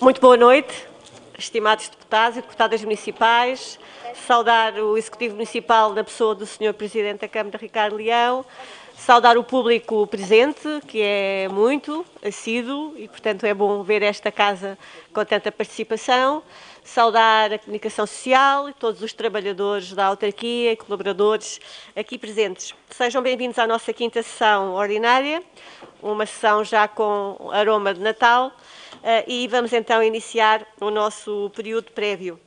Muito boa noite, estimados deputados e deputadas municipais. Saudar o Executivo Municipal na pessoa do Sr. Presidente da Câmara, Ricardo Leão. Saudar o público presente, que é muito assíduo e, portanto, é bom ver esta casa com tanta participação. Saudar a comunicação social e todos os trabalhadores da autarquia e colaboradores aqui presentes. Sejam bem-vindos à nossa quinta sessão ordinária, uma sessão já com aroma de Natal. Eh, e vamos então iniciar o nosso período prévio.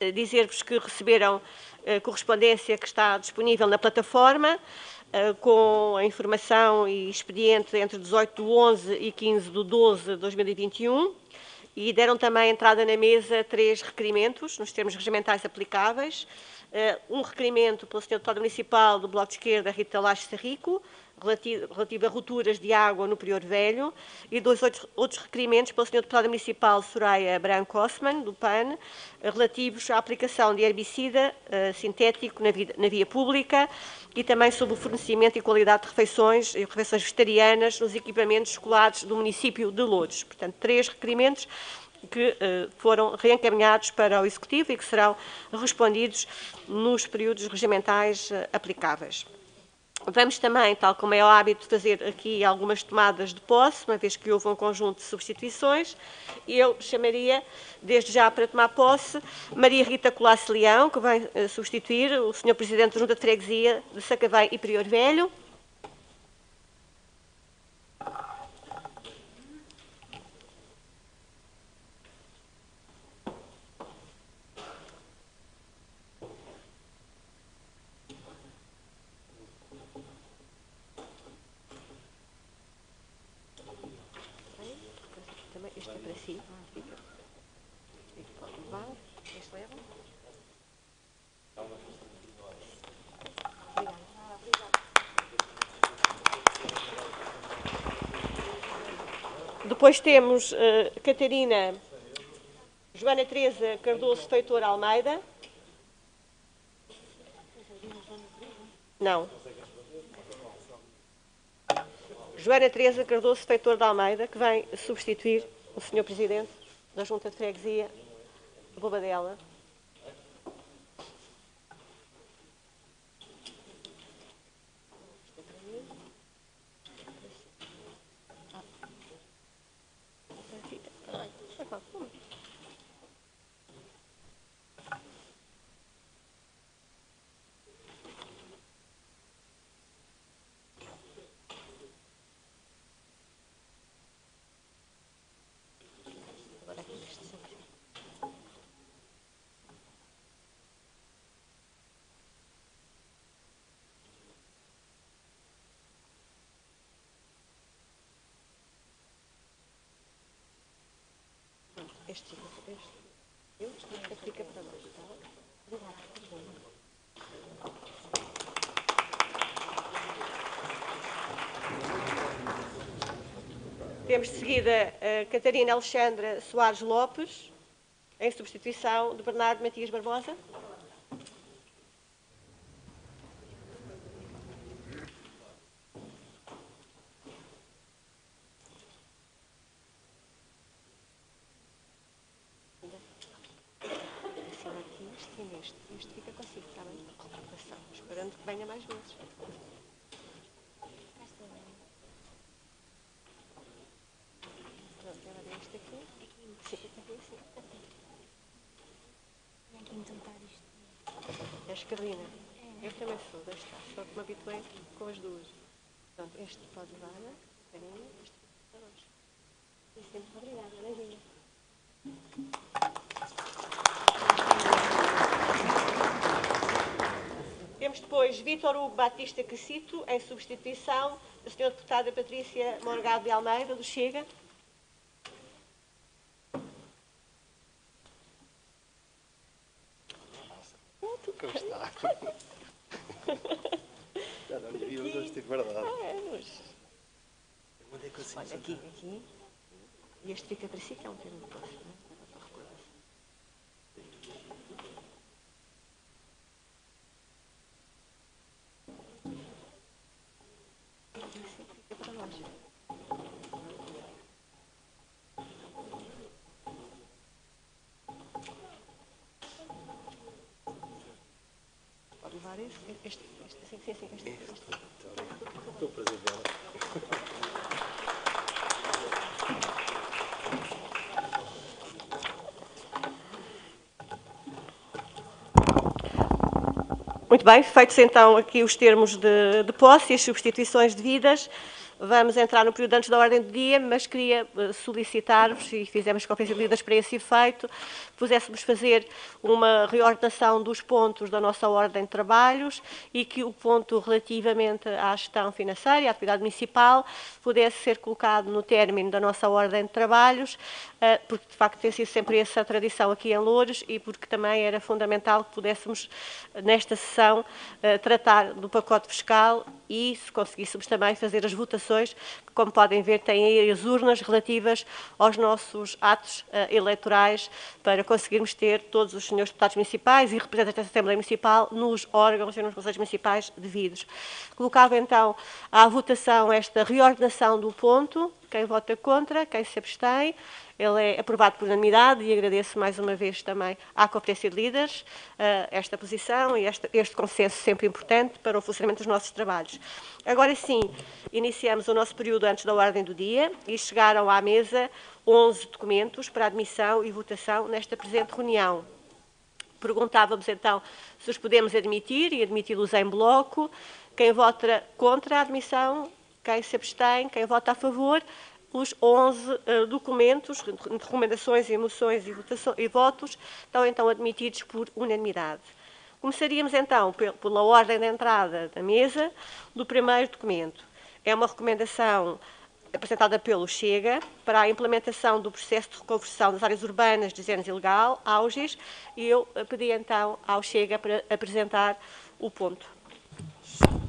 Eh, dizer-vos que receberam eh, correspondência que está disponível na plataforma, com a informação e expediente entre 18 de 11 e 15 de 12 de 2021 e deram também entrada na mesa três requerimentos, nos termos regimentais aplicáveis. Um requerimento pelo Sr. Deputado Municipal do Bloco de Esquerda, Rita Laches Rico, relativo, a rupturas de água no Prior Velho e dois outros, requerimentos pela Sra. Deputada Municipal Soraya Branco Osman, do PAN, relativos à aplicação de herbicida uh, sintético na, vida, na, via pública e também sobre o fornecimento e qualidade de refeições e refeições vegetarianas nos equipamentos escolares do município de Lourdes. Portanto, três requerimentos que uh, foram reencaminhados para o Executivo e que serão respondidos nos períodos regimentais uh, aplicáveis. Vamos também, tal como é o hábito, fazer aqui algumas tomadas de posse, uma vez que houve um conjunto de substituições. Eu chamaria, desde já para tomar posse, Maria Rita Colasso Leão, que vai eh, substituir o Sr. Presidente da Junta de Freguesia de Sacavém e Prior Velho. Depois temos uh, Catarina Joana Teresa Cardoso Feitor Almeida. Não. Joana Teresa Cardoso Feitor de Almeida, que vem substituir o Sr. Presidente da Junta de Freguesia, Bobadela. Este, este. Eu, fica para tá? Temos de seguida a Catarina Alexandra Soares Lopes, em substituição de Bernardo Matias Barbosa. Eu também sou, deixa estar, só que me habituei com as duas. Portanto, este pode levar, Carolina, este para nós. E sempre obrigada, beijinho. Temos depois Vítor Hugo Batista Cacito, em substituição da Sra. Deputada Patrícia Morgado de Almeida, do Chega. aqui, aqui. E este fica para si, que é um termo de posse, não é? Este? Este, este, sim, sim, sim, este, este. Estou prazer vê-la. Muito bem, feitos então aqui os termos de, de posse e as substituições devidas, Vamos entrar no período antes da ordem do dia, mas queria eh, solicitar-vos, e fizemos conferência de medidas para esse efeito, que pudéssemos fazer uma reordenação dos pontos da nossa ordem de trabalhos e que o ponto relativamente à gestão financeira e à atividade municipal pudesse ser colocado no término da nossa ordem de trabalhos, eh, porque de facto tem sido sempre essa tradição aqui em Loures e porque também era fundamental que pudéssemos, nesta sessão, eh, tratar do pacote fiscal e, se conseguíssemos também, fazer as votações, que, como podem ver, têm aí as urnas relativas aos nossos atos uh, eleitorais, para conseguirmos ter todos os senhores deputados municipais e representantes da Assembleia Municipal nos órgãos e nos conselhos municipais devidos. Colocava, então, à votação esta reordenação do ponto, quem vota contra, quem se abstém. Ele é aprovado por unanimidade e agradeço mais uma vez também à Conferência de Líderes uh, esta posição e este, este consenso sempre importante para o funcionamento dos nossos trabalhos. Agora sim, iniciamos o nosso período antes da ordem do dia e chegaram à mesa 11 documentos para admissão e votação nesta presente reunião. Perguntávamos então se os podemos admitir e admiti-los em bloco. Quem vota contra a admissão, quem se abstém, quem vota a favor, os 11 uh, documentos, recomendações, emoções e, e votos estão então admitidos por unanimidade. Começaríamos então pela ordem de entrada da mesa do primeiro documento. É uma recomendação apresentada pelo Chega para a implementação do processo de reconversão das áreas urbanas de género ilegal, AUGES, e eu eh, pedi então ao Chega para apresentar o ponto.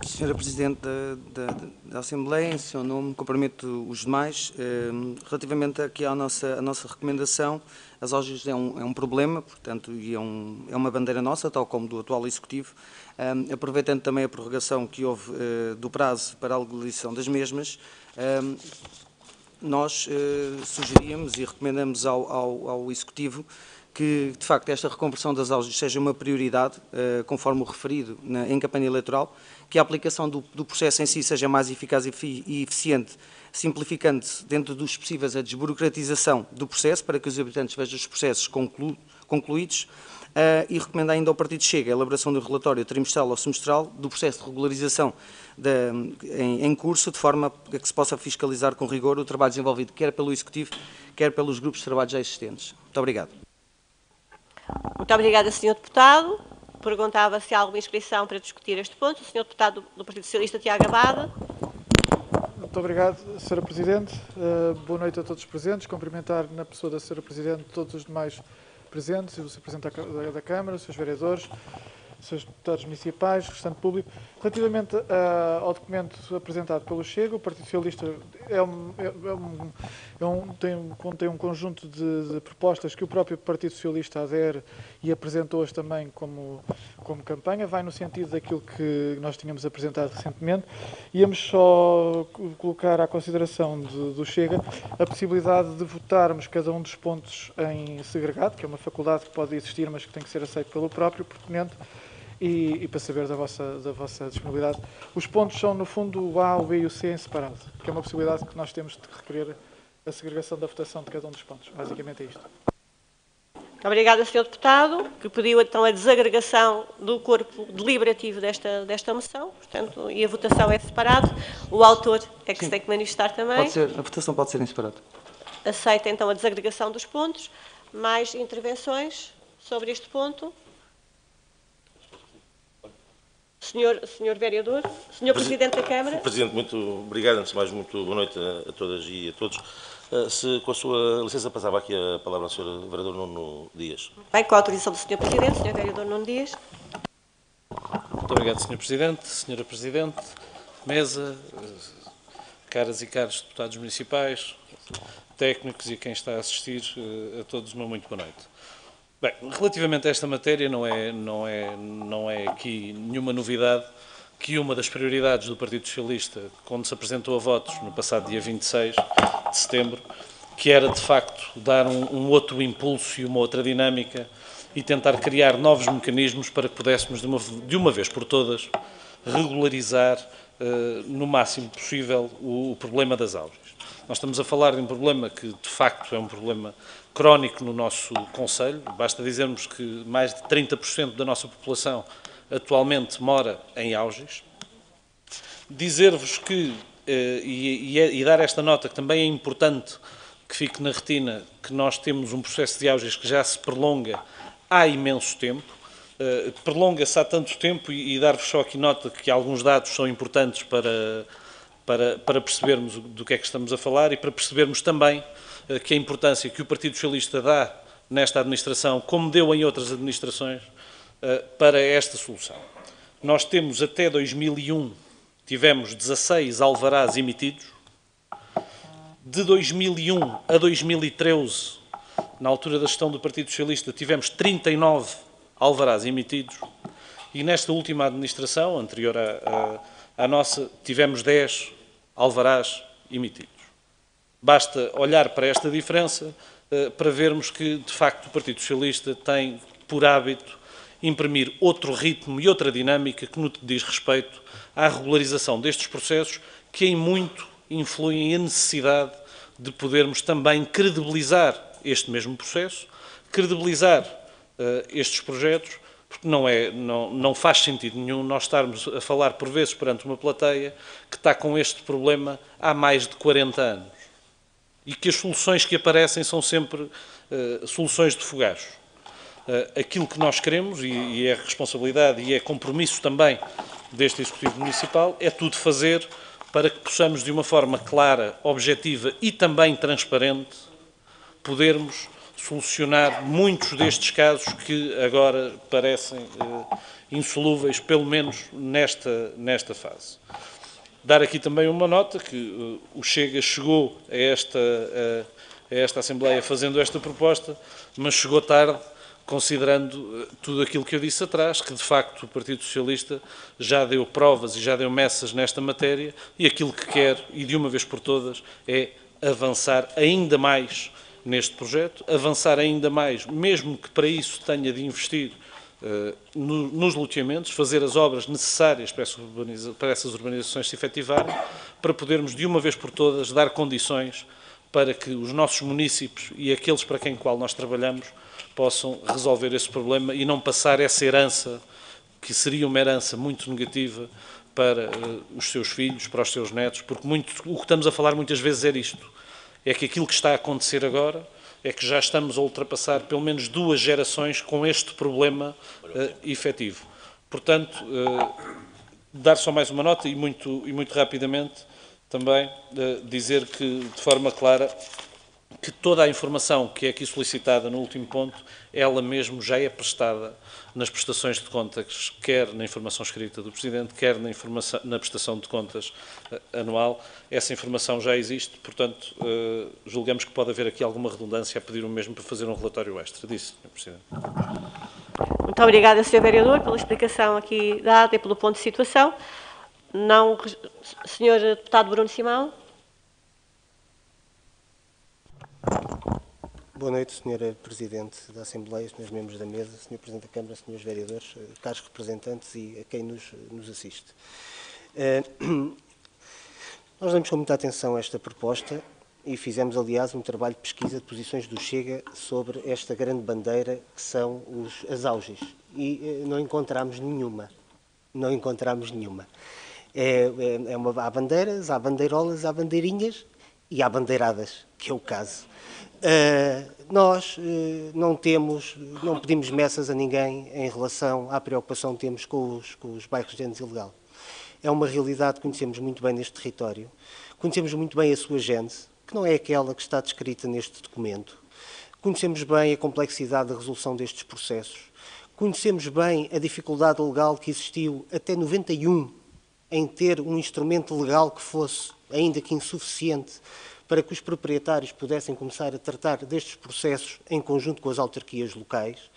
Senhora Presidente da, da, da, Assembleia, em seu nome, cumprimento os demais. Eh, relativamente aqui à nossa, à nossa recomendação, as OGs é um, é um problema, portanto, e é, um, é, uma bandeira nossa, tal como do atual Executivo. Eh, aproveitando também a prorrogação que houve eh, do prazo para a legalização das mesmas, nós sugeríamos e recomendamos ao, ao, ao Executivo que, de facto, esta reconversão das aulas seja uma prioridade, uh, conforme o referido na, em campanha eleitoral, que a aplicação do, do, processo em si seja mais eficaz e, eficiente, simplificando-se dentro dos possíveis a desburocratização do processo, para que os habitantes vejam os processos conclu, concluídos, uh, e recomenda ainda ao Partido Chega a elaboração do relatório trimestral ou semestral do processo de regularização em, em, curso, de forma a que se possa fiscalizar com rigor o trabalho desenvolvido quer pelo Executivo, quer pelos grupos de trabalho já existentes. Muito obrigado. Muito obrigada, Sr. Deputado. Perguntava se há alguma inscrição para discutir este ponto. O Sr. Deputado do Partido Socialista, Tiago Abada. Muito obrigado, Sra. Presidente. Uh, boa noite a todos os presentes. Cumprimentar, na pessoa da Sra. Presidente, todos os demais presentes, o Sr. Presidente da, da Câmara, os Srs. vereadores, Srs. deputados municipais, restante público. Relativamente uh, ao documento apresentado pelo Chega, o Partido Socialista é um, é, é um, é um, tem, um conjunto de, de, propostas que o próprio Partido Socialista adere e apresentou-as também como, como campanha, vai no sentido daquilo que nós tínhamos apresentado recentemente. Íamos só colocar à consideração de, do Chega a possibilidade de votarmos cada um dos pontos em segregado, que é uma faculdade que pode existir, mas que tem que ser aceito pelo próprio proponente, e, e, para saber da vossa, da vossa disponibilidade. Os pontos são, no fundo, o A, o B e o C em separado, que é uma possibilidade que nós temos de requerer a segregação da votação de cada um dos pontos. Basicamente é isto. Obrigada, Sr. Deputado, que pediu então a desagregação do corpo deliberativo desta, desta moção, portanto, e a votação é separada. O autor é que Sim. se tem que manifestar também. Pode ser, a votação pode ser em separado. Aceita então a desagregação dos pontos. Mais intervenções sobre este ponto? Senhor, senhor Vereador, Senhor Presidente da Câmara. Presidente, muito obrigado. Antes de mais, muito boa noite a, a todas e a todos. Uh, se, com a sua licença, passava aqui a palavra ao Sr. Vereador Nuno Dias. Bem, com a autorização do Sr. Presidente, Sr. Vereador Nuno Dias. Muito obrigado, Sr. Presidente, Sra. Presidente, mesa, caras e caros deputados municipais, técnicos e quem está a assistir, uh, a todos uma muito boa noite. Bem, relativamente a esta matéria, não é, não, é, não é aqui nenhuma novidade que uma das prioridades do Partido Socialista, quando se apresentou a votos no passado dia 26 de setembro, que era de facto dar um, um outro impulso e uma outra dinâmica e tentar criar novos mecanismos para que pudéssemos, de uma, de uma vez por todas, regularizar uh, no máximo possível o, o problema das algas. Nós estamos a falar de um problema que, de facto, é um problema crónico no nosso Conselho. Basta dizermos que mais de 30% da nossa população atualmente mora em Auges. Dizer-vos que, eh, e, e, dar esta nota que também é importante que fique na retina, que nós temos um processo de Auges que já se prolonga há imenso tempo. Uh, prolonga-se há tanto tempo e, e dar-vos só aqui nota que alguns dados são importantes para, para, para percebermos do que é que estamos a falar e para percebermos também que a importância que o Partido Socialista dá nesta administração, como deu em outras administrações, uh, para esta solução. Nós temos até 2001, tivemos 16 alvarás emitidos, de 2001 a 2013 na altura da gestão do Partido Socialista, tivemos 39 alvarás emitidos e nesta última administração, anterior à, à, à nossa, tivemos 10 alvarás emitidos. Basta olhar para esta diferença uh, para vermos que, de facto, o Partido Socialista tem por hábito imprimir outro ritmo e outra dinâmica que no que diz respeito à regularização destes processos, que em muito influem a necessidade de podermos também credibilizar este mesmo processo, credibilizar uh, estes projetos, porque não, é, não, não faz sentido nenhum nós estarmos a falar por vezes perante uma plateia que está com este problema há mais de 40 anos e que as soluções que aparecem são sempre uh, soluções de fogacho. Uh, aquilo que nós queremos, e, e é responsabilidade e é compromisso também deste Executivo Municipal, é tudo fazer para que possamos, de uma forma clara, objetiva e também transparente, podermos solucionar muitos destes casos que agora parecem uh, insolúveis, pelo menos nesta, nesta fase. Dar aqui também uma nota que uh, o Chega chegou a esta, uh, a esta Assembleia fazendo esta proposta, mas chegou tarde, considerando tudo aquilo que eu disse atrás, que de facto o Partido Socialista já deu provas e já deu messas nesta matéria e aquilo que quer, e de uma vez por todas, é avançar ainda mais neste projeto, avançar ainda mais, mesmo que para isso tenha de investir nos loteamentos, fazer as obras necessárias para, essas urbanizações se efetivarem, para podermos de uma vez por todas dar condições para que os nossos municípios e aqueles para quem qual nós trabalhamos possam resolver esse problema e não passar essa herança, que seria uma herança muito negativa para uh, os seus filhos, para os seus netos, porque muito, o que estamos a falar muitas vezes é isto é que aquilo que está a acontecer agora é que já estamos a ultrapassar pelo menos duas gerações com este problema uh, efetivo. Portanto, uh, dar só mais uma nota e muito, e muito rapidamente também uh, dizer que, de forma clara, que toda a informação que é aqui solicitada no último ponto, ela mesmo já é prestada nas prestações de contas, quer na informação escrita do Presidente, quer na, informação, na prestação de contas uh, anual. Essa informação já existe, portanto, uh, julgamos que pode haver aqui alguma redundância a pedir o mesmo para fazer um relatório extra disso, Sr. Presidente. Muito obrigada, Sr. Vereador, pela explicação aqui dada e pelo ponto de situação. Não, Sr. Deputado Bruno Simão. Boa noite, Sra. Presidente da Assembleia, Srs. membros da mesa, Sr. Presidente da Câmara, Srs. vereadores, eh, caros representantes e a quem nos, nos assiste. Uh, nós damos com muita atenção a esta proposta e fizemos, aliás, um trabalho de pesquisa de posições do Chega sobre esta grande bandeira que são os, as auges. E uh, não encontramos nenhuma. Não encontramos nenhuma. É, é, é uma, há bandeiras, há bandeirolas, há bandeirinhas e há bandeiradas, que é o caso. Uh, nós uh, não temos, não pedimos messas a ninguém em relação à preocupação que temos com os, com os bairros de gente ilegal. É uma realidade que conhecemos muito bem neste território, conhecemos muito bem a sua gente, que não é aquela que está descrita neste documento. Conhecemos bem a complexidade da resolução destes processos, conhecemos bem a dificuldade legal que existiu até 91 em ter um instrumento legal que fosse, ainda que insuficiente, para que os proprietários pudessem começar a tratar destes processos em conjunto com as autarquias locais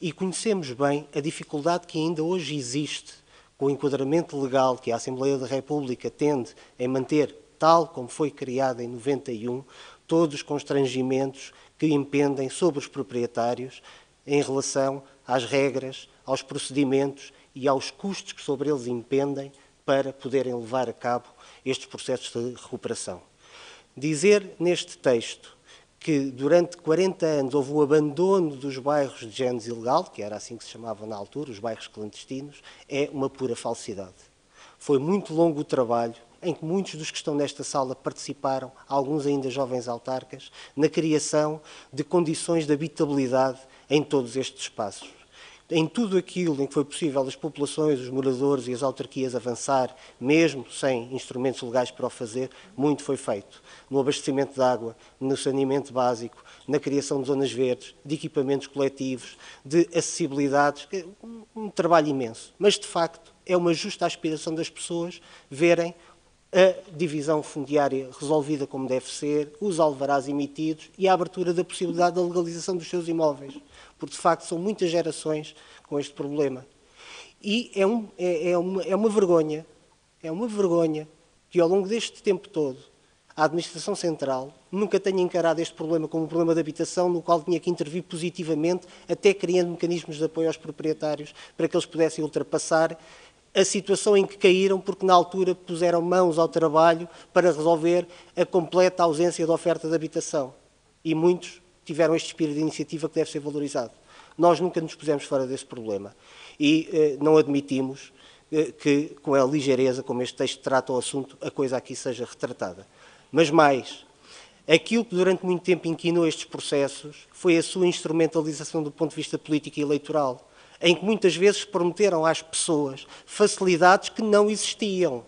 e conhecemos bem a dificuldade que ainda hoje existe com o enquadramento legal que a Assembleia da República tende em manter, tal como foi criada em 91, todos os constrangimentos que impendem sobre os proprietários em relação às regras, aos procedimentos e aos custos que sobre eles impendem para poderem levar a cabo estes processos de recuperação. Dizer neste texto que durante 40 anos houve o abandono dos bairros de género ilegal, que era assim que se chamavam na altura, os bairros clandestinos, é uma pura falsidade. Foi muito longo o trabalho, em que muitos dos que estão nesta sala participaram, alguns ainda jovens autarcas, na criação de condições de habitabilidade em todos estes espaços. Em tudo aquilo em que foi possível as populações, os moradores e as autarquias avançar, mesmo sem instrumentos legais para o fazer, muito foi feito. No abastecimento de água, no saneamento básico, na criação de zonas verdes, de equipamentos coletivos, de acessibilidades, um, um trabalho imenso. Mas, de facto, é uma justa aspiração das pessoas verem a divisão fundiária resolvida como deve ser, os alvarás emitidos e a abertura da possibilidade da legalização dos seus imóveis. Porque, de facto, são muitas gerações com este problema. E é, um, é, é, uma, é uma vergonha, é uma vergonha que ao longo deste tempo todo a Administração Central nunca tenha encarado este problema como um problema de habitação no qual tinha que intervir positivamente, até criando mecanismos de apoio aos proprietários para que eles pudessem ultrapassar a situação em que caíram porque na altura puseram mãos ao trabalho para resolver a completa ausência de oferta de habitação. E muitos tiveram este espírito de iniciativa que deve ser valorizado. Nós nunca nos pusemos fora desse problema e eh, não admitimos eh, que, com a ligeireza como este texto trata o assunto, a coisa aqui seja retratada. Mas mais, aquilo que durante muito tempo inquinou estes processos foi a sua instrumentalização do ponto de vista político e eleitoral em que muitas vezes prometeram às pessoas facilidades que não existiam.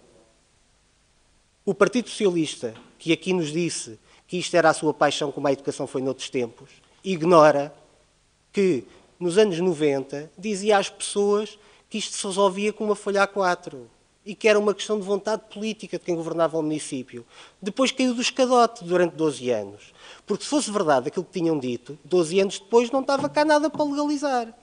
O Partido Socialista, que aqui nos disse que isto era a sua paixão como a educação foi noutros tempos, ignora que nos anos 90 dizia às pessoas que isto se resolvia com uma folha A4 e que era uma questão de vontade política de quem governava o município. Depois caiu do escadote durante 12 anos. Porque se fosse verdade aquilo que tinham dito, 12 anos depois não estava cá nada para legalizar.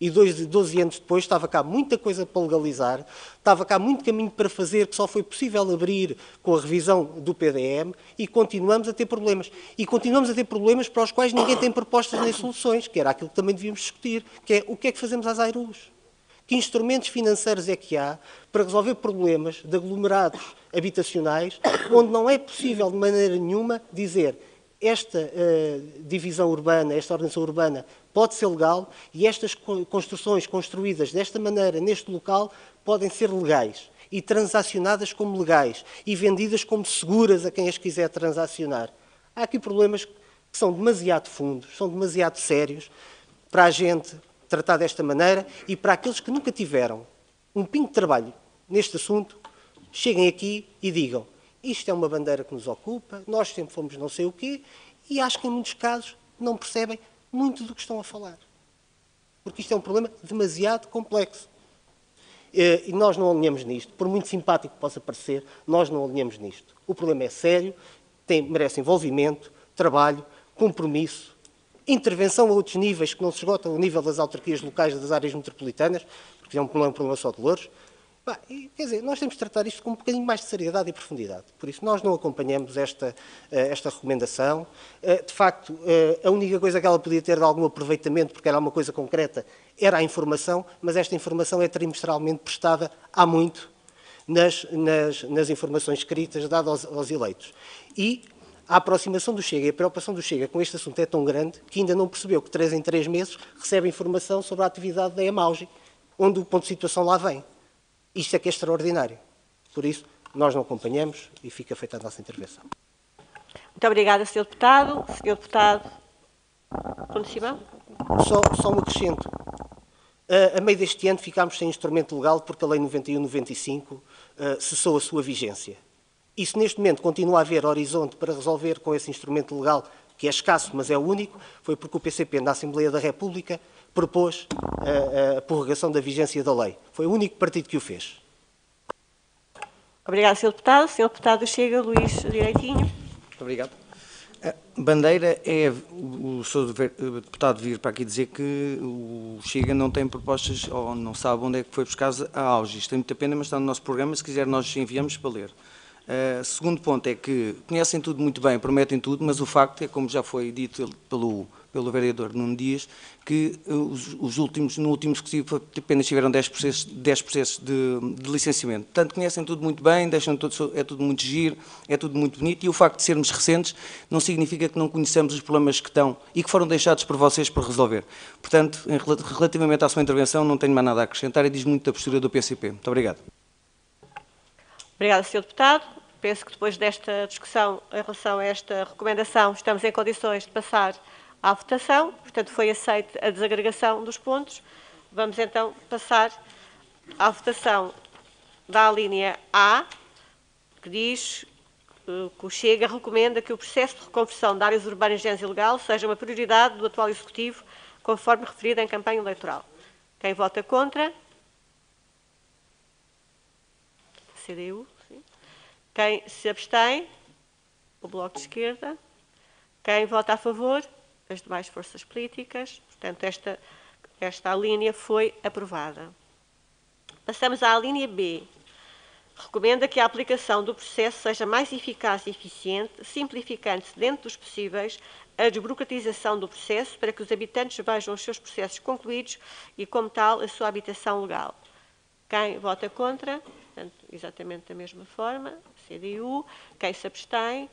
E dois, 12 anos depois estava cá muita coisa para legalizar, estava cá muito caminho para fazer, que só foi possível abrir com a revisão do PDM e continuamos a ter problemas. E continuamos a ter problemas para os quais ninguém tem propostas nem soluções, que era aquilo que também devíamos discutir, que é o que é que fazemos às AIRUs? Que instrumentos financeiros é que há para resolver problemas de aglomerados habitacionais onde não é possível de maneira nenhuma dizer esta uh, divisão urbana, esta ordenação urbana pode ser legal e estas construções construídas desta maneira, neste local, podem ser legais e transacionadas como legais e vendidas como seguras a quem as quiser transacionar. Há aqui problemas que são demasiado fundos, são demasiado sérios para a gente tratar desta maneira e para aqueles que nunca tiveram um pingo de trabalho neste assunto, cheguem aqui e digam isto é uma bandeira que nos ocupa, nós sempre fomos não sei o quê, e acho que em muitos casos não percebem muito do que estão a falar. Porque isto é um problema demasiado complexo. Eh, e nós não alinhamos nisto. Por muito simpático que possa parecer, nós não alinhamos nisto. O problema é sério, tem, merece envolvimento, trabalho, compromisso, intervenção a outros níveis que não se esgotam ao nível das autarquias locais das áreas metropolitanas, porque é um problema, um problema só de Louros, Quer dizer, nós temos de tratar isto com um bocadinho mais de seriedade e profundidade. Por isso, nós não acompanhamos esta, eh, esta recomendação. Eh, de facto, eh, a única coisa que ela podia ter de algum aproveitamento, porque era uma coisa concreta, era a informação, mas esta informação é trimestralmente prestada há muito nas, nas, nas informações escritas dadas aos, aos eleitos. E a aproximação do Chega e a preocupação do Chega com este assunto é tão grande que ainda não percebeu que, três em três meses, recebe informação sobre a atividade da EMAUGI, onde o ponto de situação lá vem. Isto é que é extraordinário. Por isso, nós não acompanhamos e fica feita a nossa intervenção. Muito obrigada, Sr. Deputado. Sr. Deputado, Bruno Simão. Só, só um acrescento. Uh, a meio deste ano ficámos sem instrumento legal porque a Lei 91-95 uh, cessou a sua vigência. E se neste momento continua a haver horizonte para resolver com esse instrumento legal, que é escasso, mas é o único, foi porque o PCP, na Assembleia da República, propôs a, a prorrogação da vigência da lei. Foi o único partido que o fez. Obrigado, Sr. Deputado. Sr. Deputado Chega, Luís Direitinho. Muito obrigado. A bandeira é o Sr. Deputado vir para aqui dizer que o Chega não tem propostas ou não sabe onde é que foi buscar a auge. Isto tem muita pena, mas está no nosso programa. Se quiser, nós enviamos para ler. Uh, segundo ponto é que conhecem tudo muito bem, prometem tudo, mas o facto é, como já foi dito pelo pelo vereador Nuno Dias, que eh, os, os últimos, no último executivo apenas tiveram 10 processos, 10 processos de, de, licenciamento. Portanto, conhecem tudo muito bem, deixam tudo, é tudo muito giro, é tudo muito bonito, e o facto de sermos recentes não significa que não conheçamos os problemas que estão e que foram deixados por vocês por resolver. Portanto, em, relativamente à sua intervenção, não tenho mais nada a acrescentar e diz muito da postura do PCP. Muito obrigado. Obrigada, Sr. Deputado. Penso que depois desta discussão em relação a esta recomendação, estamos em condições de passar à votação. Portanto, foi aceita a desagregação dos pontos. Vamos então passar à votação da linha A, que diz eh, que o Chega recomenda que o processo de reconversão de áreas urbanas de género ilegal seja uma prioridade do atual Executivo, conforme referido em campanha eleitoral. Quem vota contra? CDU. Sim. Quem se abstém? O Bloco de Esquerda. Quem vota a favor? As demais forças políticas. Portanto, esta, esta linha foi aprovada. Passamos à linha B. Recomenda que a aplicação do processo seja mais eficaz e eficiente, simplificando-se dentro dos possíveis a desburocratização do processo para que os habitantes vejam os seus processos concluídos e, como tal, a sua habitação legal. Quem vota contra? portanto, exatamente da mesma forma, CDU, quem se abstém,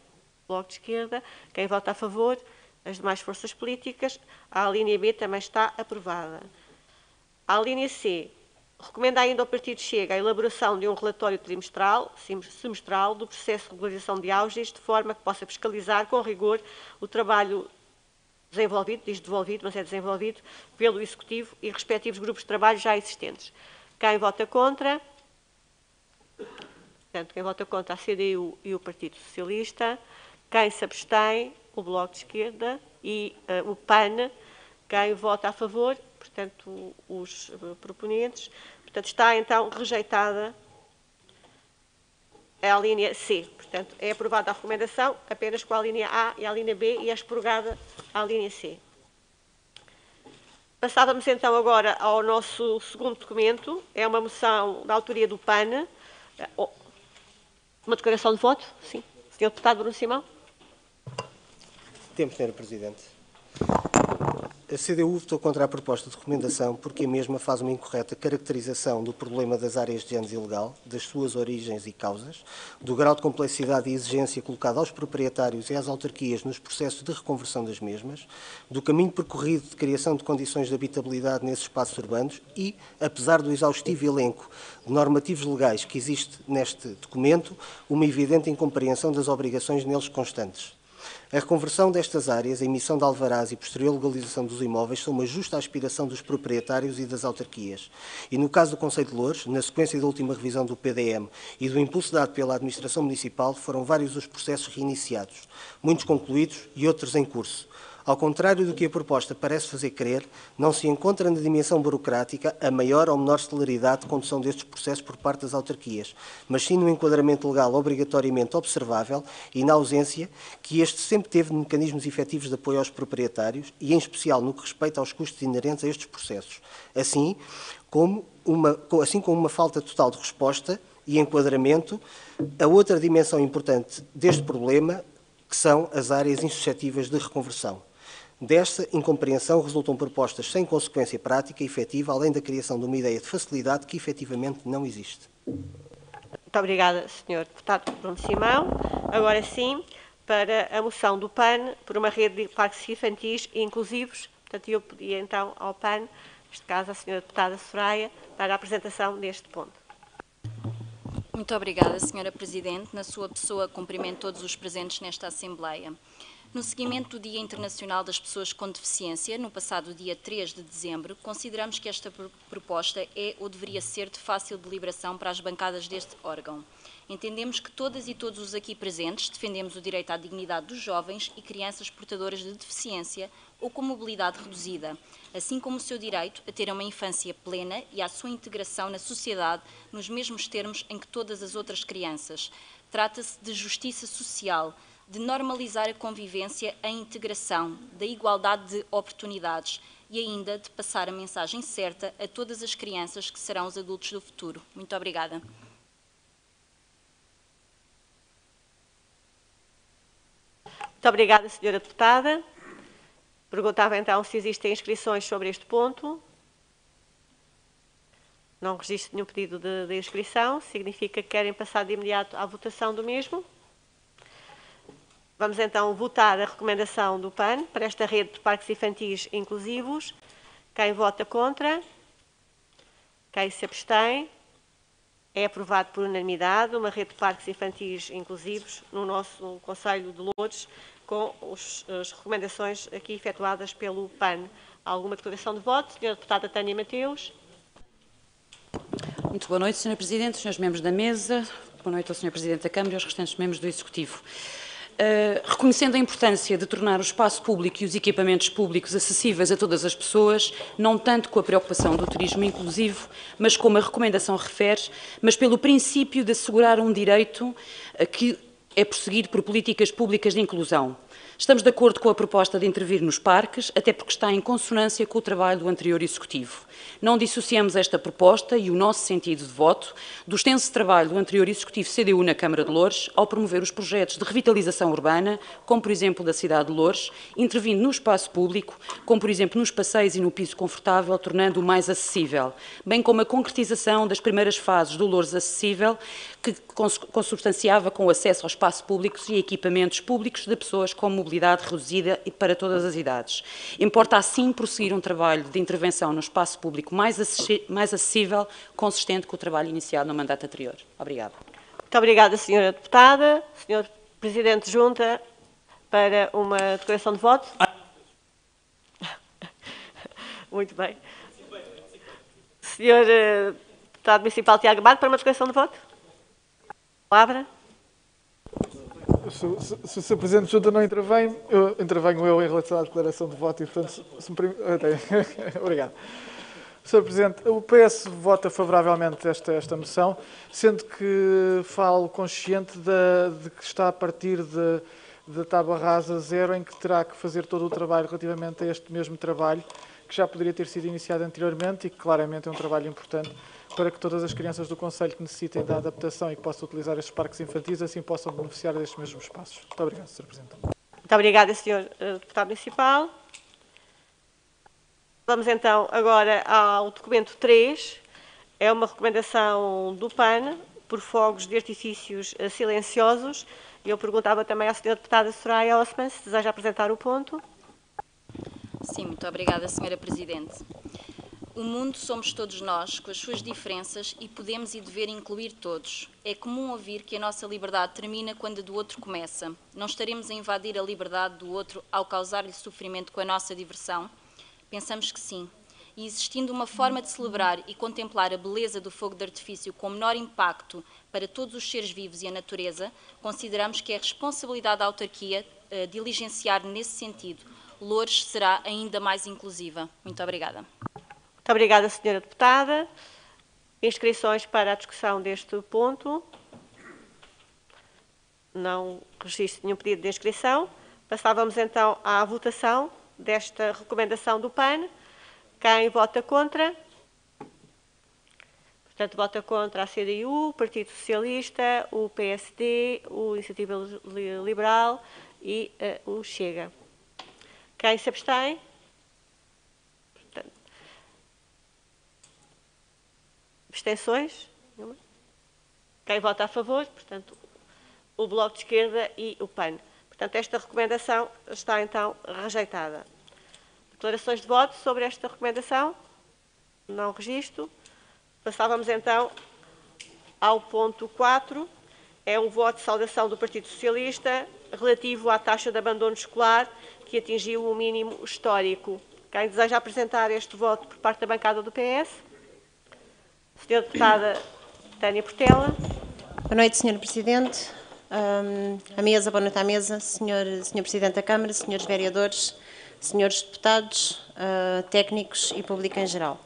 Bloco de Esquerda, quem vota a favor, as demais forças políticas, a linha B também está aprovada. A linha C, recomenda ainda ao Partido Chega a elaboração de um relatório trimestral, semestral, do processo de regularização de auges, de forma que possa fiscalizar com rigor o trabalho desenvolvido, diz desenvolvido, mas é desenvolvido, pelo Executivo e respectivos grupos de trabalho já existentes. Quem vota contra? Portanto, quem vota contra a CDU e o Partido Socialista, quem se abstém, o Bloco de Esquerda e uh, o PAN, quem vota a favor, portanto, os uh, proponentes. Portanto, está então rejeitada a linha C. Portanto, é aprovada a recomendação apenas com a linha A e a linha B e é expurgada a linha C. Passávamos então agora ao nosso segundo documento, é uma moção da autoria do PAN, uma declaração de voto? Sim. Senhor Deputado Bruno Simão. Temos, Sra. Presidente. A CDU votou contra a proposta de recomendação porque a mesma faz uma incorreta caracterização do problema das áreas de género ilegal, das suas origens e causas, do grau de complexidade e exigência colocado aos proprietários e às autarquias nos processos de reconversão das mesmas, do caminho percorrido de criação de condições de habitabilidade nesses espaços urbanos e, apesar do exaustivo elenco de normativos legais que existe neste documento, uma evidente incompreensão das obrigações neles constantes. A reconversão destas áreas, a emissão de alvarás e posterior legalização dos imóveis são uma justa aspiração dos proprietários e das autarquias. E no caso do Conselho de Louros, na sequência da última revisão do PDM e do impulso dado pela Administração Municipal, foram vários os processos reiniciados, muitos concluídos e outros em curso. Ao contrário do que a proposta parece fazer crer, não se encontra na dimensão burocrática a maior ou menor celeridade de condução destes processos por parte das autarquias, mas sim no enquadramento legal obrigatoriamente observável e na ausência que este sempre teve de mecanismos efetivos de apoio aos proprietários e, em especial, no que respeita aos custos inerentes a estes processos, assim como uma, assim como uma falta total de resposta e enquadramento a outra dimensão importante deste problema, que são as áreas insuscetíveis de reconversão. Desta incompreensão resultam propostas sem consequência prática e efetiva, além da criação de uma ideia de facilidade que efetivamente não existe. Muito obrigada, Sr. Deputado Bruno Simão. Agora sim, para a moção do PAN por uma rede de parques infantis inclusivos. Portanto, eu pedia então ao PAN, neste caso a Sra. Deputada Soraya, para a apresentação deste ponto. Muito obrigada, Sra. Presidente. Na sua pessoa, cumprimento todos os presentes nesta Assembleia. No seguimento do Dia Internacional das Pessoas com Deficiência, no passado dia 3 de dezembro, consideramos que esta proposta é ou deveria ser de fácil deliberação para as bancadas deste órgão. Entendemos que todas e todos os aqui presentes defendemos o direito à dignidade dos jovens e crianças portadoras de deficiência ou com mobilidade reduzida, assim como o seu direito a ter uma infância plena e à sua integração na sociedade nos mesmos termos em que todas as outras crianças. Trata-se de justiça social, de normalizar a convivência, a integração, da igualdade de oportunidades e ainda de passar a mensagem certa a todas as crianças que serão os adultos do futuro. Muito obrigada. Muito obrigada, Sra. Deputada. Perguntava então se existem inscrições sobre este ponto. Não registro nenhum pedido de, de inscrição, significa que querem passar de imediato à votação do mesmo. Vamos então votar a recomendação do PAN para esta rede de parques infantis inclusivos. Quem vota contra? Quem se abstém? É aprovado por unanimidade uma rede de parques infantis inclusivos no nosso Conselho de Lourdes, com os, as recomendações aqui efetuadas pelo PAN. Há alguma declaração de voto? Senhora Deputada Tânia Mateus. Muito boa noite, Sr. Presidente, Srs. membros da mesa, boa noite ao Sr. Presidente da Câmara e aos restantes membros do Executivo. Uh, reconhecendo a importância de tornar o espaço público e os equipamentos públicos acessíveis a todas as pessoas, não tanto com a preocupação do turismo inclusivo, mas como a recomendação refere, mas pelo princípio de assegurar um direito uh, que é prosseguido por políticas públicas de inclusão. Estamos de acordo com a proposta de intervir nos parques, até porque está em consonância com o trabalho do anterior Executivo. Não dissociamos esta proposta e o nosso sentido de voto do extenso trabalho do anterior Executivo CDU na Câmara de Loures ao promover os projetos de revitalização urbana, como por exemplo da cidade de Loures, intervindo no espaço público, como por exemplo nos passeios e no piso confortável, tornando-o mais acessível, bem como a concretização das primeiras fases do Loures Acessível, que consubstanciava com o acesso aos espaços públicos e equipamentos públicos de pessoas com mobilidade reduzida e para todas as idades. Importa assim prosseguir um trabalho de intervenção no espaço público mais, mais acessível, consistente com o trabalho iniciado no mandato anterior. Obrigada. Muito obrigada, Sra. Deputada. Sr. Presidente Junta, para uma declaração de voto. Muito bem. Sr. Eh, deputado Municipal Tiago Amado, para uma declaração de voto. Palavra se, se, se o Sr. Presidente de Junta não intervém, eu intervenho eu em relação à declaração de voto e, portanto, se me Obrigado. Sr. Presidente, o PS vota favoravelmente esta, esta moção, sendo que falo consciente de, de que está a partir de, de tábua rasa zero, em que terá que fazer todo o trabalho relativamente a este mesmo trabalho, que já poderia ter sido iniciado anteriormente e que claramente é um trabalho importante para que todas as crianças do Conselho que necessitem da adaptação e que possam utilizar estes parques infantis assim possam beneficiar destes mesmos espaços. Muito obrigado, Sr. Presidente. Muito obrigada, Sr. Eh, deputado Municipal. Vamos então agora ao documento 3. É uma recomendação do PAN por fogos de artifícios eh, silenciosos. Eu perguntava também à Sra. Deputada Soraya Osman se deseja apresentar o ponto. Sim, muito obrigada, Sra. Presidente. O mundo somos todos nós, com as suas diferenças, e podemos e dever incluir todos. É comum ouvir que a nossa liberdade termina quando a do outro começa. Não estaremos a invadir a liberdade do outro ao causar-lhe sofrimento com a nossa diversão? Pensamos que sim. E existindo uma forma de celebrar e contemplar a beleza do fogo de artifício com menor impacto para todos os seres vivos e a natureza, consideramos que é responsabilidade da autarquia uh, diligenciar nesse sentido. Loures será ainda mais inclusiva. Muito obrigada. Muito obrigada, Sra. Deputada. Inscrições para a discussão deste ponto. Não registro nenhum pedido de inscrição. Passávamos então à votação desta recomendação do PAN. Quem vota contra? Portanto, vota contra a CDU, o Partido Socialista, o PSD, o Iniciativa Liberal e uh, o Chega. Quem se abstém? Abstenções? Quem vota a favor? Portanto, o Bloco de Esquerda e o PAN. Portanto, esta recomendação está então rejeitada. Declarações de voto sobre esta recomendação? Não registro. Passávamos então ao ponto 4. É um voto de saudação do Partido Socialista relativo à taxa de abandono escolar que atingiu o mínimo histórico. Quem deseja apresentar este voto por parte da bancada do PS? Senhora Deputada Tânia Portela. Boa noite, Senhor Presidente. Um, a mesa, boa noite à mesa, Senhor, Senhor Presidente da Câmara, Senhores Vereadores, Senhores Deputados, uh, técnicos e público em geral.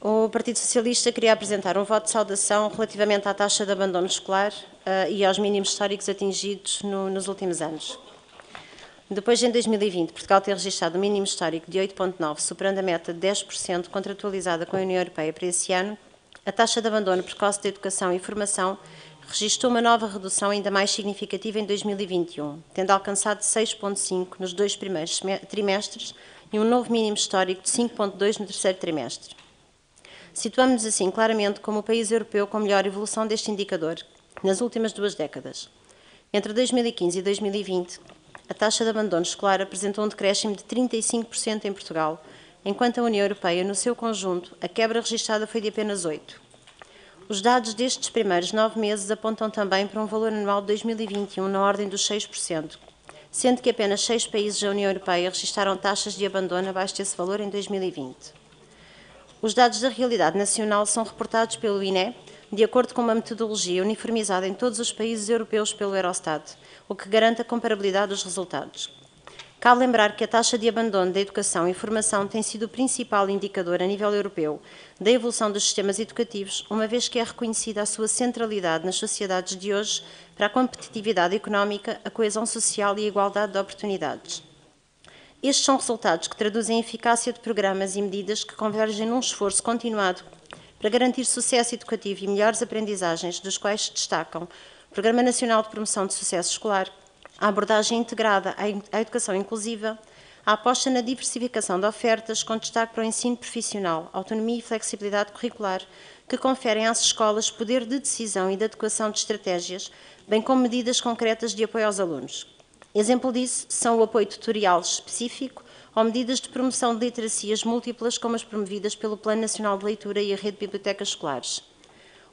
O Partido Socialista queria apresentar um voto de saudação relativamente à taxa de abandono escolar uh, e aos mínimos históricos atingidos no, nos últimos anos. Depois, em 2020, Portugal ter registrado um mínimo histórico de 8,9, superando a meta de 10% contratualizada com a União Europeia para esse ano, a taxa de abandono precoce de educação e formação registrou uma nova redução ainda mais significativa em 2021, tendo alcançado 6,5 nos dois primeiros trimestres e um novo mínimo histórico de 5,2 no terceiro trimestre. Situamos-nos assim claramente como o país europeu com melhor evolução deste indicador nas últimas duas décadas. Entre 2015 e 2020, a taxa de abandono escolar apresentou um decréscimo de 35% em Portugal, enquanto a União Europeia, no seu conjunto, a quebra registrada foi de apenas 8%. Os dados destes primeiros nove meses apontam também para um valor anual de 2021 na ordem dos 6%, sendo que apenas seis países da União Europeia registraram taxas de abandono abaixo desse valor em 2020. Os dados da realidade nacional são reportados pelo INE de acordo com uma metodologia uniformizada em todos os países europeus pelo Eurostat, o que garante a comparabilidade dos resultados. Cabe lembrar que a taxa de abandono da educação e formação tem sido o principal indicador a nível europeu da evolução dos sistemas educativos, uma vez que é reconhecida a sua centralidade nas sociedades de hoje para a competitividade económica, a coesão social e a igualdade de oportunidades. Estes são resultados que traduzem a eficácia de programas e medidas que convergem num esforço continuado para garantir sucesso educativo e melhores aprendizagens, dos quais se destacam Programa Nacional de Promoção de Sucesso Escolar, a abordagem integrada à educação inclusiva, a aposta na diversificação de ofertas, com destaque para o ensino profissional, autonomia e flexibilidade curricular, que conferem às escolas poder de decisão e de adequação de estratégias, bem como medidas concretas de apoio aos alunos. Exemplo disso são o apoio tutorial específico ou medidas de promoção de literacias múltiplas, como as promovidas pelo Plano Nacional de Leitura e a Rede de Bibliotecas Escolares.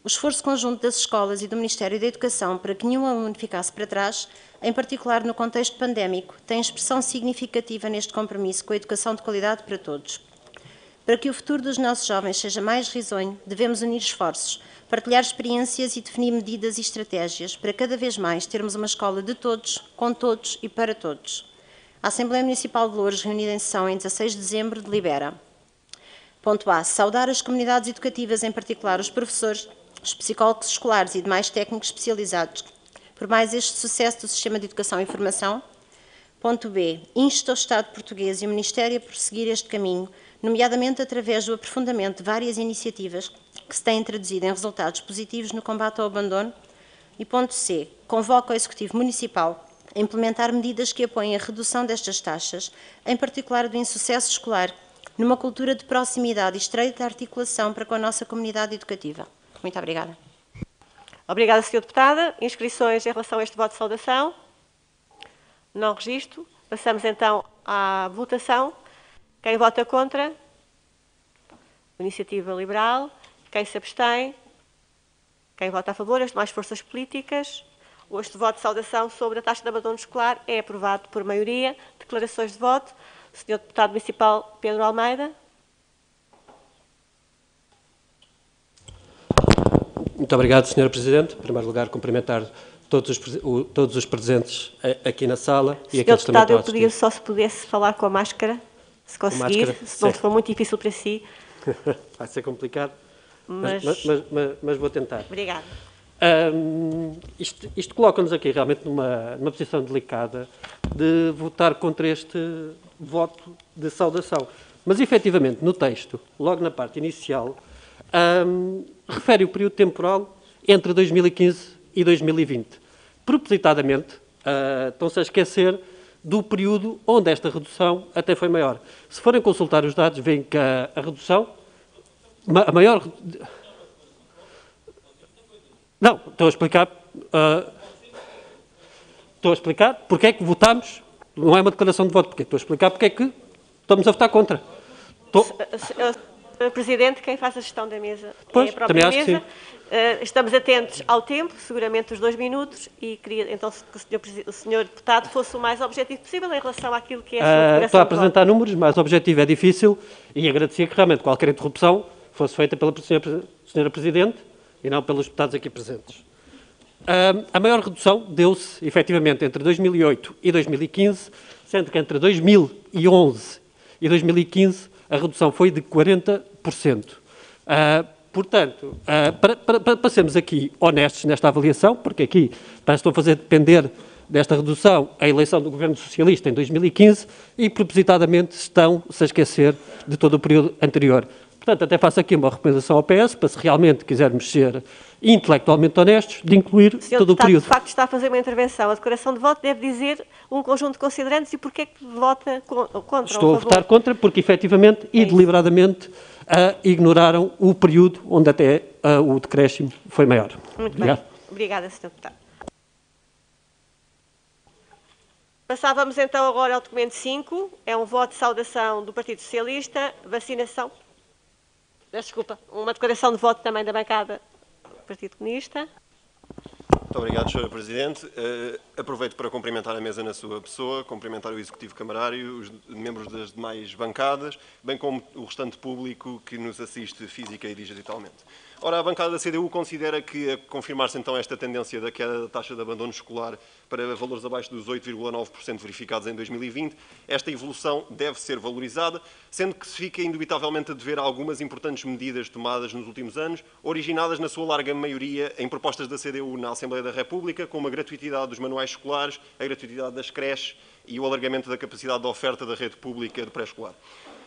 O esforço conjunto das escolas e do Ministério da Educação para que nenhum aluno ficasse para trás, em particular no contexto pandémico, tem expressão significativa neste compromisso com a educação de qualidade para todos. Para que o futuro dos nossos jovens seja mais risonho, devemos unir esforços, partilhar experiências e definir medidas e estratégias para cada vez mais termos uma escola de todos, com todos e para todos. A Assembleia Municipal de Louros, reunida em sessão em 16 de dezembro, delibera. Ponto A. Saudar as comunidades educativas, em particular os professores, os psicólogos escolares e demais técnicos especializados, por mais este sucesso do sistema de educação e formação. Ponto B. Insta o Estado português e o Ministério a prosseguir este caminho, nomeadamente através do aprofundamento de várias iniciativas que se têm traduzido em resultados positivos no combate ao abandono. E ponto C. Convoca o Executivo Municipal a implementar medidas que apoiem a redução destas taxas, em particular do insucesso escolar, numa cultura de proximidade e estreita articulação para com a nossa comunidade educativa. Muito obrigada. Obrigada, Sra. Deputada. Inscrições em relação a este voto de saudação? Não registro. Passamos então à votação. Quem vota contra? Iniciativa Liberal. Quem se abstém? Quem vota a favor? As demais forças políticas. Este voto de saudação sobre a taxa de abandono escolar é aprovado por maioria. Declarações de voto. Senhor Deputado Municipal Pedro Almeida. Muito obrigado, Sra. Presidente. Em primeiro lugar, cumprimentar todos os, todos os presentes aqui na sala e aqueles que também eu pedia só se pudesse falar com a máscara, se conseguir, máscara, se não for muito difícil para si. Vai ser complicado, mas, mas, mas, mas vou tentar. Obrigada. Um, isto, isto coloca-nos aqui realmente numa, numa posição delicada de votar contra este voto de saudação. Mas, efetivamente, no texto, logo na parte inicial, um, refere o período temporal entre 2015 e 2020. Propositadamente, uh, estão-se a esquecer do período onde esta redução até foi maior. Se forem consultar os dados, veem que a, a redução, a maior... Não, estou a explicar... Uh, estou a explicar porque é que votamos, não é uma declaração de voto, porque estou a explicar porque é que estamos a votar contra. Estou... Presidente, quem faz a gestão da mesa pois, é a própria mesa. Uh, estamos atentos ao tempo, seguramente os dois minutos, e queria então que o senhor, o senhor, deputado fosse o mais objetivo possível em relação àquilo que é a sua uh, Estou a apresentar números, mas objetivo é difícil e agradecia que realmente qualquer interrupção fosse feita pela senhora, senhora Presidente e não pelos deputados aqui presentes. Uh, a maior redução deu-se, efetivamente, entre 2008 e 2015, sendo que entre 2011 e 2015 a redução foi de 40%. Uh, portanto, uh, para, para, para, sermos aqui honestos nesta avaliação, porque aqui estou a fazer depender desta redução a eleição do governo socialista em 2015 e propositadamente estão-se a esquecer de todo o período anterior. Portanto, até faço aqui uma recomendação ao PS, para se realmente quisermos ser intelectualmente honestos, de incluir Senhor todo o deputado, período. de facto está a fazer uma intervenção. A declaração de voto deve dizer um conjunto de considerantes e porquê é que vota co- contra Estou ou a votar contra porque, efetivamente e É isso. deliberadamente, ah, ignoraram o período onde até ah, o decréscimo foi maior. Muito Obrigado. bem. Obrigada, Sr. Deputado. Passávamos então agora ao documento 5. É um voto de saudação do Partido Socialista. Vacinação. Desculpa. Uma declaração de voto também da bancada do Partido Comunista. Muito obrigado, Sr. Presidente. Eh, aproveito para cumprimentar a mesa na sua pessoa, cumprimentar o Executivo Camarário, os membros das demais bancadas, bem como o restante público que nos assiste física e digitalmente. Ora, a bancada da CDU considera que, a confirmar-se então esta tendência da queda da taxa de abandono escolar para valores abaixo dos 8,9% verificados em 2020, esta evolução deve ser valorizada, sendo que se fica indubitavelmente a dever a algumas importantes medidas tomadas nos últimos anos, originadas na sua larga maioria em propostas da CDU na Assembleia da República, como a gratuitidade dos manuais escolares, a gratuitidade das creches e o alargamento da capacidade de oferta da rede pública de pré-escolar.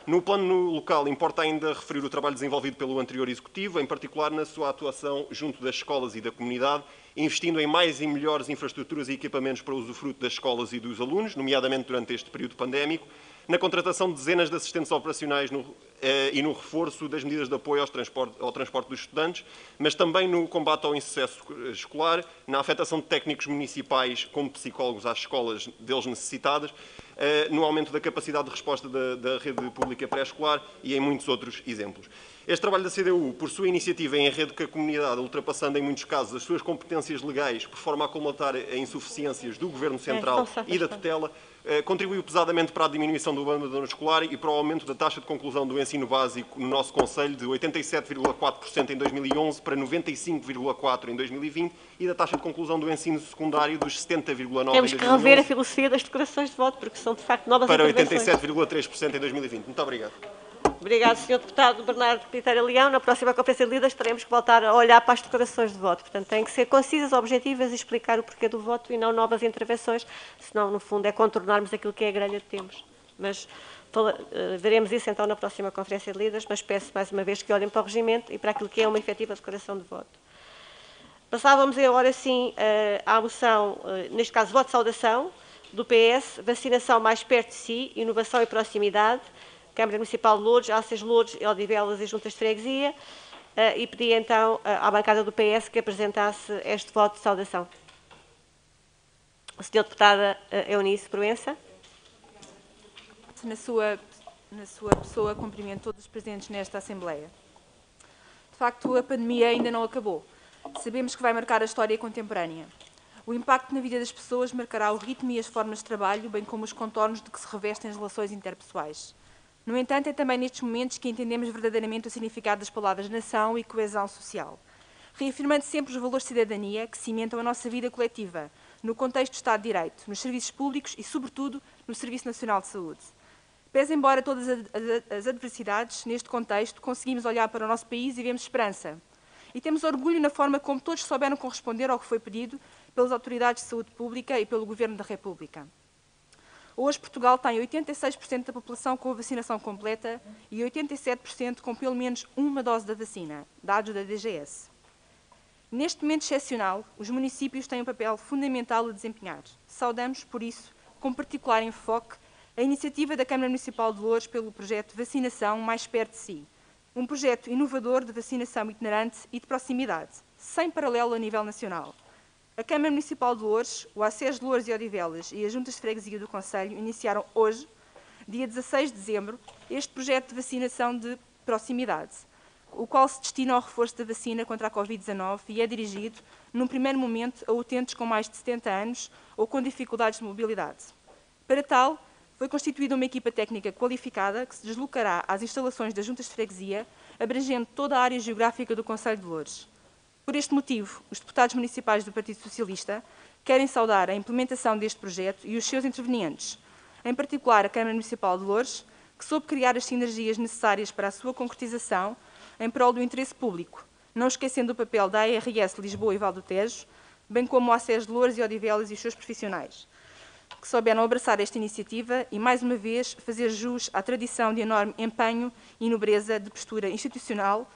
No plano local, importa ainda referir o trabalho desenvolvido pelo anterior Executivo, em particular na sua atuação junto das escolas e da comunidade, investindo em mais e melhores infraestruturas e equipamentos para usufruto das escolas e dos alunos, nomeadamente durante este período pandémico, na contratação de dezenas de assistentes operacionais no, eh, e no reforço das medidas de apoio transporte, ao transporte dos estudantes, mas também no combate ao insucesso escolar, na afetação de técnicos municipais como psicólogos às escolas deles necessitadas, eh, no aumento da capacidade de resposta da, da rede pública pré-escolar e em muitos outros exemplos. Este trabalho da CDU, por sua iniciativa em rede com a comunidade, ultrapassando em muitos casos as suas competências legais, por forma a colmatar a insuficiências do Governo Central estão e da tutela, contribuiu pesadamente para a diminuição do abandono escolar e para o aumento da taxa de conclusão do ensino básico no nosso Conselho de 87,4% em 2011 para 95,4% em 2020 e da taxa de conclusão do ensino secundário dos 70,9% em 2011 Temos que rever a filosofia das declarações de voto, porque são de facto novas para intervenções. 87,3% em 2020. Muito obrigado. Obrigado, Sr. Deputado Bernardo Piteira Leão. Na próxima Conferência de Líderes teremos que voltar a olhar para as declarações de voto. Portanto, têm que ser concisas, objetivas e explicar o porquê do voto e não novas intervenções, senão, no fundo, é contornarmos aquilo que é a grelha de tempos. Mas eh, veremos isso então na próxima Conferência de Líderes, mas peço mais uma vez que olhem para o regimento e para aquilo que é uma efetiva declaração de voto. Passávamos agora sim eh, à moção, eh, neste caso, voto de saudação, do PS, vacinação mais perto de si, inovação e proximidade, Câmara Municipal de Lourdes, Alces Lourdes, Odivelas e Juntas de Freguesia, eh, e pedi então eh, à bancada do PS que apresentasse este voto de saudação. A senhora deputada eh, Eunice Proença. Na sua, na sua pessoa, cumprimento todos os presentes nesta Assembleia. De facto, a pandemia ainda não acabou. Sabemos que vai marcar a história contemporânea. O impacto na vida das pessoas marcará o ritmo e as formas de trabalho, bem como os contornos de que se revestem as relações interpessoais. No entanto, é também nestes momentos que entendemos verdadeiramente o significado das palavras nação e coesão social, reafirmando sempre os valores de cidadania que cimentam a nossa vida coletiva, no contexto do Estado de Direito, nos serviços públicos e, sobretudo, no Serviço Nacional de Saúde. Pese embora todas as- adversidades, neste contexto, conseguimos olhar para o nosso país e vemos esperança. E temos orgulho na forma como todos souberam corresponder ao que foi pedido pelas autoridades de saúde pública e pelo Governo da República. Hoje, Portugal tem 86% da população com a vacinação completa e 87% com pelo menos uma dose da vacina, dados da DGS. Neste momento excepcional, os municípios têm um papel fundamental a desempenhar. Saudamos, por isso, com particular enfoque, a iniciativa da Câmara Municipal de Louros pelo projeto Vacinação Mais Perto de Si, um projeto inovador de vacinação itinerante e de proximidade, sem paralelo a nível nacional. A Câmara Municipal de Louros, o ACES de Louros e Odivelas e as Juntas de Freguesia do Conselho iniciaram hoje, dia 16 de dezembro, este projeto de vacinação de proximidade, o qual se destina ao reforço da vacina contra a Covid-19 e é dirigido, num primeiro momento, a utentes com mais de 70 anos ou com dificuldades de mobilidade. Para tal, foi constituída uma equipa técnica qualificada que se deslocará às instalações das Juntas de Freguesia, abrangendo toda a área geográfica do Conselho de Louros. Por este motivo, os deputados municipais do Partido Socialista querem saudar a implementação deste projeto e os seus intervenientes, em particular a Câmara Municipal de Louros, que soube criar as sinergias necessárias para a sua concretização em prol do interesse público, não esquecendo o papel da ARS Lisboa e Val do Tejo, bem como o ACES de Louros e Odivelas e os seus profissionais, que souberam abraçar esta iniciativa e, mais uma vez, fazer jus à tradição de enorme empenho e nobreza de postura institucional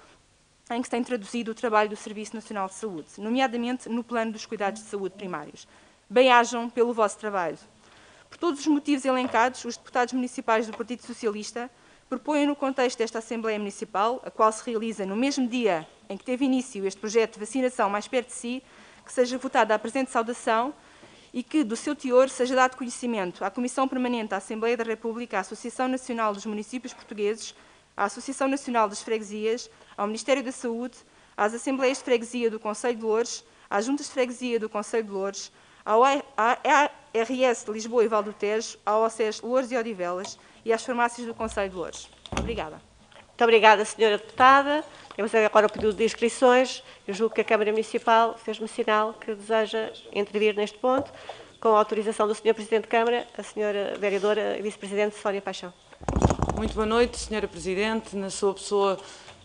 em que se tem traduzido o trabalho do Serviço Nacional de Saúde, nomeadamente no plano dos cuidados de saúde primários. Bem-ajam pelo vosso trabalho. Por todos os motivos elencados, os deputados municipais do Partido Socialista propõem, no contexto desta Assembleia Municipal, a qual se realiza no mesmo dia em que teve início este projeto de vacinação mais perto de si, que seja votada a presente saudação e que, do seu teor, seja dado conhecimento à Comissão Permanente da Assembleia da República, à Associação Nacional dos Municípios Portugueses, à Associação Nacional das Freguesias, ao Ministério da Saúde, às Assembleias de Freguesia do Conselho de Louros, às Juntas de Freguesia do Conselho de Louros, ao RS de Lisboa e Val do Tejo, ao OCES Louros e Odivelas e às farmácias do Conselho de Louros. Obrigada. Muito obrigada, Sra. Deputada. Temos agora o pedido de inscrições. Eu julgo que a Câmara Municipal fez-me sinal que deseja intervir neste ponto. Com a autorização do Sr. Presidente de Câmara, a Sra. Vereadora e Vice-Presidente Sónia Paixão. Muito boa noite, Sra. Presidente. Na sua pessoa,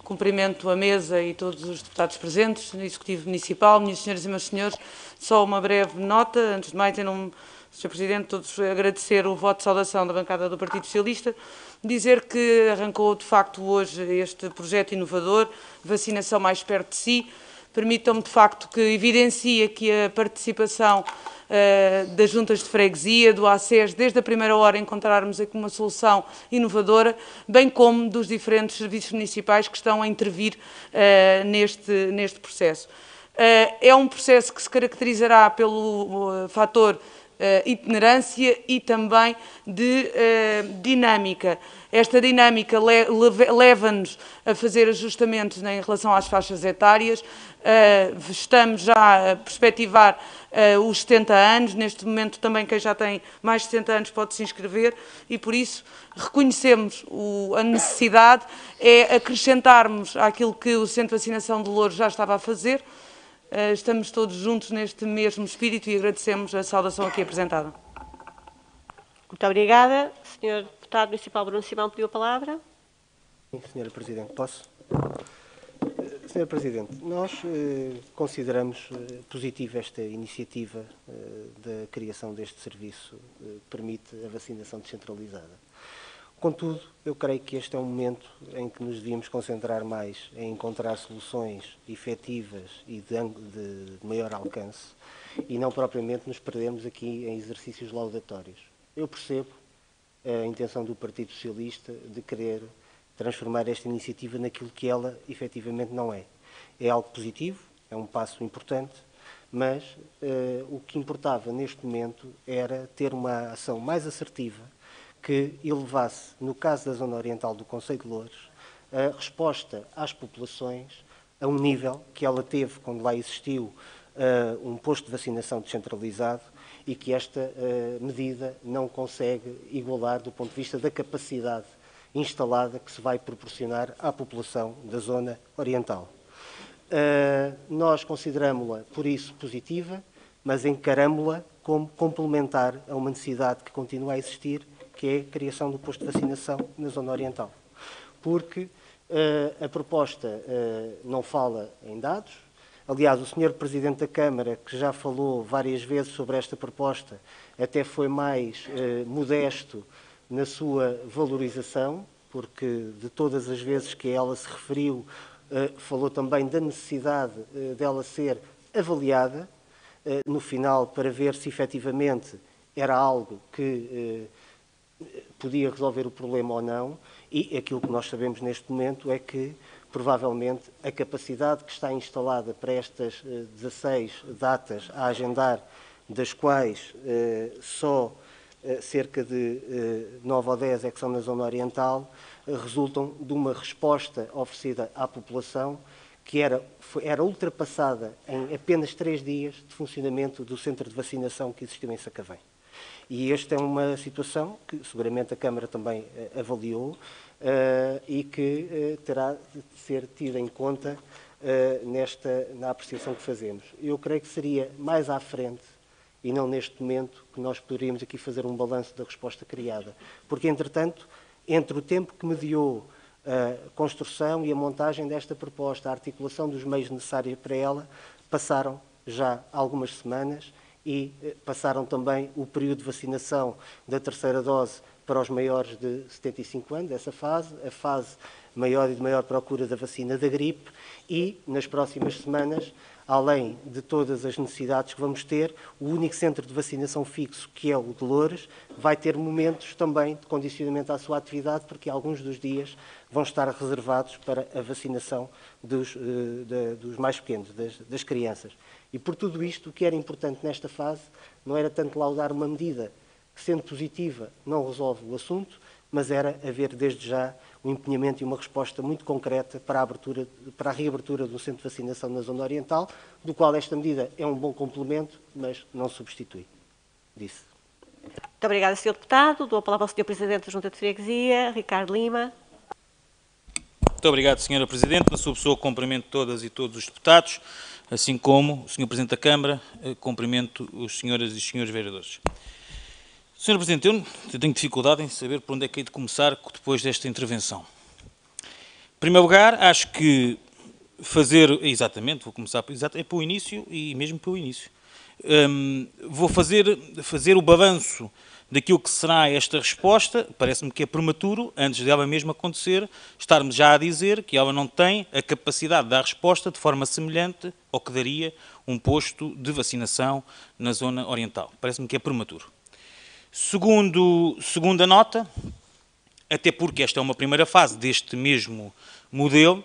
cumprimento a mesa e todos os deputados presentes, no Executivo Municipal, minhas senhoras e meus senhores, só uma breve nota, antes de mais, em nome Sr. Presidente, todos agradecer o voto de saudação da bancada do Partido Socialista, dizer que arrancou de facto hoje este projeto inovador, vacinação mais perto de si, permitam-me de facto que evidencie aqui a participação das juntas de freguesia, do ACES, desde a primeira hora encontrarmos aqui uma solução inovadora, bem como dos diferentes serviços municipais que estão a intervir uh, neste, neste processo. Uh, é um processo que se caracterizará pelo fator itinerância e também de uh, dinâmica. Esta dinâmica le leva-nos a fazer ajustamentos em relação às faixas etárias. Uh, estamos já a perspectivar os 70 anos, neste momento também quem já tem mais de 70 anos pode se inscrever e por isso reconhecemos a necessidade é acrescentarmos aquilo que o Centro de Vacinação de Louros já estava a fazer, eh, estamos todos juntos neste mesmo espírito e agradecemos a saudação aqui apresentada. Muito obrigada. Senhor Deputado Municipal Bruno Simão pediu a palavra. Sim, Senhora Presidente, posso? Eh, Senhor Presidente, nós eh, consideramos eh, positiva esta iniciativa eh, da criação deste serviço eh, que permite a vacinação descentralizada. Contudo, eu creio que este é um momento em que nos devíamos concentrar mais em encontrar soluções efetivas e de, de, maior alcance e não propriamente nos perdemos aqui em exercícios laudatórios. Eu percebo a intenção do Partido Socialista de querer transformar esta iniciativa naquilo que ela efetivamente não é. É algo positivo, é um passo importante, mas uh, o que importava neste momento era ter uma ação mais assertiva que elevasse, no caso da zona oriental do Conselho de Louros, a resposta às populações a um nível que ela teve quando lá existiu uh, um posto de vacinação descentralizado e que esta uh, medida não consegue igualar do ponto de vista da capacidade instalada que se vai proporcionar à população da zona oriental. Uh, nós consideramos-la, por isso, positiva, mas encaramos-la como complementar a uma necessidade que continua a existir que é a criação do posto de vacinação na zona oriental. Porque uh, a proposta uh, não fala em dados. Aliás, o Sr. Presidente da Câmara, que já falou várias vezes sobre esta proposta, até foi mais uh, modesto na sua valorização, porque de todas as vezes que ela se referiu, falou também da necessidade dela ser avaliada no final para ver se efetivamente era algo que podia resolver o problema ou não, e aquilo que nós sabemos neste momento é que, provavelmente, a capacidade que está instalada para estas 16 eh, datas a agendar, das quais eh, só eh, cerca de 9 ou 10 é que são na zona oriental, resultam de uma resposta oferecida à população que era, foi, era ultrapassada em apenas três dias de funcionamento do centro de vacinação que existiu em Sacavém. E esta é uma situação que seguramente a Câmara também uh, avaliou uh, e que uh, terá de ser tida em conta nesta, na apreciação que fazemos. Eu creio que seria mais à frente e não neste momento que nós poderíamos aqui fazer um balanço da resposta criada. Porque, entretanto, entre o tempo que mediou a construção e a montagem desta proposta, a articulação dos meios necessários para ela, passaram já algumas semanas e eh, passaram também o período de vacinação da terceira dose para os maiores de 75 anos, essa fase, a fase maior e de maior procura da vacina da gripe e, nas próximas semanas, além de todas as necessidades que vamos ter, o único centro de vacinação fixo, que é o de Loures, vai ter momentos também de condicionamento à sua atividade, porque alguns dos dias vão estar reservados para a vacinação dos, uh, dos mais pequenos, das, das crianças. E por tudo isto, o que era importante nesta fase não era tanto laudar uma medida que, sendo positiva, não resolve o assunto, mas era haver desde já um empenhamento e uma resposta muito concreta para a, abertura, para a reabertura do centro de vacinação na Zona Oriental, do qual esta medida é um bom complemento, mas não substitui. Disse. Muito obrigada, Sr. Deputado. Dou a palavra ao Sr. Presidente da Junta de Freguesia, Ricardo Lima. Muito obrigado, Sra. Presidente. Na sua pessoa, cumprimento todas e todos os deputados, assim como o Sr. Presidente da Câmara, eh, cumprimento os senhoras e senhores vereadores. Sr. Presidente, eu tenho dificuldade em saber por onde é que hei de começar depois desta intervenção. Em primeiro lugar, acho que fazer, exatamente, vou começar é para o início e mesmo para o início. Um, vou fazer, fazer o balanço daquilo que será esta resposta, parece-me que é prematuro, antes dela mesmo acontecer, estarmos já a dizer que ela não tem a capacidade de dar resposta de forma semelhante ao que daria um posto de vacinação na zona oriental. Parece-me que é prematuro. Segundo, segunda nota, até porque esta é uma primeira fase deste mesmo modelo,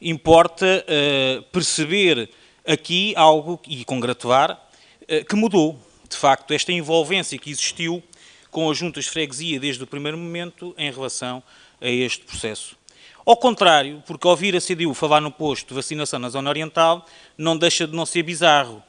importa uh, perceber aqui algo e congratular uh, que mudou. De facto, esta envolvência que existiu com as juntas de freguesia desde o primeiro momento em relação a este processo. Ao contrário, porque ouvir a CDU falar no posto de vacinação na Zona Oriental não deixa de não ser bizarro.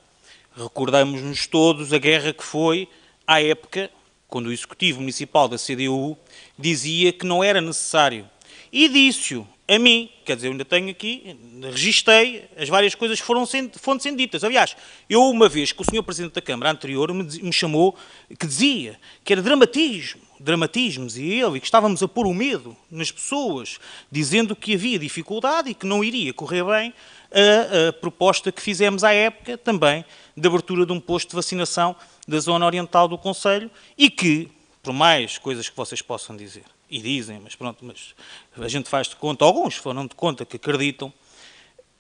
Recordamos-nos todos a guerra que foi, à época, quando o Executivo Municipal da CDU dizia que não era necessário. E disse-o a mim, quer dizer, eu ainda tenho aqui, registrei as várias coisas que foram sendo, foram sendo ditas. Aliás, eu uma vez que o Sr. Presidente da Câmara anterior me, me chamou, que dizia que era dramatismo, dramatismo, dizia ele, e que estávamos a pôr o medo nas pessoas, dizendo que havia dificuldade e que não iria correr bem a, a proposta que fizemos à época também de abertura de um posto de vacinação da zona oriental do Conselho e que, por mais coisas que vocês possam dizer, e dizem, mas pronto, mas a gente faz de conta, alguns foram de conta que acreditam,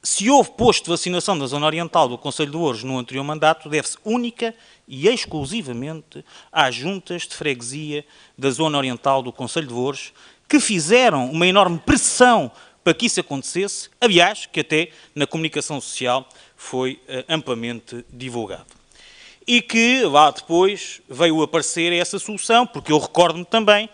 se houve posto de vacinação da zona oriental do Conselho de Ouros no anterior mandato, deve-se única e exclusivamente às juntas de freguesia da zona oriental do Conselho de Ouros, que fizeram uma enorme pressão para que isso acontecesse, aliás, que até na comunicação social foi uh, amplamente divulgado. E que lá depois veio aparecer essa solução, porque eu recordo-me também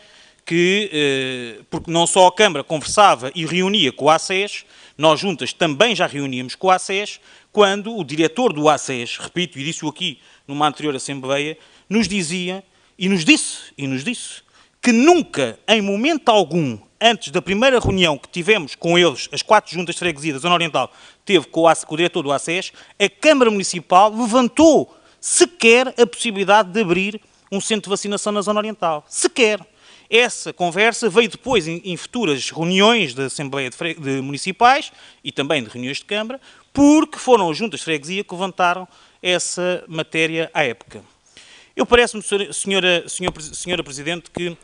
que, eh, porque não só a Câmara conversava e reunia com o ACES, nós juntas também já reuníamos com o ACES, quando o diretor do ACES, repito, e disse-o aqui numa anterior Assembleia, nos dizia, e nos disse, e nos disse, que nunca, em momento algum, antes da primeira reunião que tivemos com eles, as quatro juntas de freguesia da Zona Oriental, teve com o, com o diretor do ACES, a Câmara Municipal levantou sequer a possibilidade de abrir um centro de vacinação na Zona Oriental. Sequer. Essa conversa veio depois em, em futuras reuniões da Assembleia de, de, Municipais e também de reuniões de Câmara, porque foram as juntas de freguesia que levantaram essa matéria à época. Eu parece-me, senhora, senhora, senhora Presidente, que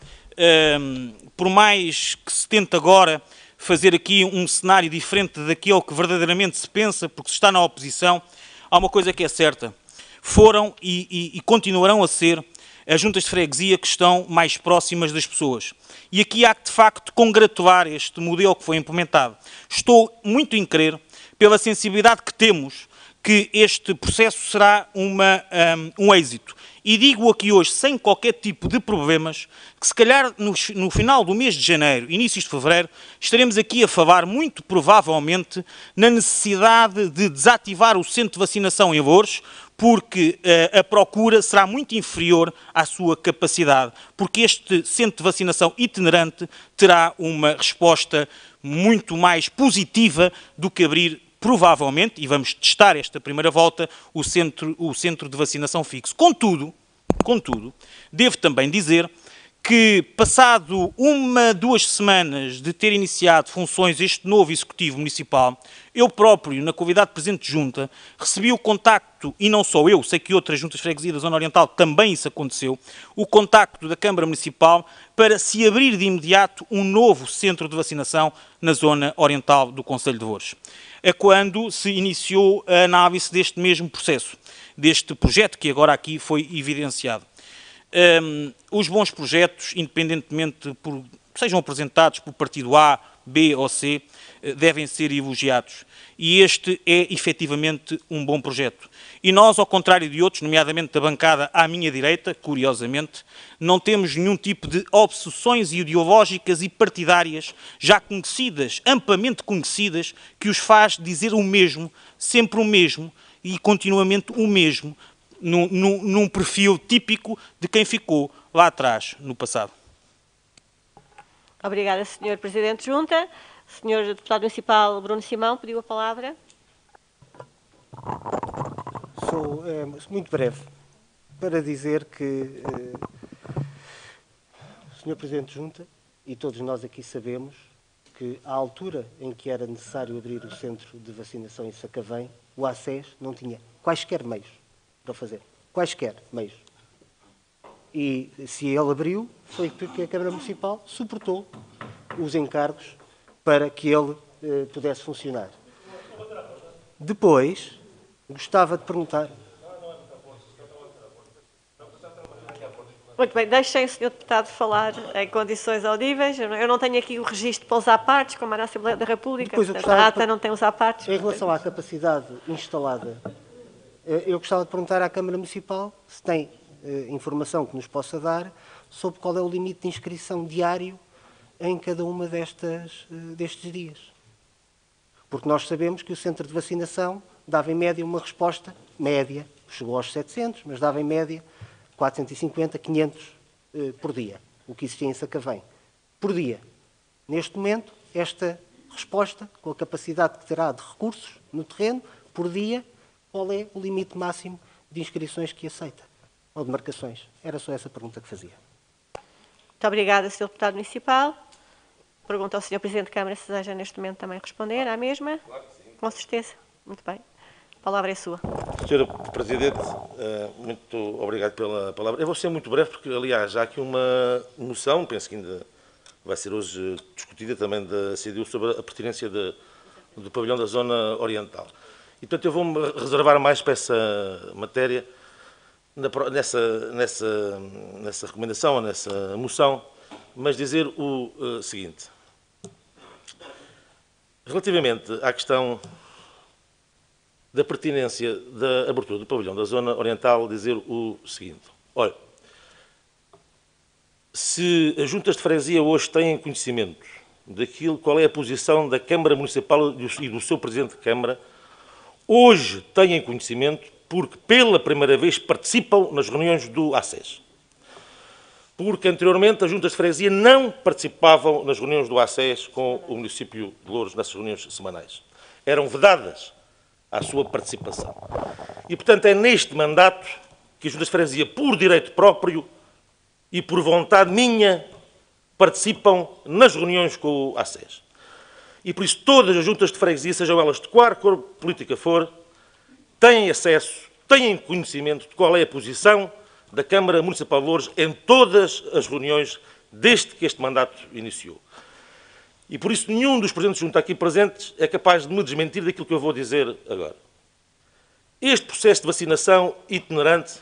um, por mais que se tente agora fazer aqui um cenário diferente daquele que verdadeiramente se pensa, porque se está na oposição, há uma coisa que é certa foram e, e, e continuarão a ser as juntas de freguesia que estão mais próximas das pessoas. E aqui há que, de facto, congratular este modelo que foi implementado. Estou muito em crer, pela sensibilidade que temos, que este processo será uma, um, um êxito. E digo aqui hoje, sem qualquer tipo de problemas, que se calhar no, no, final do mês de janeiro, início de fevereiro, estaremos aqui a falar, muito provavelmente, na necessidade de desativar o centro de vacinação em Louros, porque uh, a procura será muito inferior à sua capacidade, porque este centro de vacinação itinerante terá uma resposta muito mais positiva do que abrir, provavelmente, e vamos testar esta primeira volta, o centro, o centro de vacinação fixo. Contudo, contudo, devo também dizer que, passado uma, duas semanas de ter iniciado funções este novo Executivo Municipal, eu próprio, na convidado de Presidente de Junta, recebi o contacto, e não só eu, sei que outras juntas freguesia da Zona Oriental também isso aconteceu, o contacto da Câmara Municipal para se abrir de imediato um novo centro de vacinação na Zona Oriental do Conselho de Vores. É quando se iniciou a análise deste mesmo processo, deste projeto que agora aqui foi evidenciado. Um, os bons projetos, independentemente por sejam apresentados por partido A, B ou C, eh, devem ser elogiados. E este é efetivamente um bom projeto. E nós, ao contrário de outros, nomeadamente da bancada à minha direita, curiosamente, não temos nenhum tipo de obsessões ideológicas e partidárias já conhecidas, amplamente conhecidas, que os faz dizer o mesmo, sempre o mesmo e continuamente o mesmo, num, num, num perfil típico de quem ficou lá atrás, no passado. Obrigada, Sr. Presidente de Junta. Sr. Deputado Municipal Bruno Simão pediu a palavra. Sou é, muito breve para dizer que eh, o Sr. Presidente de Junta e todos nós aqui sabemos que à altura em que era necessário abrir o centro de vacinação em Sacavém, o ACES não tinha quaisquer meios para fazer. Quaisquer meios. E se ele abriu, foi porque a Câmara Municipal suportou os encargos para que ele eh, pudesse funcionar. Depois, gostava de perguntar. Muito bem, deixem o Sr. Deputado falar em condições audíveis. Eu não tenho aqui o registro para os apartes, como era a Assembleia da República. Depois, eu a ata não tem os apartes. Em relação à capacidade instalada, eu gostava de perguntar à Câmara Municipal se tem eh, informação que nos possa dar sobre qual é o limite de inscrição diário em cada uma destas, eh, destes dias. Porque nós sabemos que o centro de vacinação dava em média uma resposta, média, chegou aos 700, mas dava em média 450, 500 eh, por dia, o que existia em Sacavém. Por dia. Neste momento, esta resposta, com a capacidade que terá de recursos no terreno, por dia, qual é o limite máximo de inscrições que aceita? Ou de marcações? Era só essa pergunta que fazia. Muito obrigada, Sr. Deputado Municipal. Pergunto ao Sr. Presidente de Câmara se deseja neste momento também responder à mesma. Claro que sim. Com certeza. Muito bem. A palavra é sua. Sr. Presidente, eh, muito obrigado pela palavra. Eu vou ser muito breve, porque, aliás, há aqui uma moção, penso que ainda vai ser hoje discutida também da CDU, sobre a pertinência de, do pavilhão da Zona Oriental. E, portanto, eu vou-me reservar mais para essa matéria, nessa, nessa, nessa recomendação, nessa moção, mas dizer o uh, seguinte. Relativamente à questão da pertinência da abertura do pavilhão da Zona Oriental, dizer o seguinte. Olha, se as juntas de freguesia hoje têm conhecimento daquilo, qual é a posição da Câmara Municipal e do seu Presidente de Câmara, hoje têm conhecimento porque pela primeira vez participam nas reuniões do ACES porque anteriormente as juntas de freguesia não participavam nas reuniões do ACES com o município de Louros, nessas reuniões semanais. Eram vedadas à sua participação. E, portanto, é neste mandato que as juntas de freguesia, por direito próprio e por vontade minha, participam nas reuniões com o ACES. E por isso todas as juntas de freguesia, sejam elas de qual cor política for, têm acesso, têm conhecimento de qual é a posição da Câmara Municipal de Louros em todas as reuniões desde que este mandato iniciou. E por isso nenhum dos presidentes junto aqui presentes é capaz de me desmentir daquilo que eu vou dizer agora. Este processo de vacinação itinerante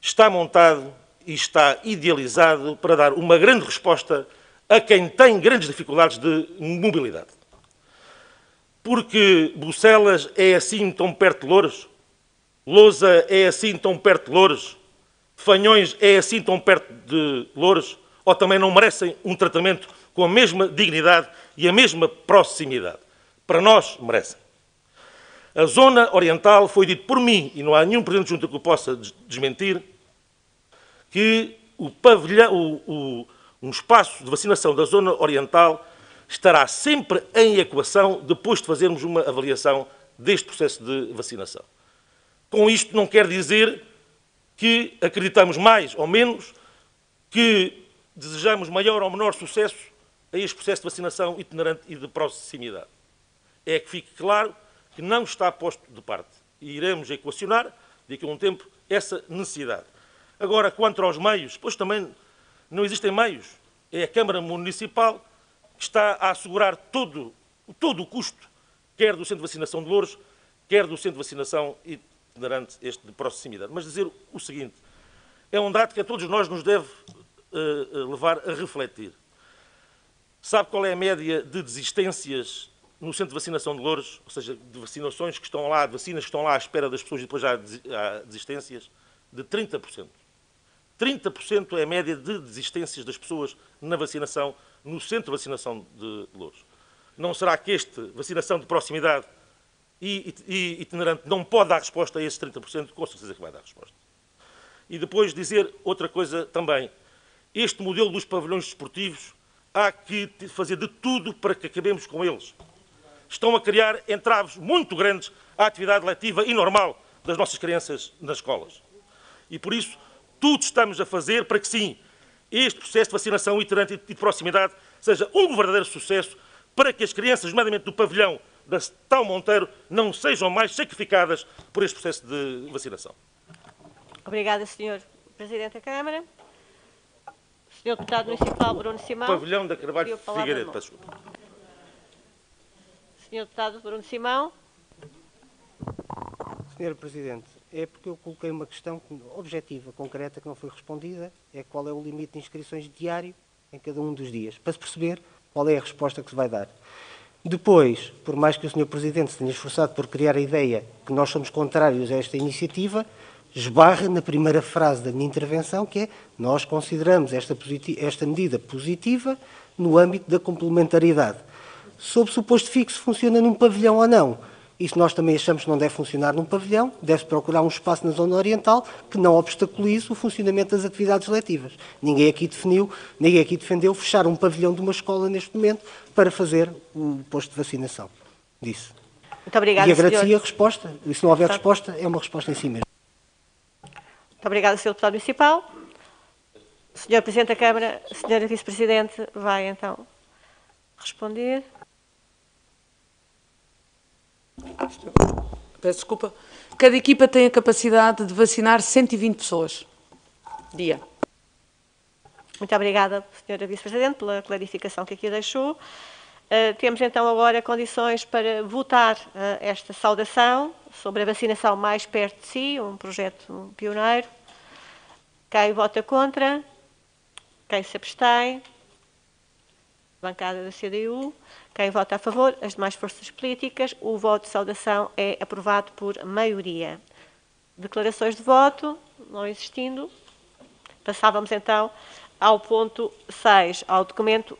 está montado e está idealizado para dar uma grande resposta a quem tem grandes dificuldades de mobilidade. Porque Bucelas é assim tão perto de Louros? Lousa é assim tão perto de Loures? Fanhões é assim tão perto de Loures? Ou também não merecem um tratamento com a mesma dignidade e a mesma proximidade? Para nós, merecem. A zona oriental foi dito por mim, e não há nenhum presidente junto que o possa desmentir, que o pavilhão, o, um espaço de vacinação da zona oriental estará sempre em equação depois de fazermos uma avaliação deste processo de vacinação. Com isto não quer dizer que acreditamos mais ou menos que desejamos maior ou menor sucesso a este processo de vacinação itinerante e de proximidade. É que fique claro que não está posto de parte e iremos equacionar, daqui a um tempo, essa necessidade. Agora, quanto aos meios, pois também não existem meios. É a Câmara Municipal que está a assegurar todo, todo o custo, quer do centro de vacinação de Louros, quer do centro de vacinação itinerante, este de proximidade. Mas dizer o seguinte, é um dado que a todos nós nos deve uh, levar a refletir. Sabe qual é a média de desistências no centro de vacinação de Louros, ou seja, de vacinações que estão lá, de vacinas que estão lá à espera das pessoas e depois já há desistências? De 30%. 30% é a média de desistências das pessoas na vacinação, no centro de vacinação de Louros. Não será que este vacinação de proximidade e, itinerante não pode dar resposta a esses 30%? Com certeza que vai dar resposta. E depois dizer outra coisa também. Este modelo dos pavilhões desportivos há que fazer de tudo para que acabemos com eles. Estão a criar entraves muito grandes à atividade letiva e normal das nossas crianças nas escolas. E por isso tudo estamos a fazer para que, sim, este processo de vacinação iterante e de proximidade seja um verdadeiro sucesso para que as crianças, nomeadamente do pavilhão da Tal Monteiro, não sejam mais sacrificadas por este processo de vacinação. Obrigada, Sr. Presidente da Câmara. Sr. Deputado Municipal Bruno Simão. Pavilhão da Carvalho Figueiredo, peço Sr. Deputado Bruno Simão. Sr. Presidente, é porque eu coloquei uma questão objetiva, concreta, que não foi respondida, é qual é o limite de inscrições diário em cada um dos dias, para se perceber qual é a resposta que se vai dar. Depois, por mais que o Sr. Presidente se tenha esforçado por criar a ideia que nós somos contrários a esta iniciativa, esbarra na primeira frase da minha intervenção, que é nós consideramos esta, esta medida positiva no âmbito da complementaridade. Sob suposto fixo, funciona num pavilhão ou não? Isso nós também achamos que não deve funcionar num pavilhão, deve-se procurar um espaço na zona oriental que não obstaculize o funcionamento das atividades letivas. Ninguém aqui definiu, ninguém aqui defendeu fechar um pavilhão de uma escola neste momento para fazer o posto de vacinação. Disse. Muito obrigada, E agradecia a resposta. E se não houver resposta, é uma resposta em si mesmo. Muito obrigada, Sr. Deputado Municipal. Sr. Presidente da Câmara, Sra. Vice-Presidente, vai então responder. Peço desculpa. Cada equipa tem a capacidade de vacinar 120 pessoas. Dia. Muito obrigada, Sra. Vice-Presidente, pela clarificação que aqui deixou. Uh, temos então agora condições para votar uh, esta saudação sobre a vacinação mais perto de si, um projeto pioneiro. Quem vota contra? Quem se abstém? Bancada da CDU. Quem vota a favor? As demais forças políticas. O voto de saudação é aprovado por maioria. Declarações de voto, não existindo. Passávamos então ao ponto 6, ao documento.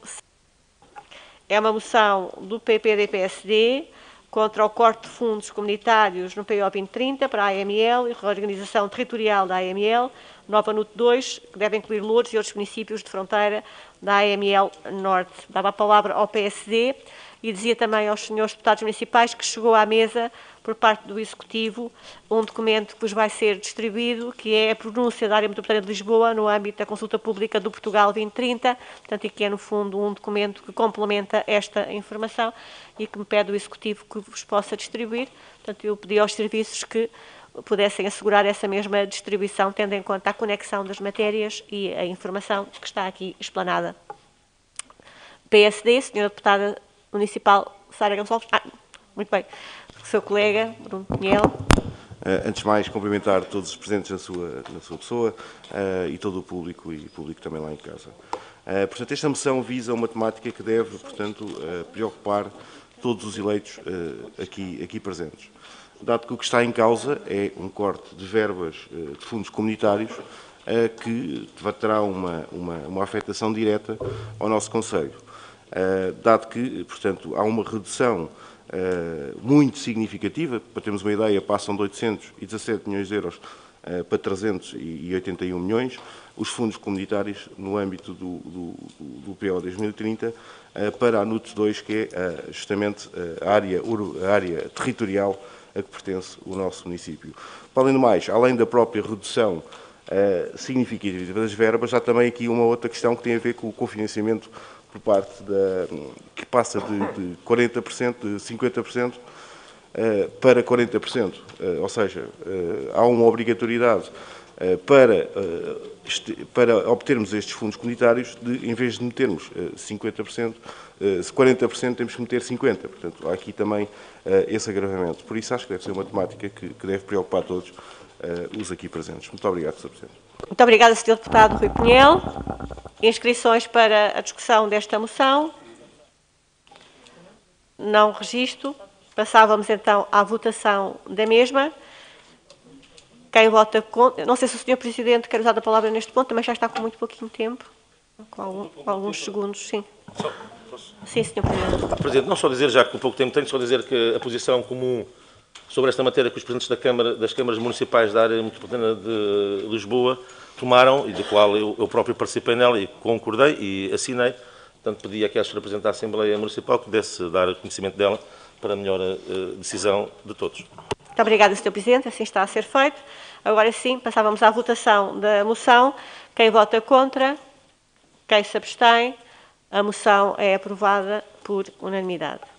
É uma moção do PPD-PSD contra o corte de fundos comunitários no PO 2030 para a AML e reorganização territorial da AML, nova NUT 2, que deve incluir Lourdes e outros municípios de fronteira da AML Norte. Dava a palavra ao PSD e dizia também aos senhores deputados municipais que chegou à mesa, por parte do Executivo, um documento que vos vai ser distribuído, que é a pronúncia da área metropolitana de Lisboa no âmbito da consulta pública do Portugal 2030, portanto, e que é, no fundo, um documento que complementa esta informação e que me pede o Executivo que vos possa distribuir. Portanto, eu pedi aos serviços que pudessem assegurar essa mesma distribuição, tendo em conta a conexão das matérias e a informação que está aqui explanada. PSD, Senhora Deputada Municipal Sara Gonçalves. Ah, muito bem. Seu colega, Bruno Pinhel. Uh, antes de mais, cumprimentar todos os presentes na sua, na sua pessoa uh, e todo o público, e público também lá em casa. Uh, portanto, esta moção visa uma temática que deve, portanto, preocupar todos os eleitos aqui, aqui presentes dado que o que está em causa é um corte de verbas eh, de fundos comunitários eh, que terá uma, uma, uma afetação direta ao nosso Conselho. Eh, dado que, portanto, há uma redução muito significativa, para termos uma ideia, passam de 817 milhões de euros para 381 milhões, os fundos comunitários no âmbito do, do, do PO 2030 para a NUTS 2, que é justamente a área, a área territorial a que pertence o nosso município. Para além do mais, além da própria redução significativa das verbas, há também aqui uma outra questão que tem a ver com o cofinanciamento por parte da, que passa de, de 40%, de 50% uh, para 40%. Uh, ou seja, há uma obrigatoriedade para, para obtermos estes fundos comunitários, de, em vez de metermos 50%, se 40% temos que meter 50%. Portanto, há aqui também esse agravamento. Por isso, acho que deve ser uma temática que, que deve preocupar todos os aqui presentes. Muito obrigado, Sr. Presidente. Muito obrigada, Sr. Deputado Rui Pinhel. Inscrições para a discussão desta moção. Não registro. Passávamos então à votação da mesma. Quem vota contra... Não sei se o Sr. Presidente quer usar a palavra neste ponto, também já está com muito pouquinho tempo. Com, algum, com alguns segundos, sim. Sim, Sr. Presidente. Presidente, não só dizer, já que com pouco tempo tenho, só dizer que a posição comum sobre esta matéria que os presidentes da Câmara, das câmaras municipais da área metropolitana de Lisboa tomaram e do qual eu, eu próprio participei nela e concordei e assinei. Portanto, pedi a que a Sra. Presidente da Assembleia Municipal que desse dar conhecimento dela para a melhor uh, decisão de todos. Muito obrigada, Sr. Presidente. Assim está a ser feito. Agora sim, passávamos à votação da moção. Quem vota contra? Quem se abstém? A moção é aprovada por unanimidade.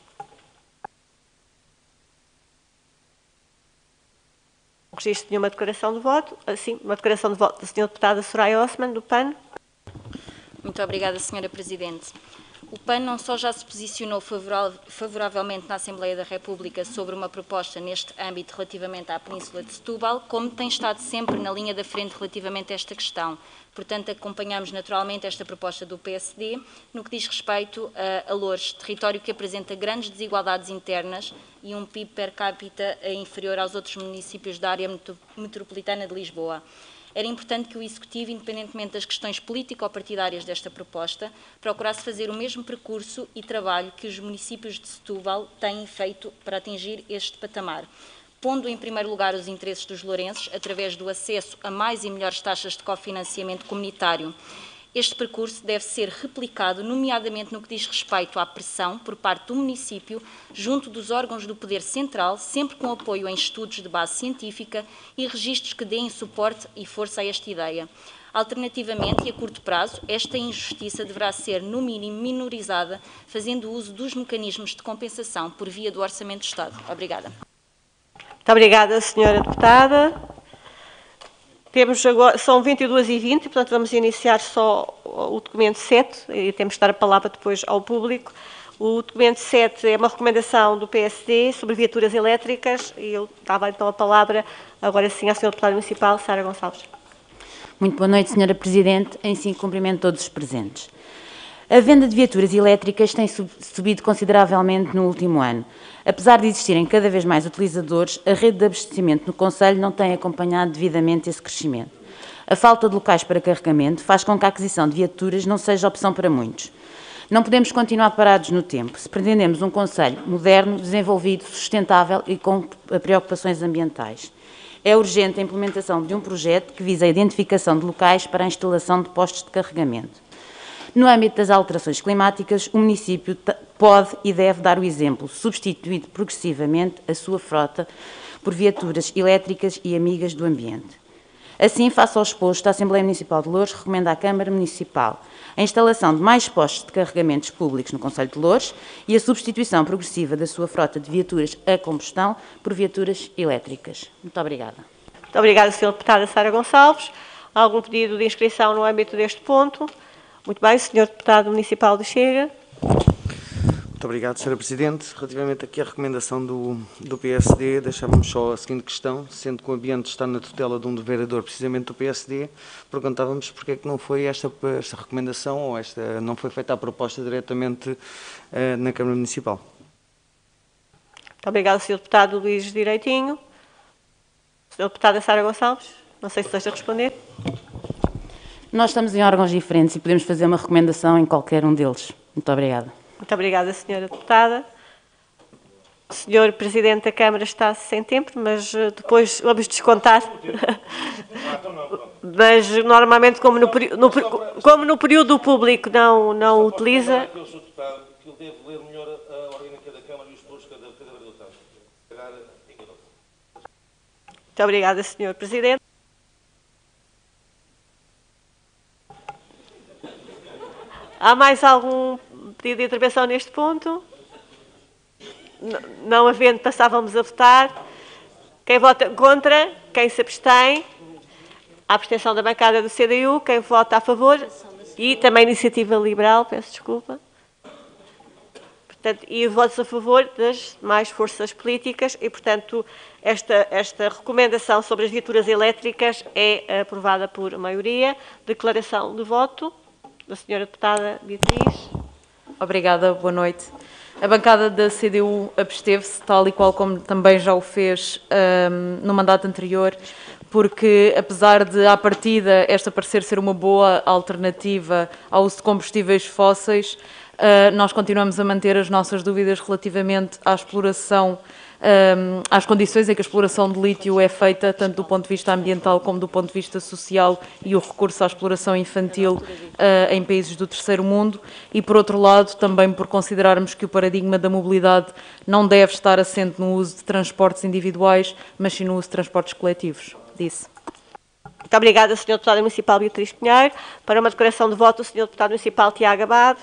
Não registro nenhuma declaração de voto. Assim, uma declaração de voto da Sra. Deputada Soraya Osman, do PAN. Muito obrigada, Sra. Presidente. O PAN não só já se posicionou favoravelmente na Assembleia da República sobre uma proposta neste âmbito relativamente à Península de Setúbal, como tem estado sempre na linha da frente relativamente a esta questão. Portanto, acompanhamos naturalmente esta proposta do PSD no que diz respeito a, a Lourdes, território que apresenta grandes desigualdades internas e um PIB per capita inferior aos outros municípios da área metropolitana de Lisboa. Era importante que o Executivo, independentemente das questões político-partidárias desta proposta, procurasse fazer o mesmo percurso e trabalho que os municípios de Setúbal têm feito para atingir este patamar, pondo em primeiro lugar os interesses dos lourenços através do acesso a mais e melhores taxas de cofinanciamento comunitário este percurso deve ser replicado, nomeadamente no que diz respeito à pressão por parte do município, junto dos órgãos do poder central, sempre com apoio em estudos de base científica e registros que deem suporte e força a esta ideia. Alternativamente, e a curto prazo, esta injustiça deverá ser, no mínimo, minorizada, fazendo uso dos mecanismos de compensação por via do Orçamento do Estado. Obrigada. Muito obrigada, Senhora Deputada. Temos agora, são 22 e 20, portanto vamos iniciar só o documento 7 e temos de dar a palavra depois ao público. O documento 7 é uma recomendação do PSD sobre viaturas elétricas e eu dava então a palavra agora sim à Sra. Deputada Municipal, Sara Gonçalves. Muito boa noite, Sra. Presidente. Em sim, cumprimento todos os presentes. A venda de viaturas elétricas tem subido consideravelmente no último ano. Apesar de existirem cada vez mais utilizadores, a rede de abastecimento no Conselho não tem acompanhado devidamente esse crescimento. A falta de locais para carregamento faz com que a aquisição de viaturas não seja opção para muitos. Não podemos continuar parados no tempo, se pretendemos um Conselho moderno, desenvolvido, sustentável e com preocupações ambientais. É urgente a implementação de um projeto que visa a identificação de locais para a instalação de postos de carregamento. No âmbito das alterações climáticas, o município pode e deve dar o exemplo, substituindo progressivamente a sua frota por viaturas elétricas e amigas do ambiente. Assim, face ao exposto, a Assembleia Municipal de Louros recomenda à Câmara Municipal a instalação de mais postos de carregamentos públicos no Conselho de Louros e a substituição progressiva da sua frota de viaturas a combustão por viaturas elétricas. Muito obrigada. Muito obrigada, Sra. Deputada Sara Gonçalves. Há algum pedido de inscrição no âmbito deste ponto? Muito bem, Sr. Deputado Municipal de Chega. Muito obrigado, Sra. Presidente. Relativamente aqui à recomendação do, do PSD, deixávamos só a seguinte questão, sendo que o ambiente está na tutela de um vereador precisamente do PSD, perguntávamos porque é que não foi esta, esta recomendação ou esta, não foi feita a proposta diretamente uh, na Câmara Municipal. Muito obrigado, Sr. Deputado Luís Direitinho. Sr. Deputada Sara Gonçalves, não sei se deseja responder. Nós estamos em órgãos diferentes e podemos fazer uma recomendação em qualquer um deles. Muito obrigada. Muito obrigada, Senhora Deputada. O Senhor Presidente da Câmara está sem tempo, mas eh, depois vamos descontar. mas normalmente, como no, no, como no período público não, não utiliza. Muito obrigada, Senhor Presidente. Há mais algum pedido de intervenção neste ponto? Não havendo, passávamos a votar. Quem vota contra? Quem se abstém? A abstenção da bancada do CDU. Quem vota a favor? E também Iniciativa Liberal, peço desculpa. Portanto, e votos a favor das mais forças políticas e, portanto, esta, esta recomendação sobre as viaturas elétricas é aprovada por maioria. Declaração de voto da senhora deputada Beatriz. Obrigada, boa noite. A bancada da CDU absteve-se, tal e qual como também já o fez um, no mandato anterior, porque apesar de, à partida, esta parecer ser uma boa alternativa ao uso de combustíveis fósseis, uh, nós continuamos a manter as nossas dúvidas relativamente à exploração um, às condições em que a exploração de lítio é feita, tanto do ponto de vista ambiental como do ponto de vista social, e o recurso à exploração infantil uh, em países do terceiro mundo, e por outro lado, também por considerarmos que o paradigma da mobilidade não deve estar assente no uso de transportes individuais, mas sim no uso de transportes coletivos. Disse. Muito obrigada, Sr. Deputado Municipal Beatriz Pinheiro. Para uma declaração de voto, o Sr. Deputado Municipal Tiago Abado.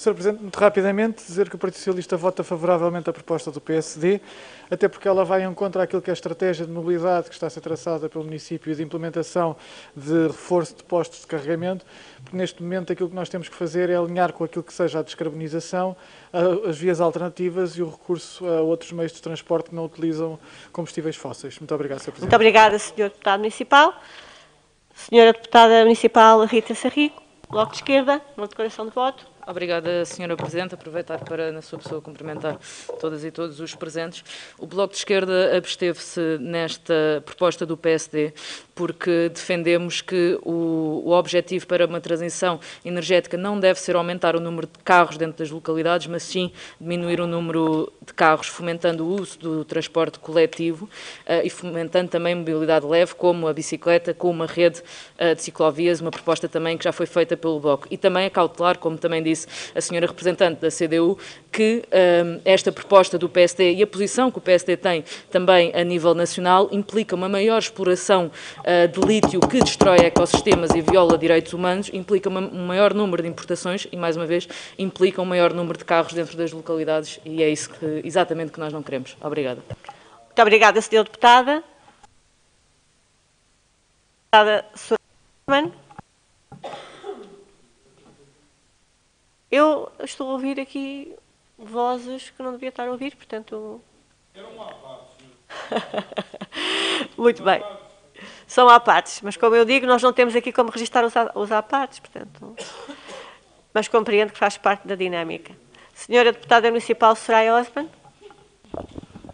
Sr. Presidente, muito rapidamente, dizer que o Partido Socialista vota favoravelmente à proposta do PSD, até porque ela vai em contra aquilo que é a estratégia de mobilidade que está a ser traçada pelo município e de implementação de reforço de postos de carregamento, porque neste momento aquilo que nós temos que fazer é alinhar com aquilo que seja a descarbonização, as vias alternativas e o recurso a outros meios de transporte que não utilizam combustíveis fósseis. Muito obrigado, Sr. Presidente. Muito obrigada, Sr. Deputado Municipal. Senhora Deputada Municipal Rita Sarrico, Bloco de Esquerda, uma declaração de voto. Obrigada, Sra. Presidente. Aproveitar para, na sua pessoa, cumprimentar todas e todos os presentes. O Bloco de Esquerda absteve-se nesta proposta do PSD porque defendemos que o, o, objetivo para uma transição energética não deve ser aumentar o número de carros dentro das localidades, mas sim diminuir o número de carros, fomentando o uso do transporte coletivo uh, e fomentando também mobilidade leve, como a bicicleta, com uma rede uh, de ciclovias, uma proposta também que já foi feita pelo Bloco. E também a cautelar, como também disse a senhora representante da CDU, que uh, esta proposta do PSD e a posição que o PSD tem também a nível nacional implica uma maior exploração eh, de lítio que destrói ecossistemas e viola direitos humanos, implica um maior número de importações e, mais uma vez, implica um maior número de carros dentro das localidades e é isso que, exatamente que nós não queremos. Obrigada. Muito obrigada, Sra. Deputada. Deputada Sorman. Eu estou a ouvir aqui vozes que não devia estar a ouvir, portanto... Muito bem são à partes. Mas, como eu digo, nós não temos aqui como registrar os, os à partes, portanto. Mas compreendo que faz parte da dinâmica. Senhora Deputada Municipal Soraya Osman.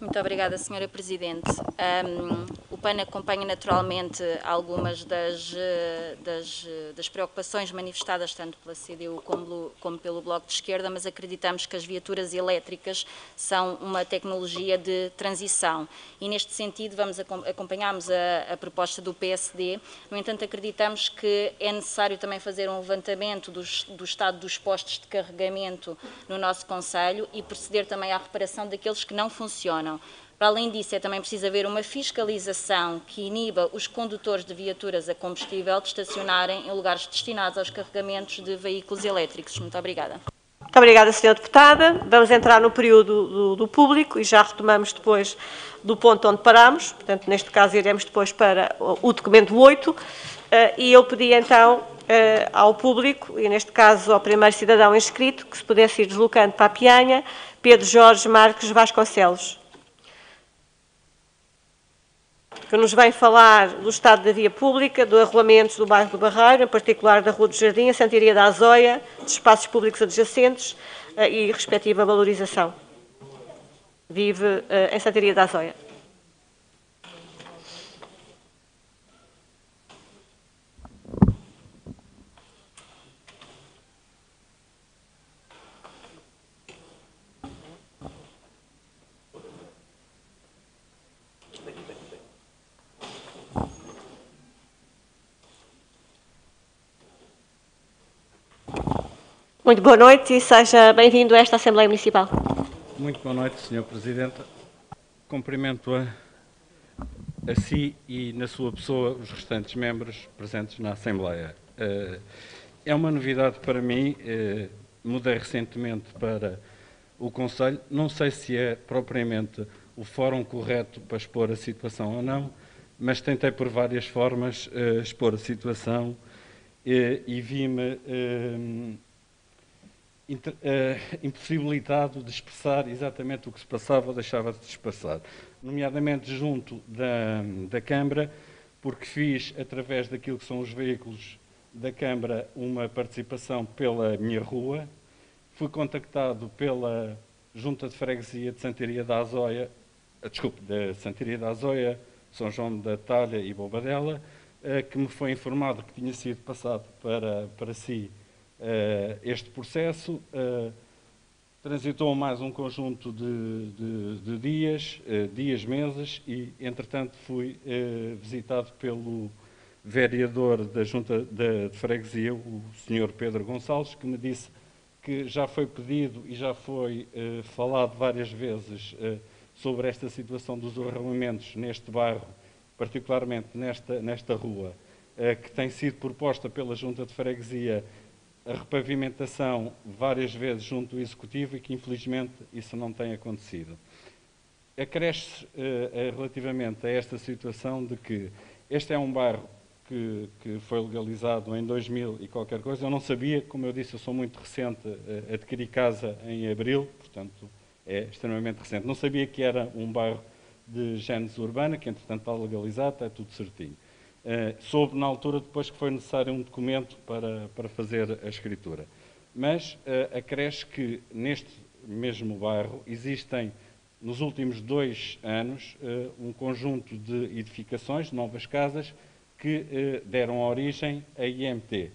Muito obrigada, Senhora Presidente. Um, o PAN acompanha naturalmente algumas das, eh, das, eh, das, preocupações manifestadas tanto pela CDU como, como, pelo Bloco de Esquerda, mas acreditamos que as viaturas elétricas são uma tecnologia de transição e neste sentido vamos acompanharmos a, a proposta do PSD. No entanto, acreditamos que é necessário também fazer um levantamento do estado dos postos de carregamento no nosso Conselho e proceder também à reparação daqueles que não funcionam. Para além disso, é também preciso haver uma fiscalização que iniba os condutores de viaturas a combustível de estacionarem em lugares destinados aos carregamentos de veículos elétricos. Muito obrigada. Muito obrigada, Sra. Deputada. Vamos entrar no período do, do, público e já retomamos depois do ponto onde paramos. Portanto, neste caso, iremos depois para o documento 8. Uh, eh, e eu pedi então uh, ao público, e neste caso ao primeiro cidadão inscrito, que se pudesse ir deslocando para a Pianha, Pedro Jorge Marques Vasconcelos que nos vai falar do estado da via pública, do arruamento do bairro do Barreiro, em particular da Rua do Jardim, a Santiria da Azóia, de espaços públicos adjacentes eh, e respectiva valorização. Vive eh, em Santiria da Azóia. Muito boa noite e seja bem-vindo a esta Assembleia Municipal. Muito boa noite, Sr. Presidente. Cumprimento a, a si e, na sua pessoa, os restantes membros presentes na Assembleia. Uh, é uma novidade para mim, eh, mudei recentemente para o Conselho, não sei se é propriamente o fórum correto para expor a situação ou não, mas tentei por várias formas eh, expor a situação eh, e vi-me eh, eh, impossibilitado de expressar exatamente o que se passava ou deixava de se passar, nomeadamente junto da, da Câmara, porque fiz, através daquilo que são os veículos da Câmara, uma participação pela minha rua, fui contactado pela Junta de Freguesia de Santaria da Azóia, eh, desculpe, da Santaria da Azóia, São João da Talha e Bobadela, eh, que me foi informado que tinha sido passado para, para si eh, este processo. eh, Transitou mais um conjunto de, de- de dias, eh, dias, meses, e, entretanto, fui eh, visitado pelo vereador da Junta de Freguesia, o Sr. Pedro Gonçalves, que me disse que já foi pedido e já foi eh, falado várias vezes eh, sobre esta situação dos arrelamentos neste bairro, particularmente nesta, nesta rua, eh, que tem sido proposta pela Junta de Freguesia a repavimentação várias vezes junto do Executivo e que, infelizmente, isso não tem acontecido. Acresce eh, relativamente a esta situação de que este é um bairro que, que foi legalizado em 2000 e qualquer coisa. Eu não sabia, como eu disse, eu sou muito recente, eh, adquiri casa em abril, portanto é extremamente recente. Não sabia que era um bairro de gênese urbana, que entretanto está legalizado, está tudo certinho. Uh, soube na altura depois que foi necessário um documento para, para fazer a escritura. Mas uh, acresce que neste mesmo bairro existem, nos últimos dois anos, uh, um conjunto de edificações, novas casas, que deram origem a IMT.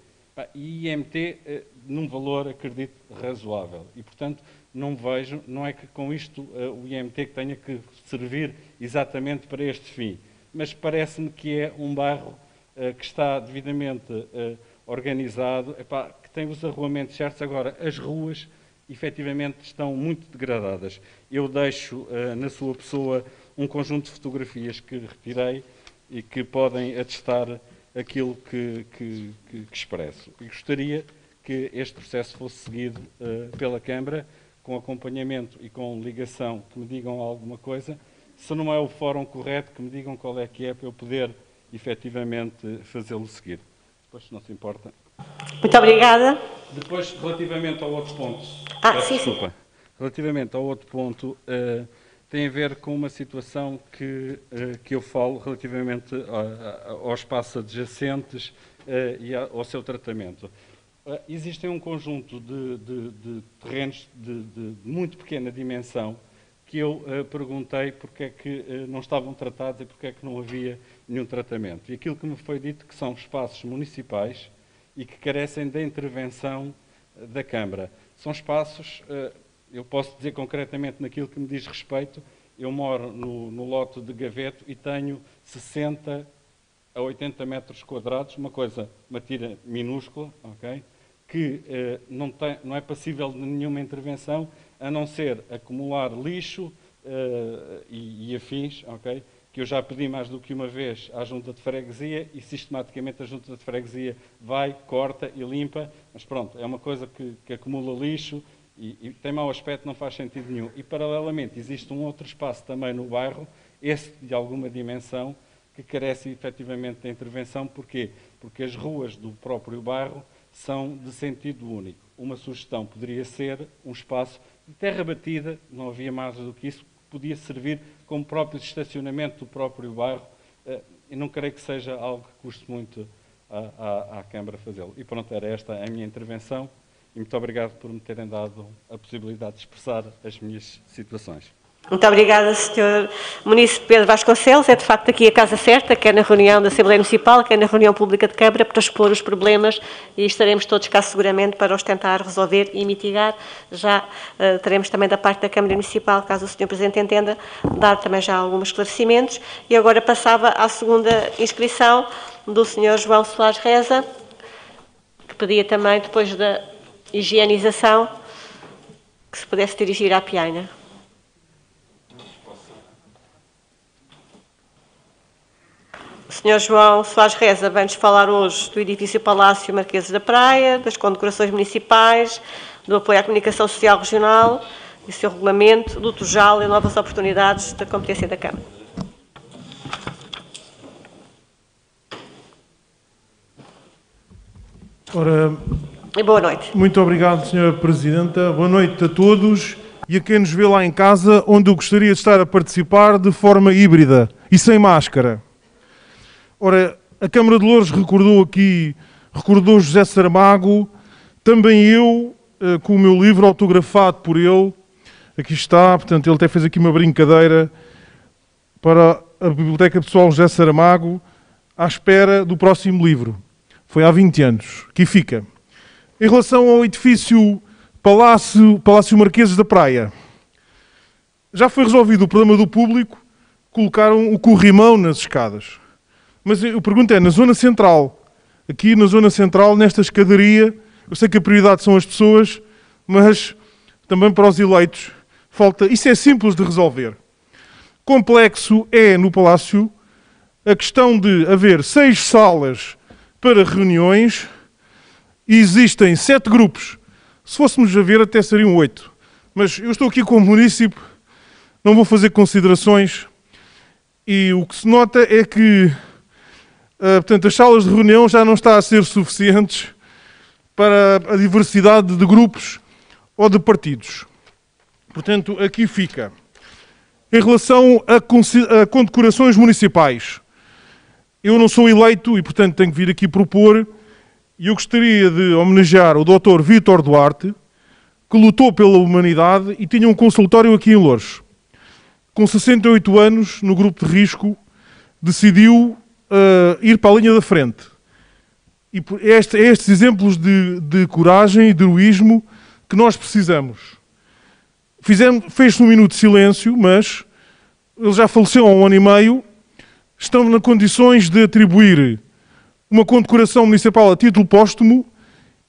E IMT num valor, acredito, razoável. E, portanto, não vejo, não é que com isto o IMT tenha que servir exatamente para este fim mas parece-me que é um bairro uh, que está devidamente uh, organizado, epá, que tem os arruamentos certos. Agora, as ruas, efetivamente, estão muito degradadas. Eu deixo uh, na sua pessoa um conjunto de fotografias que retirei e que podem atestar aquilo que, que, que, que expresso. E gostaria que este processo fosse seguido pela Câmara, com acompanhamento e com ligação, que me digam alguma coisa, se não é o fórum correto, que me digam qual é que é para eu poder efetivamente fazê-lo seguir. Depois, se não se importa. Muito obrigada. Depois, relativamente ao outro ponto. Ah, peço sim, desculpa. sim. Relativamente ao outro ponto, uh, tem a ver com uma situação que, uh, que eu falo relativamente a, a, aos espaços adjacentes uh, e a, ao seu tratamento. existem um conjunto de, de, de terrenos de, de muito pequena dimensão que eu uh, perguntei porque é que uh, não estavam tratados e porque é que não havia nenhum tratamento. E aquilo que me foi dito que são espaços municipais e que carecem da intervenção uh, da Câmara. São espaços, eu posso dizer concretamente naquilo que me diz respeito, eu moro no, no lote de Gaveto e tenho 60 a 80 metros quadrados, uma coisa, uma tira minúscula, ok? que não, tem, não é passível de nenhuma intervenção a não ser acumular lixo uh, e, e, afins, ok? Que eu já pedi mais do que uma vez à Junta de Freguesia e sistematicamente a Junta de Freguesia vai, corta e limpa, mas pronto, é uma coisa que, que acumula lixo e, e, tem mau aspecto, não faz sentido nenhum. E paralelamente existe um outro espaço também no bairro, esse de alguma dimensão, que carece efetivamente da intervenção. Porquê? Porque as ruas do próprio bairro são de sentido único. Uma sugestão poderia ser um espaço de terra batida, não havia mais do que isso, podia servir como próprio estacionamento do próprio bairro, e não creio que seja algo que custe muito à, à, à Câmara fazê-lo. E pronto, era esta a minha intervenção, e muito obrigado por me terem dado a possibilidade de expressar as minhas situações. Muito obrigada, Sr. Munícipe Pedro Vasconcelos. É de facto aqui a casa certa, quer na reunião da Assembleia Municipal, quer na reunião pública de Câmara, para expor os problemas e estaremos todos cá seguramente para os tentar resolver e mitigar. Já uh, teremos também da parte da Câmara Municipal, caso o Sr. Presidente entenda, dar também já alguns esclarecimentos. E agora passava à segunda inscrição do Sr. João Soares Reza, que pedia também, depois da higienização, que se pudesse dirigir à Piaina. O Sr. João Soares Reza vem-nos falar hoje do edifício Palácio Marqueses da Praia, das condecorações municipais, do apoio à comunicação social regional e seu regulamento, do TUJAL e novas oportunidades da competência da Câmara. Ora, e boa noite. Muito obrigado, Sra. Presidenta. Boa noite a todos e a quem nos vê lá em casa, onde eu gostaria de estar a participar de forma híbrida e sem máscara. Ora, a Câmara de Louros recordou aqui, recordou José Saramago, também eu, eh, com o meu livro autografado por ele, aqui está, portanto, ele até fez aqui uma brincadeira para a Biblioteca Pessoal José Saramago, à espera do próximo livro. Foi há 20 anos. Aqui fica. Em relação ao edifício Palácio, Palácio Marqueses da Praia, já foi resolvido o problema do público, colocaram o corrimão nas escadas. Mas eu pergunto é, na zona central, aqui na zona central, nesta escadaria, eu sei que a prioridade são as pessoas, mas também para os eleitos, falta. Isso é simples de resolver. Complexo é no Palácio a questão de haver seis salas para reuniões e existem sete grupos. Se fôssemos a ver, até seriam oito. Mas eu estou aqui como município, não vou fazer considerações e o que se nota é que, portanto, as salas de reunião já não estão a ser suficientes para a diversidade de grupos ou de partidos. Portanto, aqui fica. Em relação a, a condecorações municipais, eu não sou eleito e, portanto, tenho que vir aqui propor. E eu gostaria de homenagear o Dr. Vítor Duarte, que lutou pela humanidade e tinha um consultório aqui em Louros. Com 68 anos, no grupo de risco, decidiu uh, ir para a linha da frente. E este, estes exemplos de, de, coragem e de heroísmo que nós precisamos. Fez-se um minuto de silêncio, mas ele já faleceu há um ano e meio estão nas condições de atribuir uma condecoração municipal a título póstumo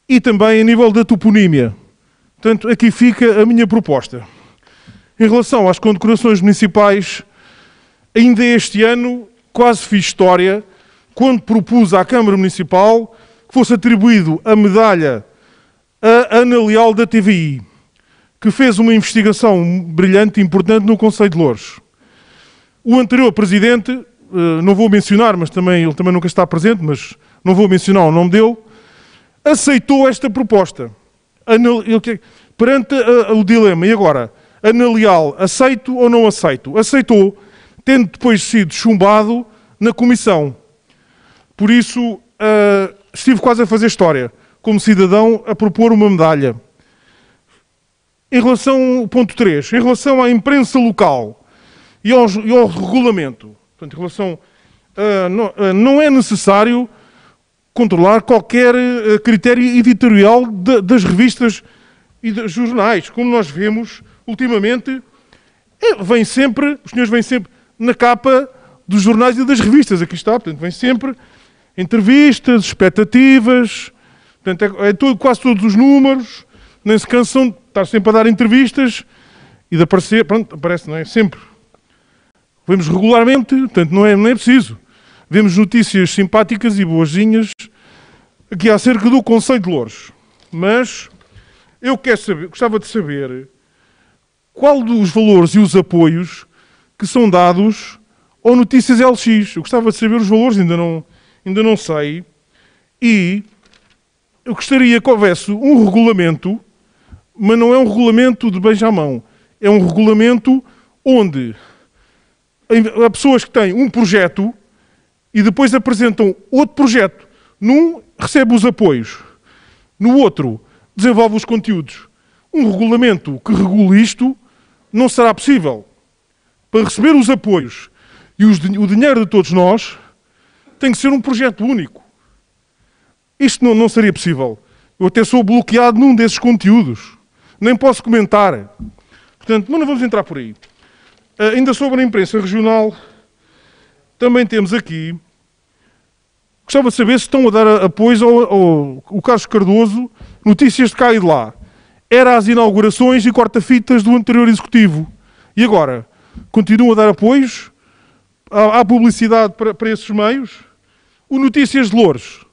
e também a nível da toponímia. Portanto, aqui fica a minha proposta. Em relação às condecorações municipais, ainda este ano quase fiz história quando propus à Câmara Municipal que fosse atribuído a medalha a Ana Leal da TVI, que fez uma investigação brilhante e importante no Conselho de Louros. O anterior presidente eh, não vou mencionar, mas também ele também nunca está presente, mas não vou mencionar o nome dele, aceitou esta proposta. Perante o dilema, e agora? Ana Leal, aceito ou não aceito? Aceitou, tendo depois sido chumbado na comissão. Por isso, uh, estive quase a fazer história, como cidadão, a propor uma medalha. Em relação, ponto 3, em relação à imprensa local e ao, e ao regulamento, Portanto, em relação. Uh, não, uh, não, é necessário controlar qualquer critério editorial de, das revistas e dos jornais. Como nós vemos ultimamente, é, vem sempre, os senhores vêm sempre na capa dos jornais e das revistas. Aqui está, portanto, vem sempre entrevistas, expectativas, portanto, é, é todo, quase todos os números, nem se cansam de estar sempre a dar entrevistas e de aparecer, pronto, aparece, não é? Sempre Vemos regularmente, portanto não é, não é preciso. Vemos notícias simpáticas e boazinhas aqui acerca do Conselho de Louros. Mas eu quero saber, gostava de saber qual dos valores e os apoios que são dados ao Notícias LX. Eu gostava de saber os valores, ainda não, ainda não sei. E eu gostaria que houvesse um regulamento, mas não é um regulamento de beijamão. É um regulamento onde há pessoas que têm um projeto e depois apresentam outro projeto. Num recebe os apoios, no outro desenvolve os conteúdos. Um regulamento que regule isto não será possível. Para receber os apoios e os, o dinheiro de todos nós, tem que ser um projeto único. Isto não, não seria possível. Eu até sou bloqueado num desses conteúdos. Nem posso comentar. Portanto, mas não vamos entrar por aí. Ah, ainda sobre a imprensa regional, também temos aqui. Gostava de saber se estão a dar apoio ao, ao, ao Carlos Cardoso, notícias de cá e de lá. Era as inaugurações e corta-fitas do anterior executivo. E agora? Continuam a dar apoios há publicidade para, para esses meios. O Notícias de Louros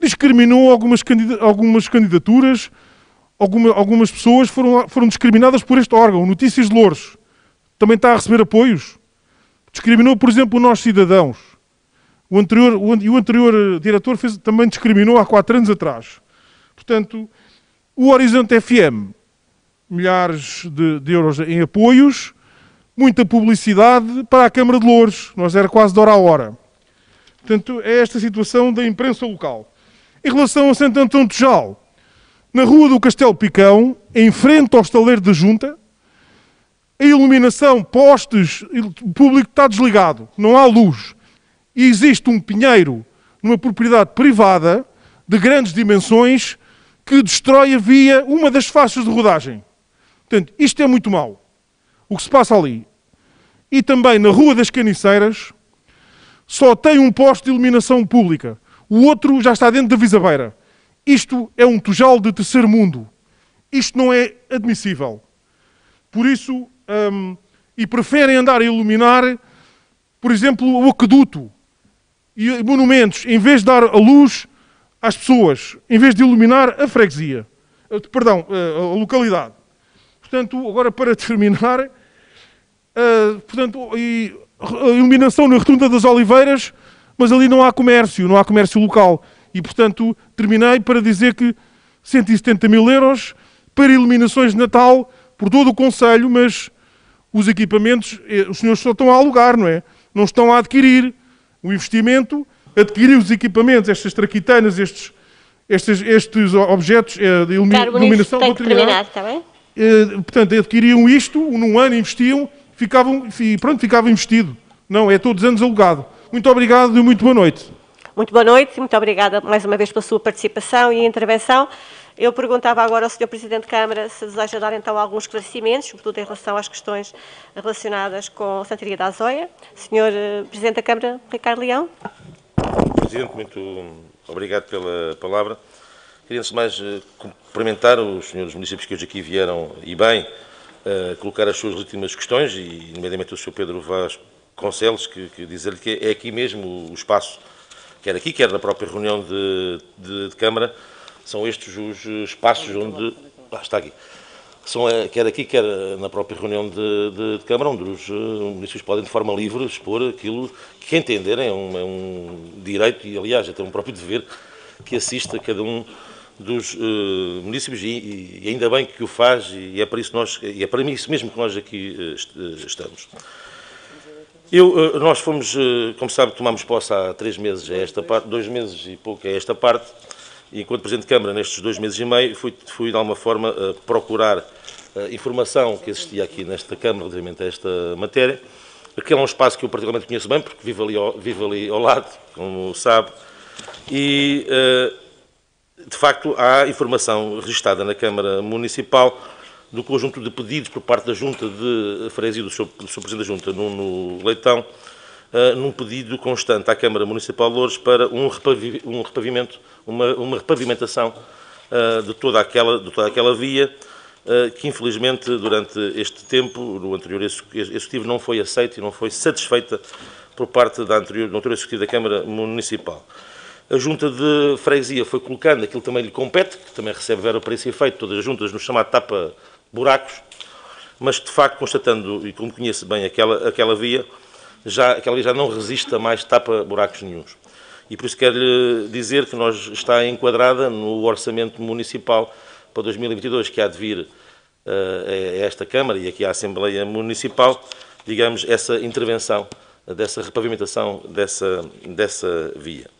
discriminou algumas, algumas candidaturas, alguma, algumas pessoas foram, foram discriminadas por este órgão. Notícias de Louros também está a receber apoios. Discriminou, por exemplo, nós cidadãos. O anterior, o, e o anterior eh, diretor fez, também discriminou há quatro anos atrás. Portanto, o Horizonte FM, milhares de, de euros em apoios, muita publicidade para a Câmara de Louros. Nós era quase de hora a hora. Portanto, é esta situação da imprensa local. Em relação a Santo Antão de Tejal, na rua do Castelo Picão, em frente ao estaleiro da Junta, a iluminação, postes, o público está desligado, não há luz e existe um pinheiro numa propriedade privada de grandes dimensões que destrói a via, uma das faixas de rodagem. Portanto, isto é muito mau. O que se passa ali. E também na Rua das Caniceiras, só tem um posto de iluminação pública. O outro já está dentro da Visabeira. Isto é um tujal de terceiro mundo. Isto não é admissível. Por isso, hum, e preferem andar a iluminar, por exemplo, o aqueduto, e monumentos, em vez de dar a luz às pessoas, em vez de iluminar a freguesia, eh, perdão, eh, a localidade. Portanto, agora para terminar, uh, portanto, e, a iluminação na Rotunda das Oliveiras, mas ali não há comércio, não há comércio local. E, portanto, terminei para dizer que 170 mil euros para iluminações de Natal por todo o Conselho, mas os equipamentos, os senhores só estão a alugar, não é? Não estão a adquirir o investimento, adquirir os equipamentos, estas traquitanas, estes, estes, estes objetos eh, de iluminação. Vou terminar. bem? Eh, portanto, adquiriam isto, num ano investiam, ficavam, e pronto, ficava investido. Não, é todos os anos alugado. Muito obrigado e muito boa noite. Muito boa noite e muito obrigada mais uma vez pela sua participação e intervenção. Eu perguntava agora ao Sr. Presidente de Câmara se deseja dar então alguns esclarecimentos, sobretudo em relação às questões relacionadas com a Santaria da Azóia. Sr. Eh, Presidente da Câmara, Ricardo Leão. Presidente, muito obrigado pela palavra. Queria, antes de mais, eh, cumprimentar os senhores municípios que hoje aqui vieram, e bem, uh, colocar as suas legítimas questões, e nomeadamente o Sr. Pedro Vaz Concelos, que, que dizer-lhe que é aqui mesmo o espaço, quer aqui, quer na própria reunião de, de, de Câmara, são estes os espaços onde. Ah, está aqui. São, eh, quer aqui, quer na própria reunião de, de, de Câmara, onde os municípios podem, de forma livre, expor aquilo que entenderem é um, é um direito e, aliás, até um próprio dever que assista cada um dos uh, municípios e, e, ainda bem que o faz e é para isso nós é para isso mesmo que nós aqui uh, estamos. Eu, nós fomos, como sabe, tomamos posse há três meses a esta parte, dois meses e pouco a esta parte e, enquanto Presidente de Câmara, nestes dois meses e meio, fui, fui de alguma forma, procurar informação que existia aqui nesta Câmara relativamente a esta matéria. Aquele é um espaço que eu particularmente conheço bem, porque vivo ali ao, vivo ali ao lado, como sabe, e, de facto, há informação registada na Câmara Municipal do conjunto de pedidos por parte da Junta de Freguesia do Sr. Presidente da Junta, no Leitão, uh, num pedido constante à Câmara Municipal de Louros para um, repavi um repavimento, uma, uma repavimentação uh, de, toda aquela, de toda aquela via, uh, que infelizmente durante este tempo, no anterior Executivo, não foi aceita e não foi satisfeita por parte da anterior, do anterior Executivo da Câmara Municipal. A Junta de Freguesia foi colocando aquilo também lhe compete, que também recebe vera para esse efeito, todas as juntas no chamado tapa-buracos, mas de facto, constatando, e como conhece bem aquela, aquela via, já, aquela lei já não resiste a mais tapa-buracos nenhums. E por isso quero lhe dizer que nós está enquadrada no orçamento municipal para 2022, que há de vir uh, a esta Câmara e aqui à Assembleia Municipal, digamos, essa intervenção, dessa repavimentação dessa, dessa via.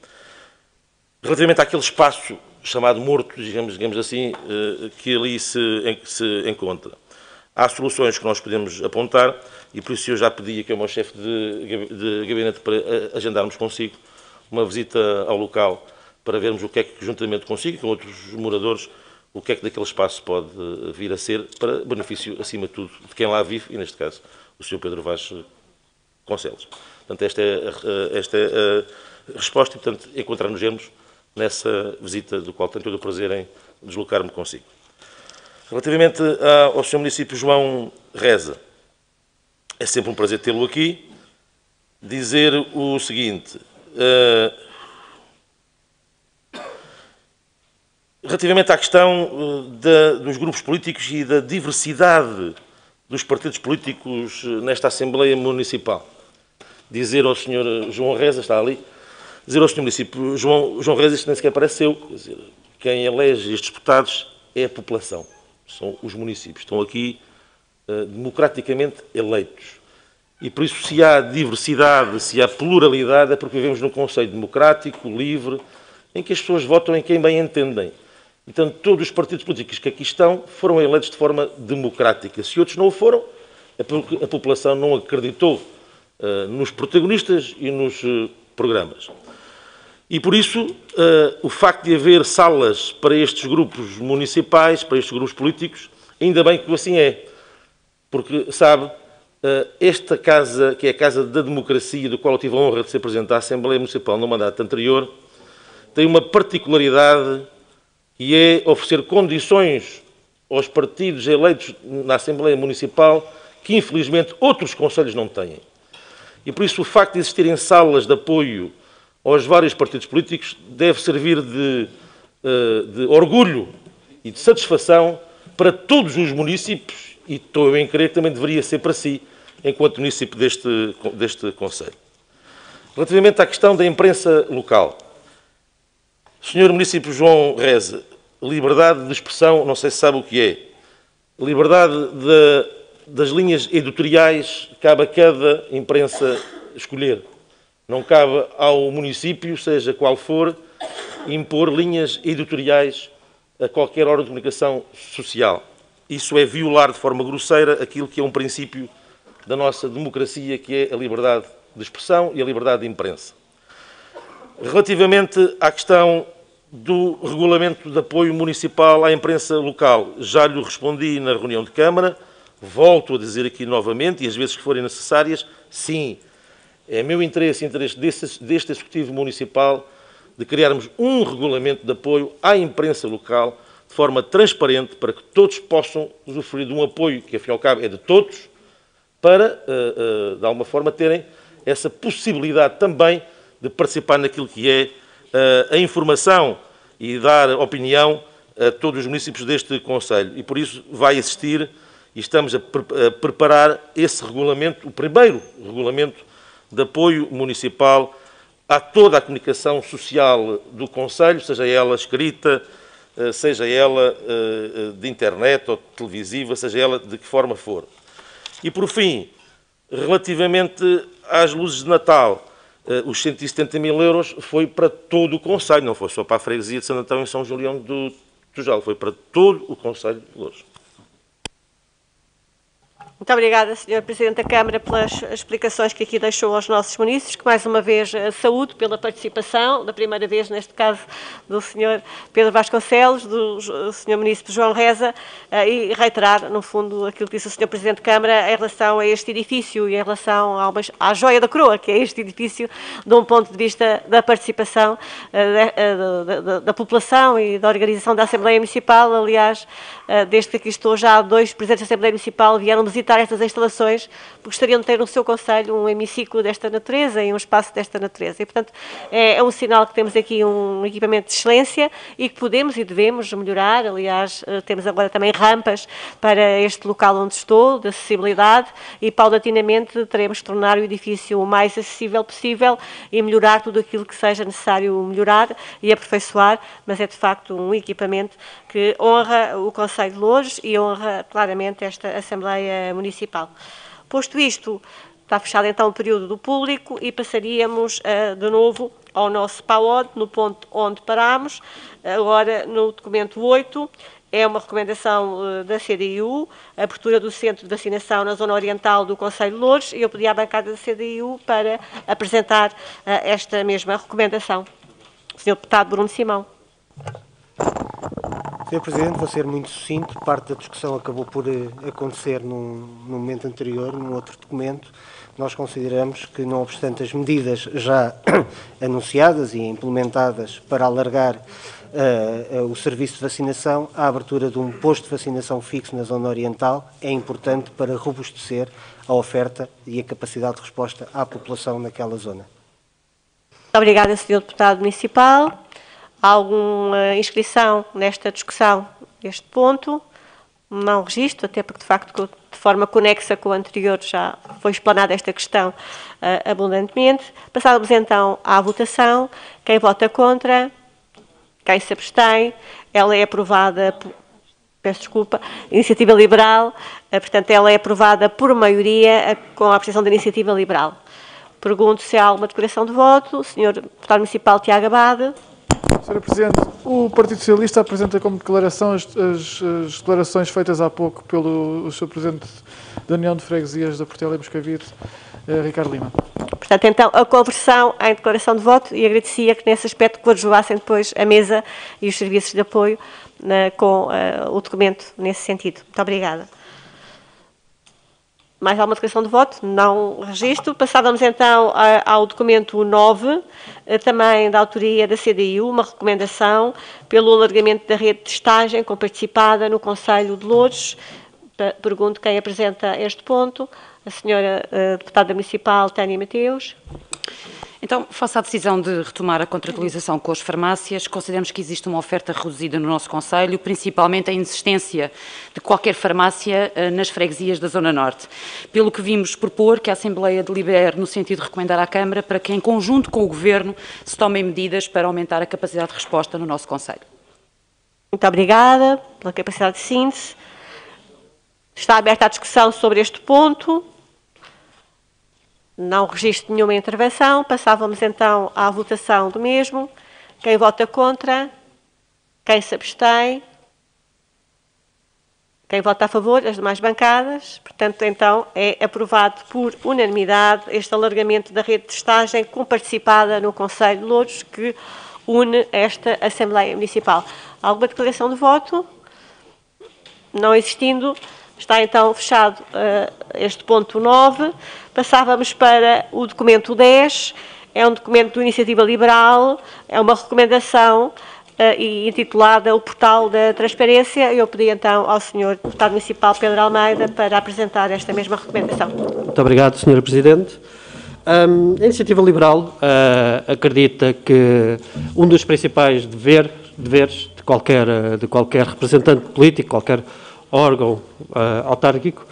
Relativamente àquele espaço chamado morto, digamos, digamos assim, uh, que ali se, se encontra. Há soluções que nós podemos apontar e por isso eu já pedi aqui ao meu chefe de, de gabinete para agendarmos consigo uma visita ao local para vermos o que é que, juntamente consigo e com outros moradores, o que é que daquele espaço pode vir a ser para benefício, acima de tudo, de quem lá vive e, neste caso, o Sr. Pedro Vaz Concelos. Portanto, esta é esta é a resposta e, portanto, encontrar-nos nessa visita do qual tenho todo o prazer em deslocar-me consigo. Relativamente ao Sr. Município João Reza, é sempre um prazer tê-lo aqui. dizer o seguinte. Uh, relativamente à questão da, dos grupos políticos e da diversidade dos partidos políticos uh, nesta Assembleia Municipal. Dizer ao Sr. João Reza, está ali, dizer ao Sr. Município, João, João Reza, isto nem sequer apareceu, dizer, quem elege estes deputados é a população, são os municípios, estão aqui uh, democraticamente eleitos. E por isso, se há diversidade, se há pluralidade, é porque vivemos num Conselho democrático, livre, em que as pessoas votam em quem bem entendem. Então, todos os partidos políticos que aqui estão foram eleitos de forma democrática. Se outros não o foram, é porque a população não acreditou uh, nos protagonistas e nos uh, programas. E por isso, uh, o facto de haver salas para estes grupos municipais, para estes grupos políticos, ainda bem que assim é. Porque, sabe, eh, esta casa, que é a Casa da Democracia, do qual eu tive a honra de ser Presidente da Assembleia Municipal no mandato anterior, tem uma particularidade e é oferecer condições aos partidos eleitos na Assembleia Municipal que, infelizmente, outros conselhos não têm. E por isso o facto de existirem salas de apoio aos vários partidos políticos deve servir de, eh, de orgulho e de satisfação para todos os municípios, e estou em crer que também deveria ser para si, enquanto município deste, deste Conselho. Relativamente à questão da imprensa local, Senhor Município João Reza, liberdade de expressão, não sei se sabe o que é. Liberdade de, das linhas editoriais cabe a cada imprensa escolher. Não cabe ao município, seja qual for, impor linhas editoriais a qualquer órgão de comunicação social. Isso é violar de forma grosseira aquilo que é um princípio da nossa democracia, que é a liberdade de expressão e a liberdade de imprensa. Relativamente à questão do regulamento de apoio municipal à imprensa local, já lhe respondi na reunião de Câmara, volto a dizer aqui novamente, e as vezes que forem necessárias, sim, é meu interesse interesse deste, deste Executivo Municipal de criarmos um regulamento de apoio à imprensa local de forma transparente para que todos possam usufruir de um apoio que, afinal cabo, é de todos, para, eh, eh, de alguma forma, terem essa possibilidade também de participar naquilo que é eh, a informação e dar opinião a todos os municípios deste Conselho. E por isso vai existir, e estamos a, preparar esse regulamento, o primeiro regulamento de apoio municipal a toda a comunicação social do Conselho, seja ela escrita, seja ela de internet ou televisiva, seja ela de que forma for. E, por fim, relativamente às luzes de Natal, eh, os 170 mil euros foi para todo o Conselho, não foi só para a freguesia de Santo Antão e São Julião do Tujal, foi para todo o Conselho de Louros. Muito obrigada, Sr. Presidente da Câmara, pelas explicações que aqui deixou aos nossos munícipes, que mais uma vez eh, saúde pela participação, da primeira vez, neste caso, do Sr. Pedro Vasconcelos, do Sr. Munícipe João Reza, eh, e reiterar, no fundo, aquilo que disse o Sr. Presidente da Câmara em relação a este edifício e em relação à joia da coroa, que é este edifício, de um ponto de vista da participação eh, da, da, da população e da organização da Assembleia Municipal. Aliás, desde que aqui estou, já dois Presidentes da Assembleia Municipal vieram visitar estas instalações, porque gostariam de ter no seu Conselho um hemiciclo desta natureza e um espaço desta natureza. E, portanto, é, é um sinal que temos aqui um equipamento de excelência e que podemos e devemos melhorar. Aliás, eh, temos agora também rampas para este local onde estou, de acessibilidade, e paulatinamente teremos que tornar o edifício o mais acessível possível e melhorar tudo aquilo que seja necessário melhorar e aperfeiçoar, mas é de facto um equipamento que honra o Conselho de Louros e honra claramente esta Assembleia Municipal. Posto isto, está fechado então o período do público e passaríamos uh, de novo ao nosso PAOD, no ponto onde parámos, agora no documento 8, é uma recomendação uh, da CDIU, a abertura do centro de vacinação na zona oriental do Conselho de Louros, e eu pedi à bancada da CDIU para apresentar uh, esta mesma recomendação. Sr. Deputado Bruno Simão. Sr. Presidente, vou ser muito sucinto. Parte da discussão acabou por eh, acontecer num, num, momento anterior, num outro documento. Nós consideramos que, não obstante as medidas já anunciadas e implementadas para alargar uh, uh, o serviço de vacinação, a abertura de um posto de vacinação fixo na zona oriental é importante para robustecer a oferta e a capacidade de resposta à população naquela zona. Obrigada, Sr. Deputado Municipal. Alguma inscrição nesta discussão deste ponto? Não registro, até porque, de facto, de forma conexa com o anterior, já foi explanada esta questão uh, abundantemente. Passávamos então à votação. Quem vota contra? Quem se abstém? Ela é aprovada, peço desculpa, iniciativa liberal, uh, portanto, ela é aprovada por maioria uh, com a abstenção da iniciativa liberal. Pergunto se há alguma declaração de voto. Senhor Deputado Municipal Tiago Abade. Sra. Presidente, o Partido Socialista apresenta como declaração as, as, as declarações feitas há pouco pelo Sr. Presidente da União de Freguesias da Portela e Moscavide, eh, Ricardo Lima. Portanto, então, a conversão em declaração de voto e agradecia que nesse aspecto coadjuvassem depois a mesa e os serviços de apoio na, com uh, o documento nesse sentido. Muito obrigada. Mais alguma declaração de voto? Não registro. Passávamos então ao documento 9, eh, também da autoria da CDU, uma recomendação pelo alargamento da rede de testagem com participada no Conselho de Louros. Pergunto quem apresenta este ponto. A senhora eh, deputada municipal, Tânia Mateus. Então, face à decisão de retomar a contratualização com as farmácias, consideramos que existe uma oferta reduzida no nosso Conselho, principalmente a insistência de qualquer farmácia uh, nas freguesias da Zona Norte. Pelo que vimos propor que a Assembleia delibere no sentido de recomendar à Câmara para que, em conjunto com o Governo, se tomem medidas para aumentar a capacidade de resposta no nosso Conselho. Muito obrigada pela capacidade de síntese. Está aberta a discussão sobre este ponto. Não registro nenhuma intervenção. Passávamos então à votação do mesmo. Quem vota contra? Quem se abstém? Quem vota a favor? As demais bancadas. Portanto, então, é aprovado por unanimidade este alargamento da rede de estagem comparticipada no Conselho de Louros, que une esta Assembleia Municipal. Alguma declaração de voto? Não existindo, está então fechado uh, este ponto 9. Passávamos para o documento 10, é um documento de iniciativa liberal, é uma recomendação uh, e intitulada O Portal da Transparência. Eu pedi então ao Sr. Deputado Municipal Pedro Almeida para apresentar esta mesma recomendação. Muito obrigado, Sra. Presidente. Um, a iniciativa liberal uh, acredita que um dos principais dever, deveres de qualquer, de qualquer representante político, qualquer órgão uh, autárquico,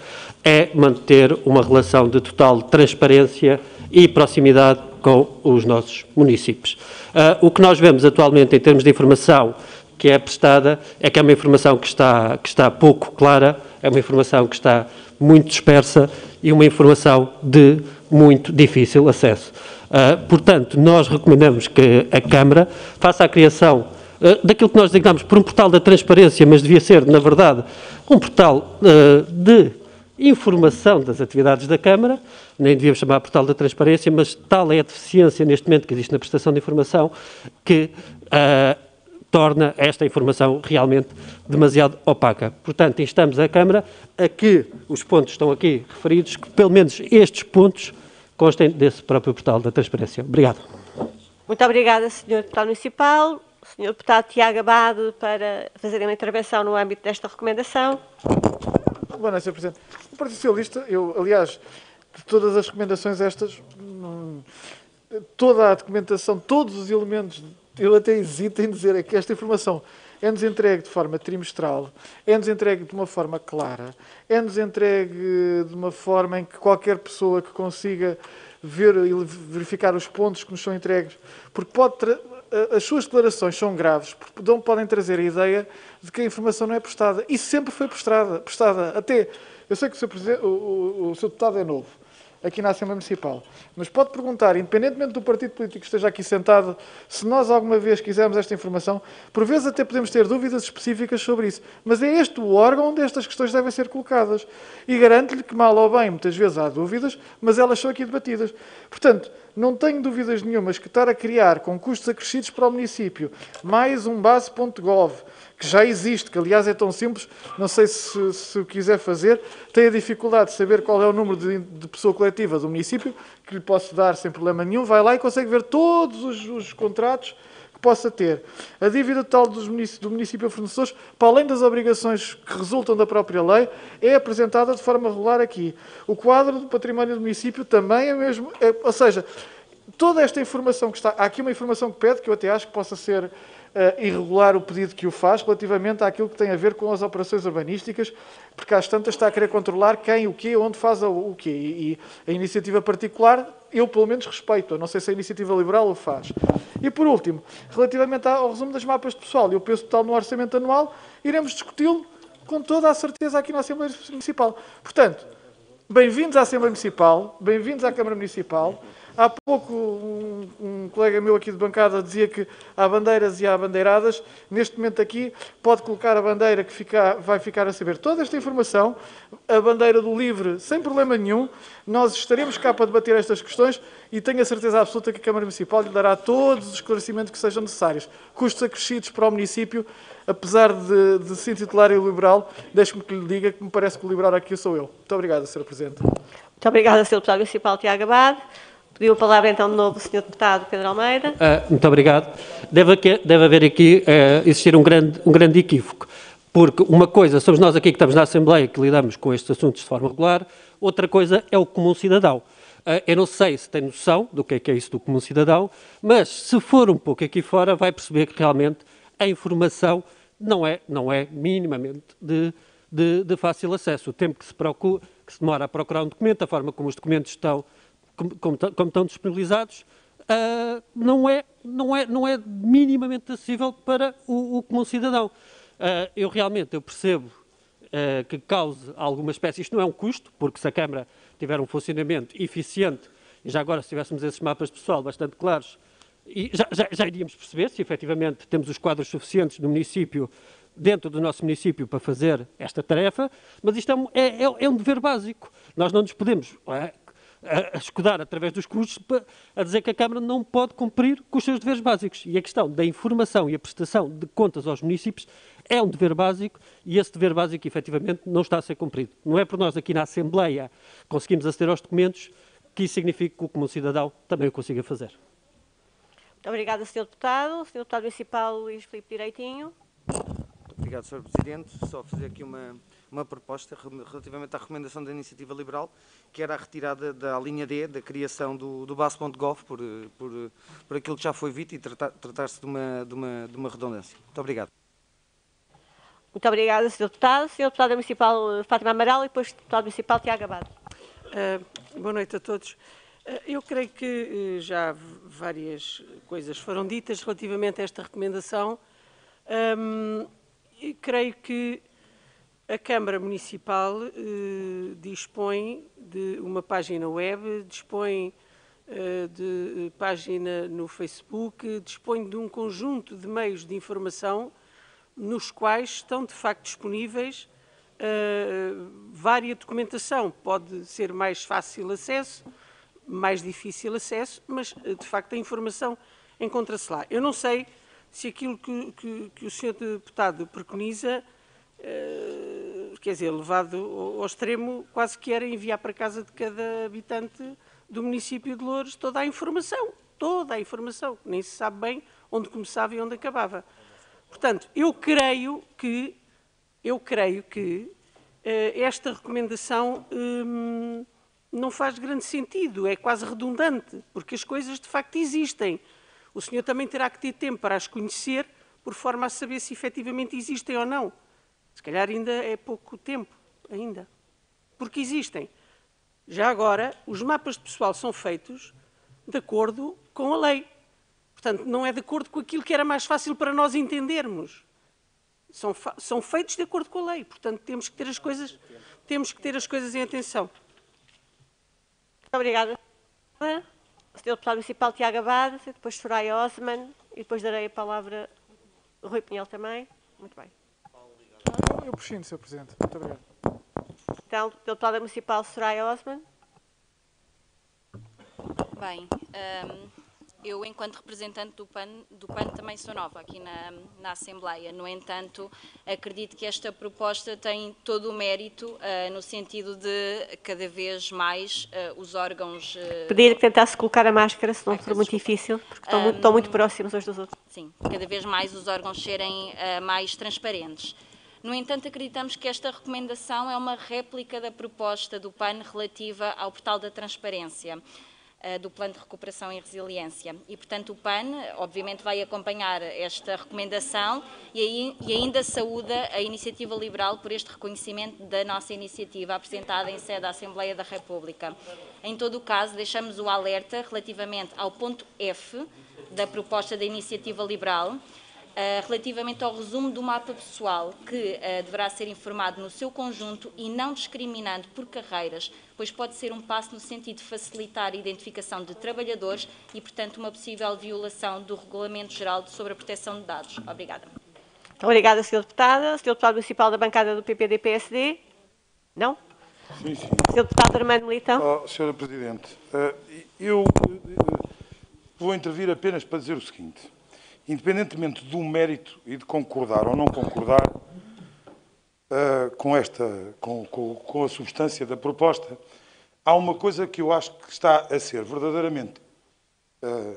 é manter uma relação de total transparência e proximidade com os nossos municípios. Uh, o que nós vemos atualmente em termos de informação que é prestada é que é uma informação que está, que está pouco clara, é uma informação que está muito dispersa e uma informação de muito difícil acesso. Uh, portanto, nós recomendamos que a Câmara faça a criação daquilo que nós designamos por um portal da transparência, mas devia ser, na verdade, um portal uh, de informação das atividades da Câmara, nem devíamos chamar portal da transparência, mas tal é a deficiência neste momento que existe na prestação de informação que uh, torna esta informação realmente demasiado opaca. Portanto, instamos a Câmara a que os pontos estão aqui referidos, que pelo menos estes pontos constem desse próprio portal da transparência. Obrigado. Muito obrigada, Sr. Deputado Municipal. Sr. Deputado Tiago Abado, para fazer uma intervenção no âmbito desta recomendação. Boa noite, Sr. Presidente. O Partido Socialista, eu, aliás, de todas as recomendações estas, toda a documentação, todos os elementos, eu até hesito em dizer é que esta informação é-nos entregue de forma trimestral, é-nos entregue de uma forma clara, é-nos entregue de uma forma em que qualquer pessoa que consiga ver e verificar os pontos que nos são entregues, porque pode as suas declarações são graves, porque podem trazer a ideia de que a informação não é prestada. E sempre foi prestada. prestada. Até, eu sei que o seu, o, o, o seu deputado é novo, aqui na Assembleia Municipal. Mas pode perguntar, independentemente do partido político que esteja aqui sentado, se nós alguma vez quisermos esta informação, por vezes até podemos ter dúvidas específicas sobre isso. Mas é este o órgão onde estas questões devem ser colocadas. E garanto-lhe que, mal ou bem, muitas vezes há dúvidas, mas elas são aqui debatidas. Portanto, não tenho dúvidas nenhumas que estar a criar, com custos acrescidos para o município, mais um base.gov, que já existe, que aliás é tão simples, não sei se, se o quiser fazer, tem a dificuldade de saber qual é o número de, de pessoa coletiva do município, que lhe posso dar sem problema nenhum, vai lá e consegue ver todos os, os contratos que possa ter. A dívida total dos do município a fornecedores, para além das obrigações que resultam da própria lei, é apresentada de forma regular aqui. O quadro do património do município também é mesmo, é, ou seja, toda esta informação que está, há aqui uma informação que pede, que eu até acho que possa ser irregular o pedido que o faz relativamente àquilo que tem a ver com as operações urbanísticas, porque às tantas está a querer controlar quem, o quê, onde faz o quê. E, e a iniciativa particular, eu pelo menos respeito, não sei se a iniciativa liberal o faz. E por último, relativamente ao resumo das mapas de pessoal e o peso total no orçamento anual, iremos discuti-lo com toda a certeza aqui na Assembleia Municipal. Portanto, bem-vindos à Assembleia Municipal, bem-vindos à Câmara Municipal. Há pouco um, um, colega meu aqui de bancada dizia que há bandeiras e há bandeiradas. Neste momento aqui pode colocar a bandeira que fica, vai ficar a saber toda esta informação, a bandeira do LIVRE sem problema nenhum. Nós estaremos cá para debater estas questões e tenho a certeza absoluta que a Câmara Municipal lhe dará todos os esclarecimentos que sejam necessários. Custos acrescidos para o município, apesar de, de se intitular liberal, deixe-me que lhe diga que me parece que o liberal aqui sou eu. Muito obrigado, Sr. Presidente. Muito obrigada, Sr. Deputado Municipal Tiago Abad. Pediu a palavra então de novo o Sr. Deputado Pedro Almeida. Uh, muito obrigado. Deve, deve haver aqui uh, existir um grande, um grande equívoco, porque uma coisa, somos nós aqui que estamos na Assembleia que lidamos com estes assuntos de forma regular, outra coisa é o comum cidadão. Uh, eu não sei se tem noção do que é, que é isso do comum cidadão, mas se for um pouco aqui fora, vai perceber que realmente a informação não é, não é minimamente de, de, de fácil acesso. O tempo que se, procura, que se demora a procurar um documento, a forma como os documentos estão como, como, estão disponibilizados, uh, não, é, não, é, não é minimamente acessível para o, o comum cidadão. Uh, eu realmente eu percebo uh, que cause alguma espécie, isto não é um custo, porque se a Câmara tiver um funcionamento eficiente, e já agora se tivéssemos esses mapas de pessoal bastante claros, já, já, já iríamos perceber se efetivamente temos os quadros suficientes no município, dentro do nosso município, para fazer esta tarefa, mas isto é é, é, é um dever básico. Nós não nos podemos, é, a, a escudar através dos custos a dizer que a Câmara não pode cumprir com os seus deveres básicos. E a questão da informação e a prestação de contas aos municípios é um dever básico e esse dever básico, efetivamente, não está a ser cumprido. Não é por nós aqui na Assembleia conseguimos aceder aos documentos que isso significa que o comum cidadão também o consiga fazer. Muito obrigada, Sr. Deputado. Sr. Deputado Municipal Luís Filipe Direitinho. Obrigado, Sr. Presidente. Só fazer aqui uma, uma proposta relativamente à recomendação da iniciativa liberal, que era a retirada da linha D, da criação do, do base.gov, por, por, por aquilo que já foi visto e tratar, tratar-se de uma, de, uma, de uma redundância. Muito obrigado. Muito obrigada, Sr. Deputado. Sr. Deputado Municipal Fátima Amaral e depois Deputado Municipal Tiago Abado. Uh, boa noite a todos. Uh, eu creio que uh, já várias coisas foram ditas relativamente a esta recomendação. Um, e creio que a Câmara Municipal eh, dispõe de uma página web, dispõe eh, de eh, página no Facebook, dispõe de um conjunto de meios de informação nos quais estão de facto disponíveis várias documentação. Pode ser mais fácil acesso, mais difícil acesso, mas de facto a informação encontra-se lá. Eu não sei se aquilo que, que, que o Sr. Deputado preconiza quer dizer, levado ao extremo, quase que era enviar para casa de cada habitante do município de Louros toda a informação, toda a informação, nem se sabe bem onde começava e onde acabava. Portanto, eu creio que, eu creio que uh, esta recomendação um, não faz grande sentido, é quase redundante, porque as coisas de facto existem. O senhor também terá que ter tempo para as conhecer, por forma a saber se efetivamente existem ou não. Se calhar ainda é pouco tempo, ainda. Porque existem. Já agora, os mapas de pessoal são feitos de acordo com a lei. Portanto, não é de acordo com aquilo que era mais fácil para nós entendermos. São, são feitos de acordo com a lei. Portanto, temos que ter as coisas, temos que ter as coisas em atenção. Muito obrigada. Sr. Deputado Municipal Tiago Abad, depois Soraya Osman e depois darei a palavra Rui Pinhel também. Muito bem. Eu puxinho, Sr. Presidente. Muito obrigado. Então, deputada municipal Soraya Osman. Bem, um, Eu, enquanto representante do PAN, do PAN também sou nova aqui na, na Assembleia. No entanto, acredito que esta proposta tem todo o mérito uh, no sentido de cada vez mais uh, os órgãos... Uh, Pedir que tentasse colocar a máscara, se não for muito difícil, porque estão, um, muito, estão muito próximos uns dos outros. Sim, cada vez mais os órgãos serem mais transparentes. No entanto, acreditamos que esta recomendação é uma réplica da proposta do PAN relativa ao portal da transparência. Eh, do Plano de Recuperação e Resiliência. E, portanto, o PAN, obviamente, vai acompanhar esta recomendação e, ainda saúda a iniciativa liberal por este reconhecimento da nossa iniciativa apresentada em sede da Assembleia da República. Em todo o caso, deixamos o alerta relativamente ao ponto F da proposta da iniciativa liberal, relativamente ao resumo do mapa pessoal, que uh, deverá ser informado no seu conjunto e não discriminando por carreiras, pois pode ser um passo no sentido de facilitar a identificação de trabalhadores e, portanto, uma possível violação do Regulamento Geral sobre a Proteção de Dados. Obrigada. Obrigada, Sr. Deputada. Sr. Deputado Municipal da Bancada do PPD-PSD? Não? Sim, sim. Sr. Deputado Armando Militão? Oh, Sra. Presidente, eh, eu vou intervir apenas para dizer o seguinte. Independentemente do mérito e de concordar ou não concordar, uh, com, esta, com, com, com, a substância da proposta, há uma coisa que eu acho que está a ser verdadeiramente uh,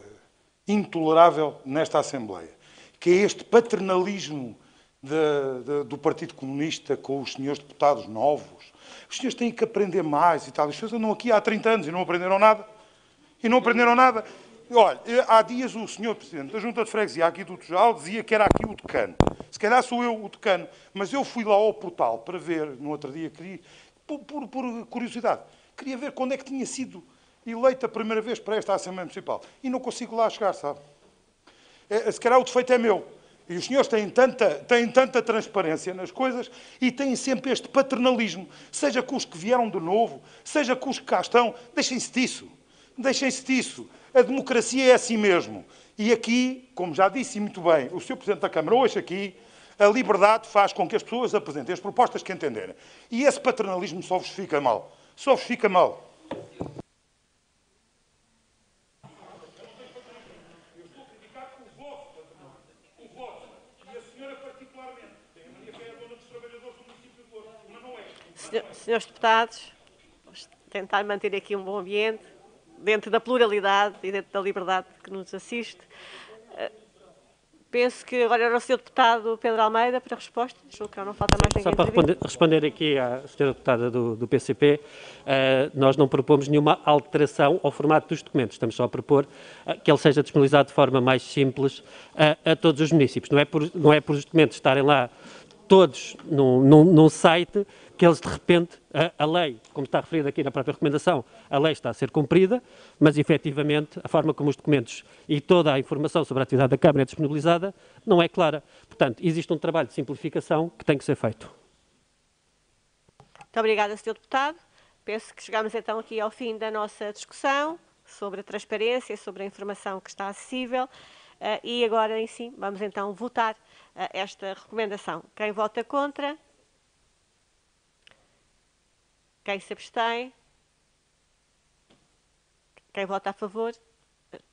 intolerável nesta Assembleia, que é este paternalismo de, de, do Partido Comunista com os senhores deputados novos. Os senhores têm que aprender mais e tal. Os senhores andam aqui há 30 anos e não aprenderam nada. E não aprenderam nada. Olha, há dias o senhor Presidente da Junta de Freguesia aqui do Tujal dizia que era aqui o decano. Se calhar sou eu o decano, mas eu fui lá ao portal para ver, no outro dia, queria, por, por, por curiosidade, queria ver quando é que tinha sido eleita a primeira vez para esta Assembleia Municipal. E não consigo lá chegar, sabe? É, se calhar o defeito é meu. E os senhores têm tanta, têm tanta transparência nas coisas e têm sempre este paternalismo, seja com os que vieram de novo, seja com os que cá estão. Deixem-se disso. Deixem-se disso. A democracia é assim mesmo. E aqui, como já disse muito bem o Sr. Presidente da Câmara hoje aqui, a liberdade faz com que as pessoas apresentem as propostas que entenderem. E esse paternalismo só vos fica mal. Só vos fica mal. Senhores deputados, vamos tentar manter aqui um bom ambiente dentro da pluralidade e dentro da liberdade que nos assiste. Eh, penso que agora era o Sr. Deputado Pedro Almeida para a resposta. Julgo que não falta mais ninguém. Só para responder, responder, aqui à Sra. Deputada do, do PCP, uh, eh, nós não propomos nenhuma alteração ao formato dos documentos. Estamos só a propor uh, que ele seja disponibilizado de forma mais simples uh, a todos os municípios. Não é, por, não é por os documentos estarem lá todos num, num, num site que eles de repente, a, a, lei, como está referido aqui na própria recomendação, a lei está a ser cumprida, mas efetivamente a forma como os documentos e toda a informação sobre a atividade da Câmara é disponibilizada não é clara. Portanto, existe um trabalho de simplificação que tem que ser feito. Muito obrigada, Sr. Deputado. Penso que chegamos então aqui ao fim da nossa discussão sobre a transparência, sobre a informação que está acessível. Uh, e agora, em sim, vamos então votar uh, esta recomendação. Quem vota contra? Quem se abstém? Quem vota a favor?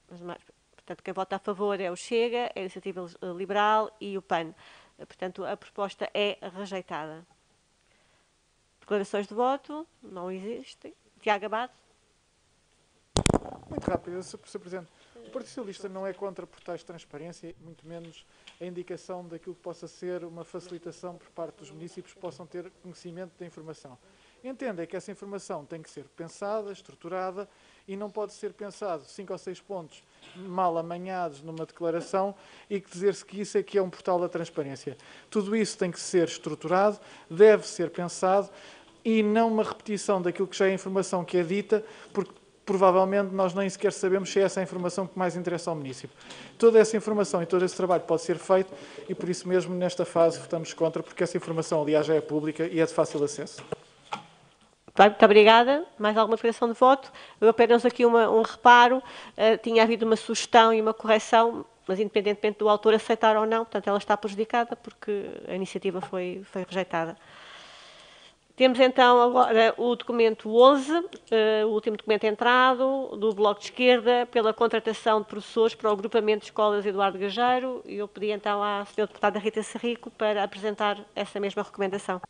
Portanto, quem vota a favor é o Chega, é a Iniciativa Liberal e o PAN. Portanto, a proposta é rejeitada. Declarações de voto? Não existem. Tiago Abado? Muito rápido, Sr. Presidente. O Partido Socialista não é contra portais de transparência, muito menos a indicação daquilo que possa ser uma facilitação por parte dos municípios que possam ter conhecimento da informação. Entenda que essa informação tem que ser pensada, estruturada e não pode ser pensado cinco ou seis pontos mal amanhados numa declaração e que dizer-se que isso é que é um portal da transparência. Tudo isso tem que ser estruturado, deve ser pensado e não uma repetição daquilo que já é informação que é dita, porque provavelmente nós nem sequer sabemos se é essa a informação que mais interessa ao município. Toda essa informação e todo esse trabalho pode ser feito e por isso mesmo nesta fase votamos contra, porque essa informação aliás já é pública e é de fácil acesso. Muito obrigada. Mais alguma declaração de voto? Eu apenas aqui uma, um reparo. Uh, tinha havido uma sugestão e uma correção, mas independentemente do autor aceitar ou não, portanto, ela está prejudicada porque a iniciativa foi, foi rejeitada. Temos então agora o documento 11, uh, o último documento entrado, do Bloco de Esquerda, pela contratação de professores para o agrupamento de escolas Eduardo Gageiro. E eu pedi então à Sra. Deputada Rita Serrico para apresentar essa mesma recomendação.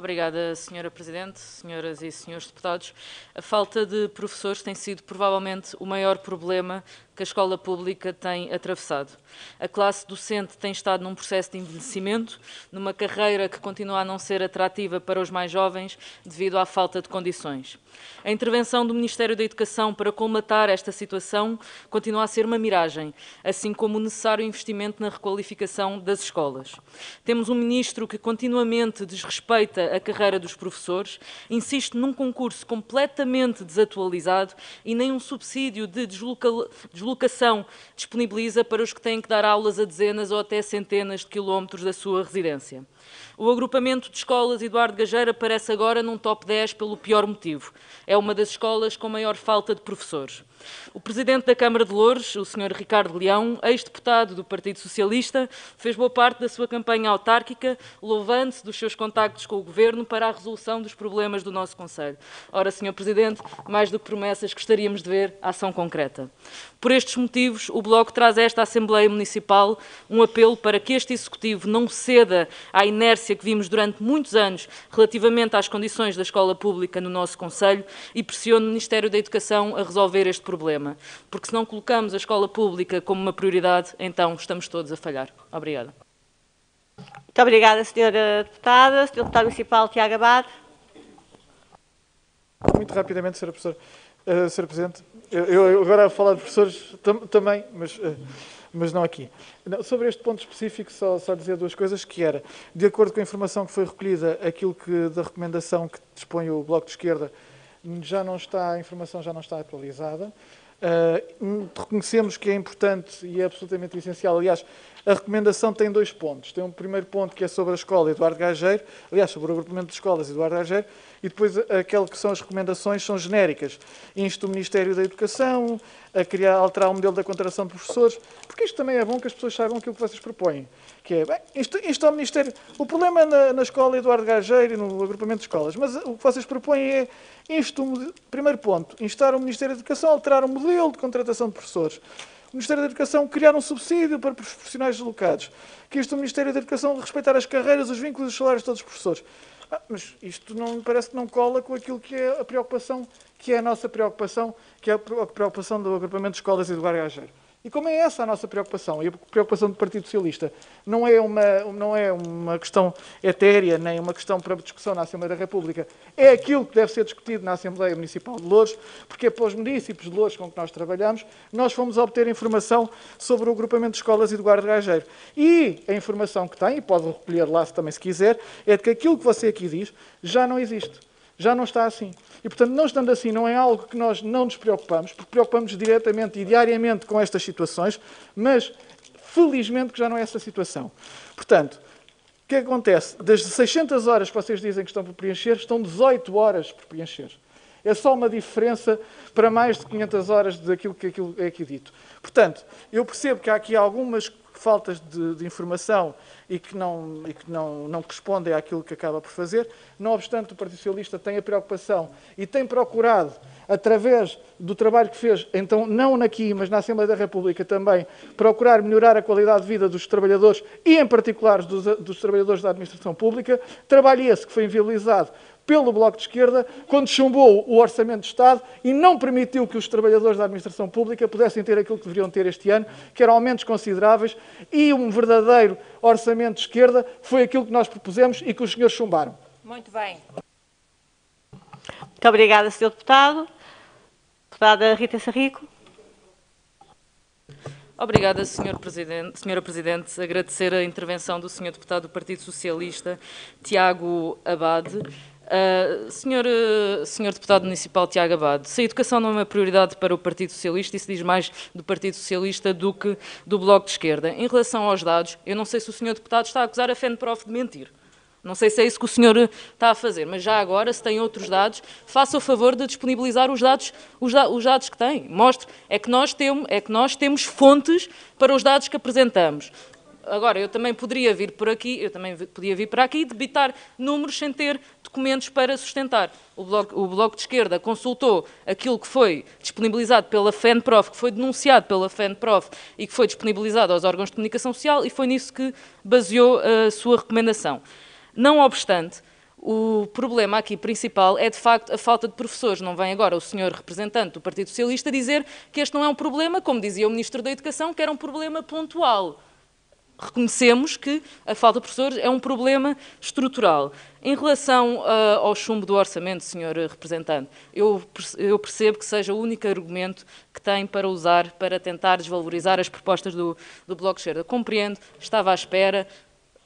Obrigada, Sra. Presidente, senhoras e senhores deputados. A falta de professores tem sido provavelmente o maior problema que a escola pública tem atravessado. A classe docente tem estado num processo de envelhecimento, numa carreira que continua a não ser atrativa para os mais jovens devido à falta de condições. A intervenção do Ministério da Educação para colmatar esta situação continua a ser uma miragem, assim como o necessário investimento na requalificação das escolas. Temos um ministro que continuamente desrespeita a carreira dos professores, insiste num concurso completamente desatualizado e nem um subsídio de deslocação deslocação disponibiliza para os que têm que dar aulas a dezenas ou até centenas de quilómetros da sua residência. O agrupamento de escolas Eduardo Gageira aparece agora num top 10 pelo pior motivo. É uma das escolas com maior falta de professores. O presidente da Câmara de Louros, o Sr. Ricardo Leão, ex-deputado do Partido Socialista, fez boa parte da sua campanha autárquica, louvando-se dos seus contactos com o Governo para a resolução dos problemas do nosso Conselho. Ora, Sr. Presidente, mais do que promessas, gostaríamos de ver ação concreta. Por estes motivos, o Bloco traz a esta Assembleia Municipal um apelo para que este Executivo não ceda à inércia que vimos durante muitos anos relativamente às condições da escola pública no nosso Conselho e pressione o Ministério da Educação a resolver este problema, porque se não colocamos a escola pública como uma prioridade, então estamos todos a falhar. Obrigada. Muito obrigada, Sra. Deputada. Sr. Deputado Municipal Tiago Abad. Muito rapidamente, Sra. Professora. Uh, Sra. Presidente, eu, eu, agora a falar de professores tam, também, mas, uh, mas não aqui. Não, sobre este ponto específico, só, só dizer duas coisas, que era, de acordo com a informação que foi recolhida, aquilo que da recomendação que dispõe o Bloco de Esquerda, já não está, a informação já não está atualizada. Uh, reconhecemos que é importante e é absolutamente essencial. Aliás, a recomendação tem dois pontos. Tem um primeiro ponto que é sobre a escola Eduardo Gageiro, aliás, sobre o agrupamento de escolas Eduardo Gageiro, e depois aquele que são as recomendações são genéricas. Insto o Ministério da Educação a criar, alterar o modelo da contratação de professores, porque isto também é bom que as pessoas saibam aquilo que vocês propõem. Que é, bem, isto, isto ao Ministério. O problema é na, na escola Eduardo Gageiro e no agrupamento de escolas, mas o que vocês propõem é isto, primeiro ponto, instar o Ministério da Educação a alterar o modelo de contratação de professores. O Ministério da Educação criar um subsídio para profissionais deslocados. Que o Ministério da Educação respeitar as carreiras, os vínculos e os salários de todos os professores. Ah, mas isto não parece que não cola com aquilo que é a preocupação, que é a nossa preocupação, que é a preocupação do agrupamento de escolas e do Gageiro. E como é essa a nossa preocupação, e a preocupação do Partido Socialista, não é uma, não é uma questão etérea, nem uma questão para discussão na Assembleia da República, é aquilo que deve ser discutido na Assembleia Municipal de Louros, porque é para os municípios de Louros com que nós trabalhamos, nós fomos obter informação sobre o agrupamento de escolas e do Guarda Gageiro. E a informação que tem, e pode recolher lá se também se quiser, é de que aquilo que você aqui diz já não existe já não está assim. E, portanto, não estando assim, não é algo que nós não nos preocupamos, porque preocupamos diretamente e diariamente com estas situações, mas felizmente que já não é essa situação. Portanto, o que acontece? Das 600 horas que vocês dizem que estão por preencher, estão 18 horas por preencher. É só uma diferença para mais de 500 horas daquilo que é aqui dito. Portanto, eu percebo que há aqui algumas faltas de, de informação e que, não, e que não, não correspondem àquilo que acaba por fazer. Não obstante, o Partido Socialista tem a preocupação e tem procurado, através do trabalho que fez, então não aqui, mas na Assembleia da República também, procurar melhorar a qualidade de vida dos trabalhadores e, em particular, dos, dos trabalhadores da administração pública. Trabalho esse que foi inviabilizado pelo Bloco de Esquerda, quando chumbou o Orçamento de Estado e não permitiu que os trabalhadores da administração pública pudessem ter aquilo que deveriam ter este ano, que eram aumentos consideráveis e um verdadeiro Orçamento de Esquerda, foi aquilo que nós propusemos e que os senhores chumbaram. Muito bem. Muito obrigada, Sr. Deputado. Deputada Rita Sarrico. Obrigada, Sr. Presidente. Senhora Presidente, agradecer a intervenção do Sr. Deputado do Partido Socialista, Tiago Abade. Uh, senhor, uh, senhor Deputado Municipal Tiago Abado, se a educação não é uma prioridade para o Partido Socialista, isso diz mais do Partido Socialista do que do Bloco de Esquerda. Em relação aos dados, eu não sei se o senhor Deputado está a acusar a FENPROF de mentir. Não sei se é isso que o senhor está a fazer, mas já agora, se tem outros dados, faça o favor de disponibilizar os dados, os, da, os dados que tem. Mostre, é que, nós temos, é que nós temos fontes para os dados que apresentamos Agora, eu também poderia vir por aqui, eu também podia vir para aqui e debitar números sem ter documentos para sustentar. O Bloco, o Bloco de Esquerda consultou aquilo que foi disponibilizado pela FENPROF, que foi denunciado pela FENPROF e que foi disponibilizado aos órgãos de comunicação social e foi nisso que baseou a sua recomendação. Não obstante, o problema aqui principal é, de facto, a falta de professores. Não vem agora o senhor representante do Partido Socialista dizer que este não é um problema, como dizia o Ministro da Educação, que era um problema pontual. Reconhecemos que a falta de professores é um problema estrutural. Em relação uh, ao chumbo do orçamento, senhor representante, eu, eu, percebo que seja o único argumento que tem para usar para tentar desvalorizar as propostas do, do Bloco de Esquerda. Compreendo, estava à espera,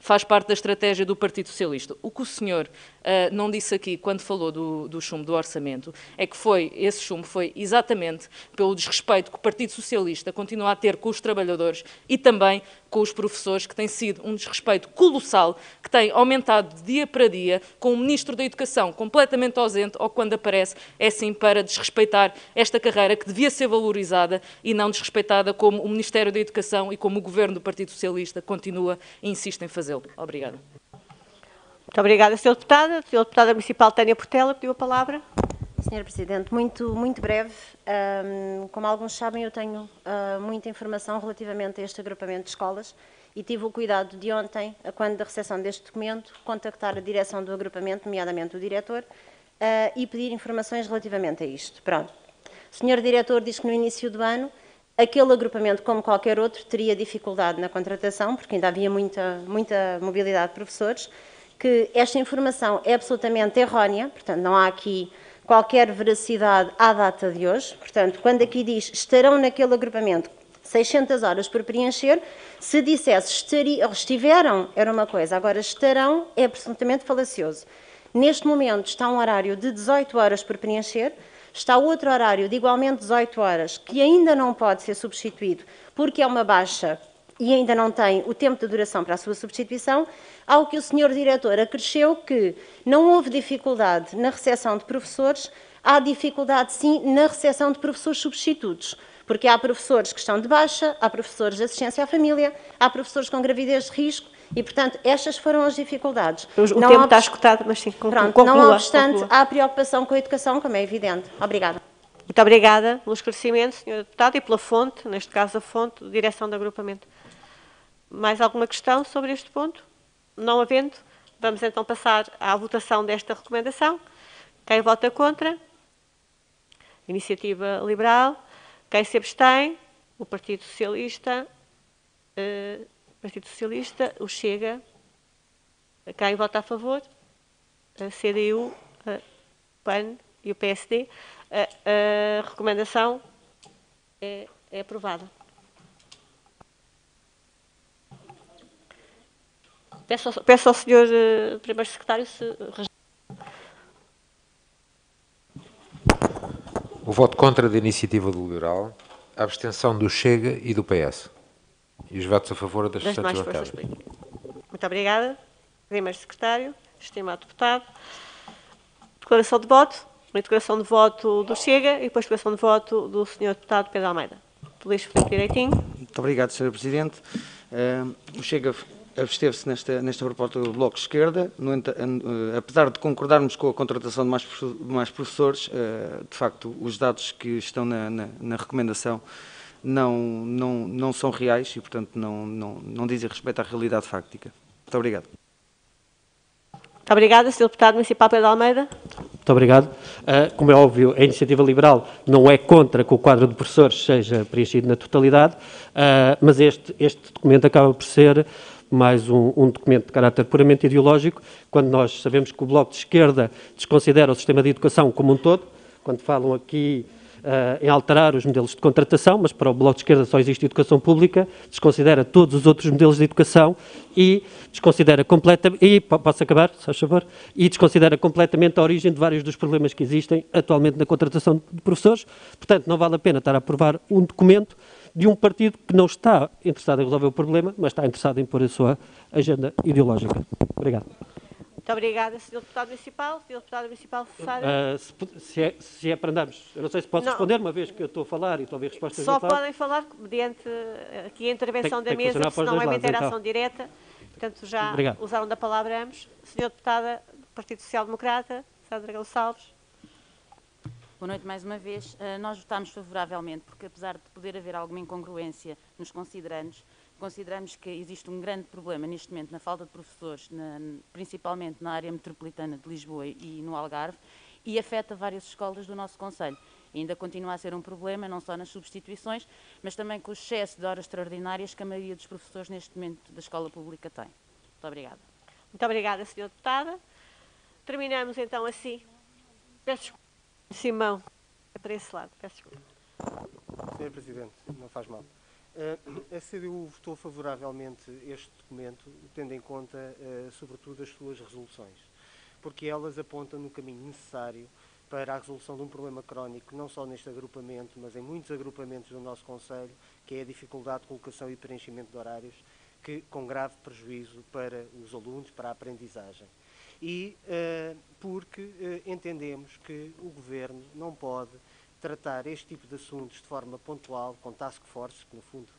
faz parte da estratégia do Partido Socialista. O que o senhor uh, não disse aqui quando falou do, do chumbo do orçamento é que foi, esse chumbo foi exatamente pelo desrespeito que o Partido Socialista continua a ter com os trabalhadores e também com os professores, que tem sido um desrespeito colossal, que tem aumentado de dia para dia, com o Ministro da Educação completamente ausente, ou quando aparece, é sim para desrespeitar esta carreira que devia ser valorizada e não desrespeitada como o Ministério da Educação e como o Governo do Partido Socialista continua e insiste em fazê-lo. Obrigada. Muito obrigada, Sra. Deputada. A Sra. Deputada Municipal Tânia Portela pediu a palavra. Sr. Presidente, muito, muito breve. Um, como alguns sabem, eu tenho uh, muita informação relativamente a este agrupamento de escolas e tive o cuidado de ontem, quando da recepção deste documento, contactar a direção do agrupamento, nomeadamente o diretor, uh, e pedir informações relativamente a isto. Pronto. O senhor diretor diz que no início do ano aquele agrupamento, como qualquer outro, teria dificuldade na contratação, porque ainda havia muita, muita mobilidade de professores, que esta informação é absolutamente errónea, portanto não há aqui qualquer veracidade à data de hoje. Portanto, quando aqui diz estarão naquele agrupamento 600 horas por preencher, se dissesse estari, estiveram, era uma coisa, agora estarão é absolutamente falacioso. Neste momento está um horário de 18 horas por preencher, está outro horário de igualmente 18 horas, que ainda não pode ser substituído, porque é uma baixa e ainda não tem o tempo de duração para a sua substituição, ao que o senhor diretor acresceu que não houve dificuldade na recepção de professores, há dificuldade sim na recepção de professores substitutos, porque há professores que estão de baixa, há professores de assistência à família, há professores com gravidez de risco e, portanto, estas foram as dificuldades. O não tempo está escutado, mas sim, conclua, Pronto, Não obstante, conclua. há preocupação com a educação, como é evidente. Obrigada. Muito obrigada pelo esclarecimento, Sr. Deputado, e pela fonte, neste caso a fonte, direção do agrupamento. Mais alguma questão sobre este ponto? Não havendo, vamos então passar à votação desta recomendação. Quem vota contra? Iniciativa Liberal. Quem se abstém? O Partido Socialista. Uh, Partido Socialista. O Chega. Quem vota a favor? A CDU, a PAN e o PSD. A, a recomendação é, é aprovada. Peço, peço ao Sr. Uh, Primeiro Secretário se. O voto contra da iniciativa do Liberal, a abstenção do Chega e do PS. E os votos a favor das, das restantes bancadas. Muito obrigada. Primeiro Secretário, estimado deputado. Declaração de voto. Uma declaração de voto do Chega e depois declaração de voto do Sr. Deputado Pedro Almeida. Luís Filipe Direitinho. Muito obrigado, Sr. Presidente. Uh, o Chega absteve-se nesta, nesta proposta do Bloco de Esquerda, no, uh, apesar de concordarmos com a contratação de mais, mais professores, uh, de facto, os dados que estão na, na, na, recomendação não, não, não são reais e, portanto, não, não, não dizem respeito à realidade fáctica. Muito obrigado. Muito obrigada, Sr. Deputado Municipal Pedro Almeida. Muito obrigado. Uh, como é óbvio, a iniciativa liberal não é contra que o quadro de professores seja preenchido na totalidade, uh, mas este, este documento acaba por ser mais um, um, documento de caráter puramente ideológico, quando nós sabemos que o Bloco de Esquerda desconsidera o sistema de educação como um todo, quando falam aqui uh, em alterar os modelos de contratação, mas para o Bloco de Esquerda só existe educação pública, desconsidera todos os outros modelos de educação e desconsidera completamente, e posso acabar, se faz favor, e desconsidera completamente a origem de vários dos problemas que existem atualmente na contratação de professores. Portanto, não vale a pena estar a aprovar um documento de um partido que não está interessado em resolver o problema, mas está interessado em pôr a sua agenda ideológica. Obrigado. Muito obrigada, Sr. Deputado Municipal. Sr. Deputado Municipal. Uh, se, se, é, se é para andarmos, eu não sei se posso Não. responder, uma vez que eu estou a falar e estou a ouvir respostas Só podem falar mediante eh, aqui a intervenção Tem- tem da que mesa, os senão é uma lados, interação então. direta. Portanto, já Obrigado. usaram da palavra ambos. Senhora Deputada do Partido Social Democrata, Sandra Gonçalves. Boa noite mais uma vez. Eh, Nós votámos favoravelmente porque, apesar de poder haver alguma incongruência nos considerandos, consideramos que existe um grande problema neste momento na falta de professores, na- principalmente na área metropolitana de Lisboa e no Algarve, e afeta várias escolas do nosso Conselho. Ainda continua a ser um problema, não só nas substituições, mas também com o excesso de horas extraordinárias que a maioria dos professores neste momento da escola pública tem. Muito obrigada. Muito obrigada, Sra. Deputada. Terminamos então assim. Peço. Simão, é para esse lado. Peço desculpa. Senhor Presidente, não faz mal. Eh, A CDU votou favoravelmente este documento, tendo em conta, eh, sobretudo, as suas resoluções, porque elas apontam no caminho necessário para a resolução de um problema crónico, não só neste agrupamento, mas em muitos agrupamentos do nosso Conselho, que é a dificuldade de colocação e preenchimento de horários, que, com grave prejuízo para os alunos, para a aprendizagem. E eh, porque eh, entendemos que o Governo não pode tratar este tipo de assuntos de forma pontual, com task force, que no fundo,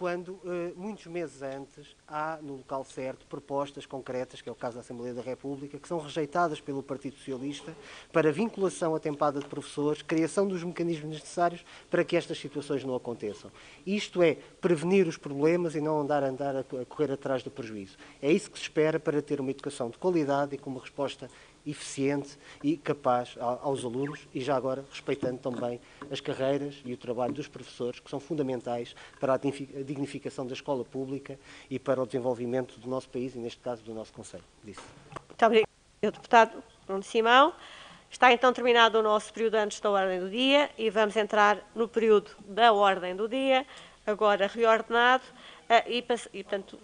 quando eh, muitos meses antes há no local certo propostas concretas, que é o caso da Assembleia da República, que são rejeitadas pelo Partido Socialista para vinculação atempada de professores, criação dos mecanismos necessários para que estas situações não aconteçam. Isto é prevenir os problemas e não andar, andar a co- a correr atrás do prejuízo. É isso que se espera para ter uma educação de qualidade e com uma resposta eficiente e capaz aos alunos e já agora respeitando também as carreiras e o trabalho dos professores, que são fundamentais para a dignifi- a dignificação da escola pública e para o desenvolvimento do nosso país e, neste caso, do nosso Conselho. Disse. Muito obrigada, Sr. Deputado Bruno Simão. Está então terminado o nosso período antes da ordem do dia e vamos entrar no período da ordem do dia, agora reordenado, eh, e portanto...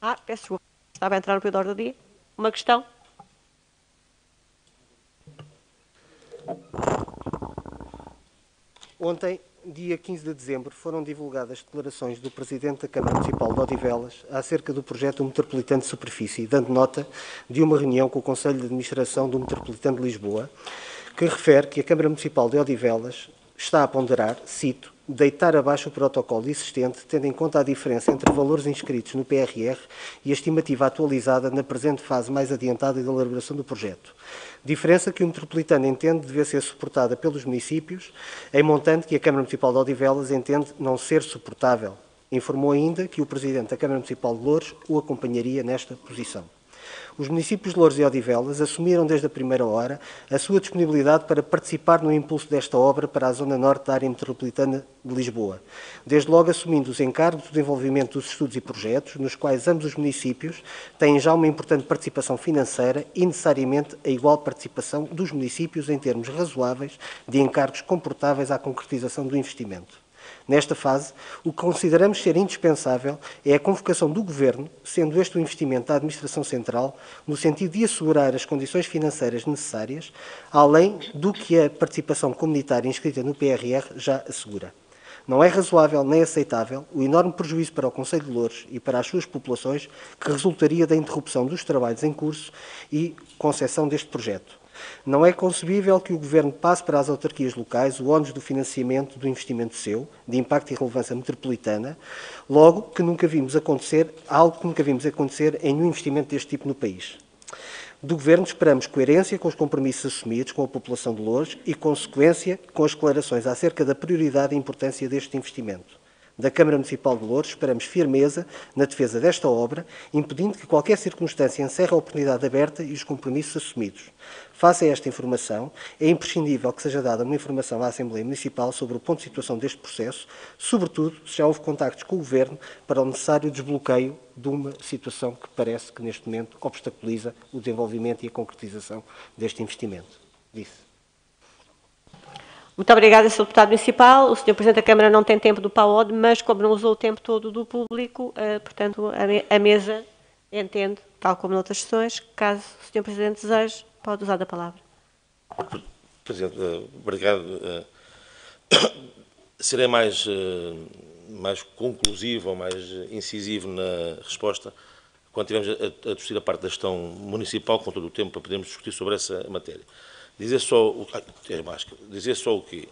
Ah, peço desculpa, estava a entrar no período do dia. Uma questão? Ontem, dia 15 de dezembro, foram divulgadas declarações do Presidente da Câmara Municipal de Odivelas acerca do projeto Metropolitano de Superfície, dando nota de uma reunião com o Conselho de Administração do Metropolitano de Lisboa, que refere que a Câmara Municipal de Odivelas está a ponderar, cito, deitar abaixo o protocolo existente, tendo em conta a diferença entre valores inscritos no PRR e a estimativa atualizada na presente fase mais adiantada da elaboração do projeto. Diferença que o Metropolitano entende dever ser suportada pelos municípios, em montante que a Câmara Municipal de Odivelas entende não ser suportável. Informou ainda que o Presidente da Câmara Municipal de Louros o acompanharia nesta posição. Os municípios de Louros e Odivelas assumiram desde a primeira hora a sua disponibilidade para participar no impulso desta obra para a zona norte da área metropolitana de Lisboa, desde logo assumindo os encargos do desenvolvimento dos estudos e projetos, nos quais ambos os municípios têm já uma importante participação financeira e necessariamente a igual participação dos municípios em termos razoáveis de encargos comportáveis à concretização do investimento. Nesta fase, o que consideramos ser indispensável é a convocação do Governo, sendo este o investimento da Administração Central, no sentido de assegurar as condições financeiras necessárias, além do que a participação comunitária inscrita no PRR já assegura. Não é razoável nem aceitável o enorme prejuízo para o Conselho de Louros e para as suas populações que resultaria da interrupção dos trabalhos em curso e concessão deste projeto. Não é concebível que o Governo passe para as autarquias locais o ónus do financiamento do investimento seu, de impacto e relevância metropolitana, logo que nunca vimos acontecer, algo que nunca vimos acontecer em nenhum investimento deste tipo no país. Do Governo esperamos coerência com os compromissos assumidos com a população de Louros e consequência com as declarações acerca da prioridade e importância deste investimento. Da Câmara Municipal de Louros esperamos firmeza na defesa desta obra, impedindo que qualquer circunstância encerre a oportunidade aberta e os compromissos assumidos. Face a esta informação, é imprescindível que seja dada uma informação à Assembleia Municipal sobre o ponto de situação deste processo, sobretudo se já houve contactos com o Governo para o necessário desbloqueio de uma situação que parece que neste momento obstaculiza o desenvolvimento e a concretização deste investimento. Disse. Muito obrigada, Sr. Deputado Municipal. O Sr. Presidente da Câmara não tem tempo do PAOD, mas como não usou o tempo todo do público, eh, portanto, a, me- a mesa entende, tal como noutras sessões, caso o Sr. Presidente deseje, pode usar da palavra. Presidente, eh, obrigado. eh, Serei mais, eh, mais conclusivo ou mais incisivo na resposta quando tivemos a, a discutir a parte da gestão municipal, com todo o tempo para podermos discutir sobre essa matéria. Dizer só o, é máscara, dizer só o quê?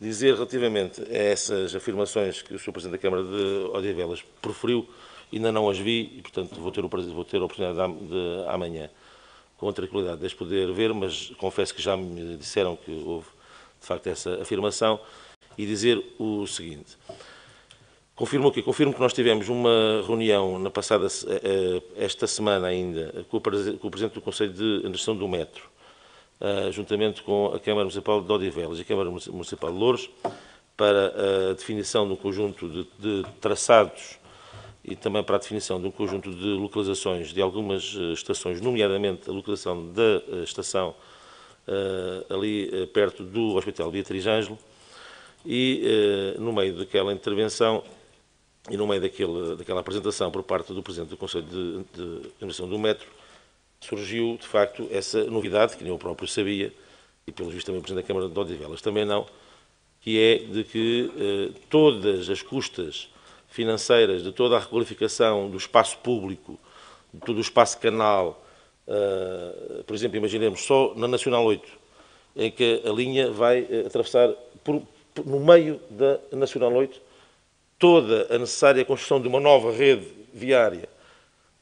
Dizer relativamente a essas afirmações que o Sr. Presidente da Câmara de Odivelas proferiu, ainda não as vi e, portanto, vou ter, o, vou ter a oportunidade de, de amanhã, com tranquilidade, de as poder ver, mas confesso que já me disseram que houve, de facto, essa afirmação, e dizer o seguinte. Confirmo que confirmo que nós tivemos uma reunião na passada eh, eh, esta semana ainda com o, presidente do Conselho de Administração do Metro, eh, juntamente com a Câmara Municipal de Odivelas e a Câmara Municipal de Louros, para a definição de um conjunto de, de traçados e também para a definição de um conjunto de localizações de algumas estações, nomeadamente a localização da estação ali perto do Hospital Beatriz Ângelo, e no meio daquela intervenção e no meio daquele, daquela apresentação por parte do Presidente do Conselho de, de Administração do Metro, surgiu, de facto, essa novidade, que nem eu próprio sabia, e pelo visto também o Presidente da Câmara de Odivelas também não, que é de que eh, todas as custas financeiras de toda a requalificação do espaço público, de todo o espaço canal, eh, por exemplo, imaginemos só na Nacional 8, em que a linha vai eh, atravessar por, por, no meio da Nacional 8, toda a necessária construção de uma nova rede viária,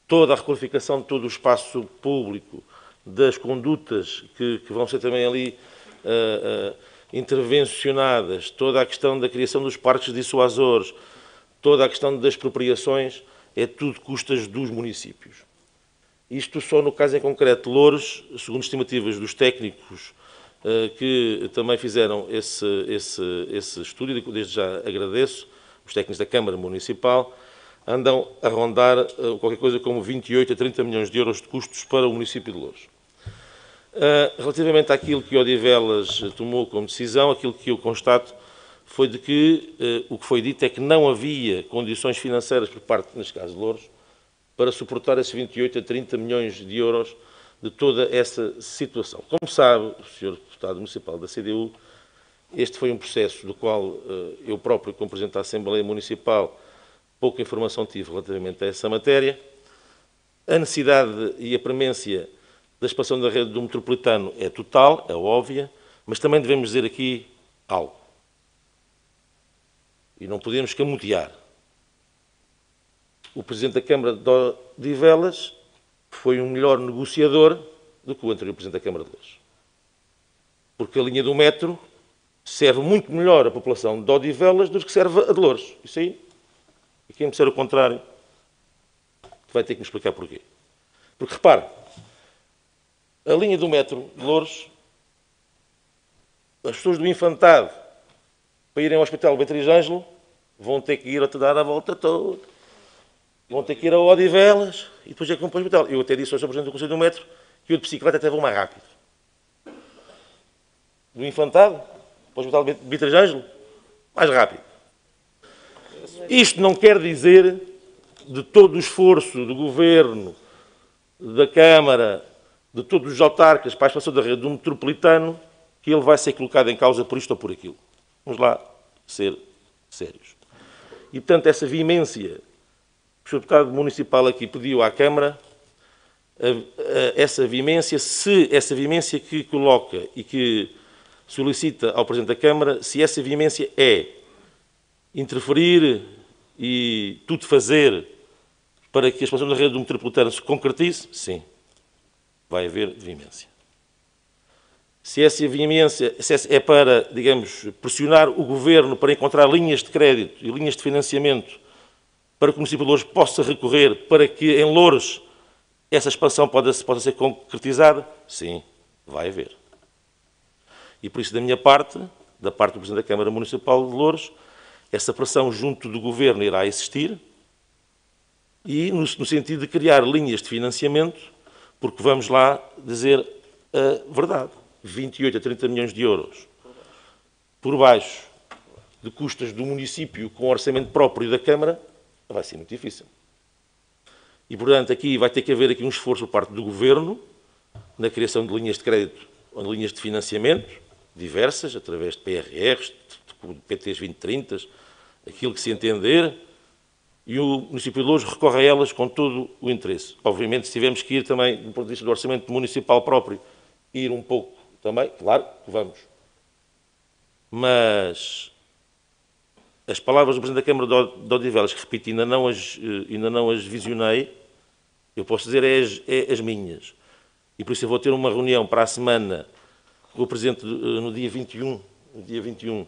toda a requalificação de todo o espaço público, das condutas que, que vão ser também ali uh, uh, intervencionadas, toda a questão da criação dos parques dissuasores, toda a questão das expropriações, é tudo custas dos municípios. Isto só no caso em concreto de Louros, segundo estimativas dos técnicos uh, que também fizeram esse, esse, esse estudo, desde já agradeço, os técnicos da Câmara Municipal, andam a rondar uh, qualquer coisa como 28 a 30 milhões de euros de custos para o município de Louros. Uh, relativamente àquilo que Odivelas tomou como decisão, aquilo que eu constato foi de que uh, o que foi dito é que não havia condições financeiras por parte, neste caso de Louros, para suportar esses 28 a 30 milhões de euros de toda essa situação. Como sabe, o Sr. Deputado Municipal da CDU, este foi um processo do qual eh, eu próprio, como Presidente da Assembleia Municipal, pouca informação tive relativamente a essa matéria. A necessidade e a premência da expansão da rede do metropolitano é total, é óbvia, mas também devemos dizer aqui algo. E não podemos camutear. O Presidente da Câmara de Velas foi um melhor negociador do que o anterior Presidente da Câmara de Lourdes. Porque a linha do metro serve muito melhor a população de Odivelas do que serve a de Louros. Isso aí. E quem disser o contrário vai ter que me explicar porquê. Porque repare, a linha do metro de Louros, as pessoas do Infantado, para irem ao Hospital Beatriz Ângelo, vão ter que ir a dar a volta toda. Vão ter que ir a Odivelas e depois é que vão para o hospital. Eu até disse ao Sr. Presidente do Conselho do Metro que eu de bicicleta até vou mais rápido. Do Infantado para o Hospital Beatriz Ângelo? Mais rápido. Isto não quer dizer de todo o esforço do Governo, da Câmara, de todos os autarcas para a expansão da rede do metropolitano, que ele vai ser colocado em causa por isto ou por aquilo. Vamos lá ser sérios. E, portanto, essa vimência que o deputado municipal aqui pediu à Câmara, essa vimência, se essa vimência que coloca e que solicita ao Presidente da Câmara se essa veemência é interferir e tudo fazer para que a expansão da rede do metropolitano se concretize, sim, vai haver veemência. Se essa veemência é para, digamos, pressionar o Governo para encontrar linhas de crédito e linhas de financiamento para que o município de Louros possa recorrer para que em Louros essa expansão possa, possa ser concretizada, sim, vai haver. E por isso, da minha parte, da parte do Presidente da Câmara Municipal de Louros, essa pressão junto do Governo irá existir e no, no sentido de criar linhas de financiamento, porque vamos lá dizer a verdade. 28 a 30 milhões de euros por baixo de custas do município com orçamento próprio da Câmara, vai ser muito difícil. E, portanto, aqui vai ter que haver aqui um esforço por parte do Governo na criação de linhas de crédito ou de linhas de financiamento, diversas, através de PRRs, de PTs 2030, aquilo que se entender, e o município de Louros recorre a elas com todo o interesse. Obviamente, se tivermos que ir também, do ponto de vista do orçamento municipal próprio, ir um pouco também, claro vamos. Mas as palavras do Presidente da Câmara de Odivelas, que repito, ainda não as, eh, ainda não as visionei, eu posso dizer é as, é as minhas. E por isso eu vou ter uma reunião para a semana com o Presidente eh, no dia 21, no dia 21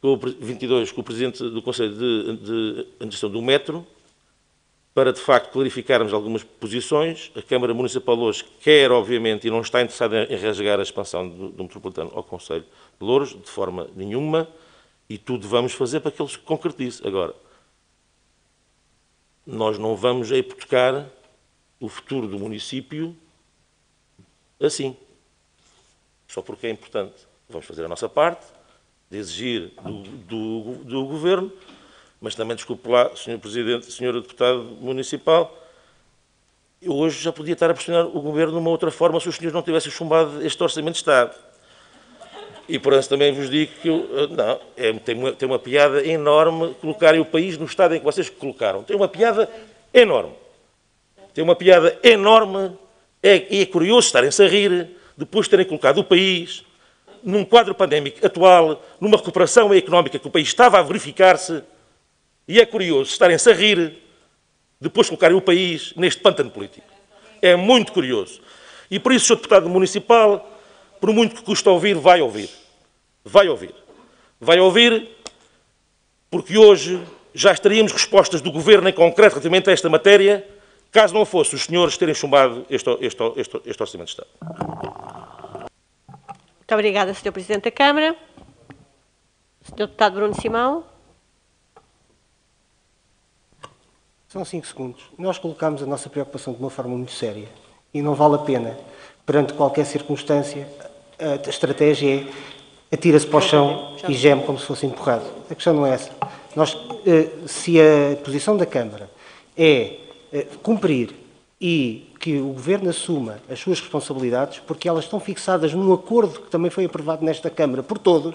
com o, 22 com o Presidente do Conselho de, de Administração do Metro, para de facto clarificarmos algumas posições. A Câmara Municipal hoje quer, obviamente, e não está interessada em rasgar a expansão do, do Metropolitano ao Conselho de Louros, de forma nenhuma, e tudo vamos fazer para que eles concretize. Agora, nós não vamos hipotecar o futuro do município assim, só porque é importante. Vamos fazer a nossa parte, de exigir do, do, do Governo, mas também, desculpe lá, Sr. Presidente, Sr. Deputado Municipal, eu hoje já podia estar a pressionar o Governo de uma outra forma se os senhores não tivessem chumbado este Orçamento de Estado. E por isso também vos digo que, eh, não, é, tem, uma, tem uma piada enorme colocarem o país no estado em que vocês colocaram. Tem uma piada enorme. Tem uma piada enorme. É, é curioso estarem-se a rir depois de terem colocado o país num quadro pandémico atual, numa recuperação económica que o país estava a verificar-se, e é curioso estarem-se a rir depois de colocarem o país neste pântano político. É muito curioso. E por isso, Sr. Deputado Municipal, por muito que custa ouvir, vai ouvir. Vai ouvir. Vai ouvir porque hoje já estaríamos respostas do Governo em concreto relativamente a esta matéria, caso não fosse os senhores terem chumbado este, este, este, este Orçamento de Estado. Muito obrigada, Sr. Presidente da Câmara. Sr. Deputado Bruno Simão. São cinco segundos. Nós colocamos a nossa preocupação de uma forma muito séria e não vale a pena, perante qualquer circunstância, a estratégia é atira-se para o chão e geme como se fosse empurrado. A questão não é essa. Nós, eh, se a posição da Câmara é eh, cumprir e que o Governo assuma as suas responsabilidades, porque elas estão fixadas num acordo que também foi aprovado nesta Câmara por todos,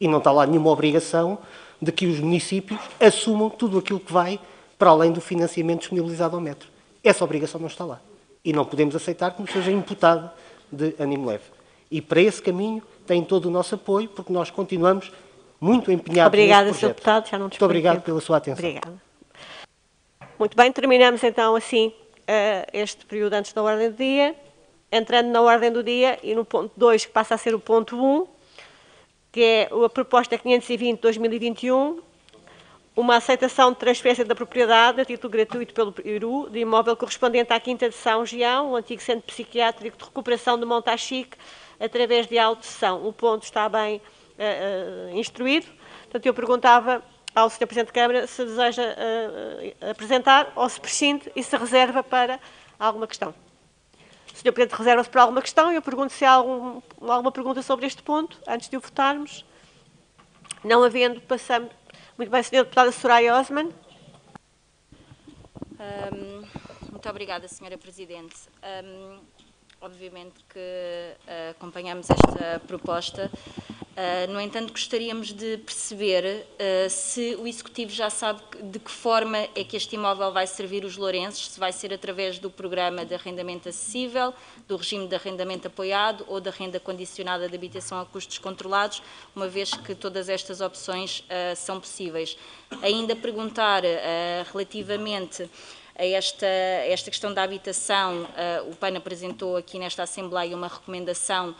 e não está lá nenhuma obrigação de que os municípios assumam tudo aquilo que vai para além do financiamento disponibilizado ao metro. Essa obrigação não está lá. E não podemos aceitar que nos seja imputado de ânimo leve. E para esse caminho tem todo o nosso apoio, porque nós continuamos muito empenhados Obrigada, Sr. Deputado. Já não Muito obrigado pela sua atenção. Obrigada. Muito bem, terminamos então assim uh, este período antes da ordem do dia, entrando na ordem do dia e no ponto 2, que passa a ser o ponto 1, um, que é a proposta 520-2021, uma aceitação de transferência da propriedade a título gratuito pelo Peru de imóvel correspondente à Quinta de São Gião, o antigo centro psiquiátrico de recuperação de Montachique, através de audição. O ponto está bem uh, uh, instruído. Portanto, eu perguntava ao Sr. Presidente da Câmara se deseja uh, apresentar ou se prescinde e se reserva para alguma questão. O Sr. Presidente reserva-se para alguma questão e eu pergunto se há algum, alguma pergunta sobre este ponto, antes de o votarmos. Não havendo, passamos. Muito bem, Sr. Deputada Soraya Osman. Um, muito obrigada, Sra. Presidente. Um, obviamente que uh, acompanhamos esta proposta. Uh, no entanto, gostaríamos de perceber uh, se o Executivo já sabe de que forma é que este imóvel vai servir os lourenços, se vai ser através do programa de arrendamento acessível, do regime de arrendamento apoiado ou da renda condicionada de habitação a custos controlados, uma vez que todas estas opções uh, são possíveis. Ainda perguntar relativamente a esta, esta questão da habitação, o PAN apresentou aqui nesta Assembleia uma recomendação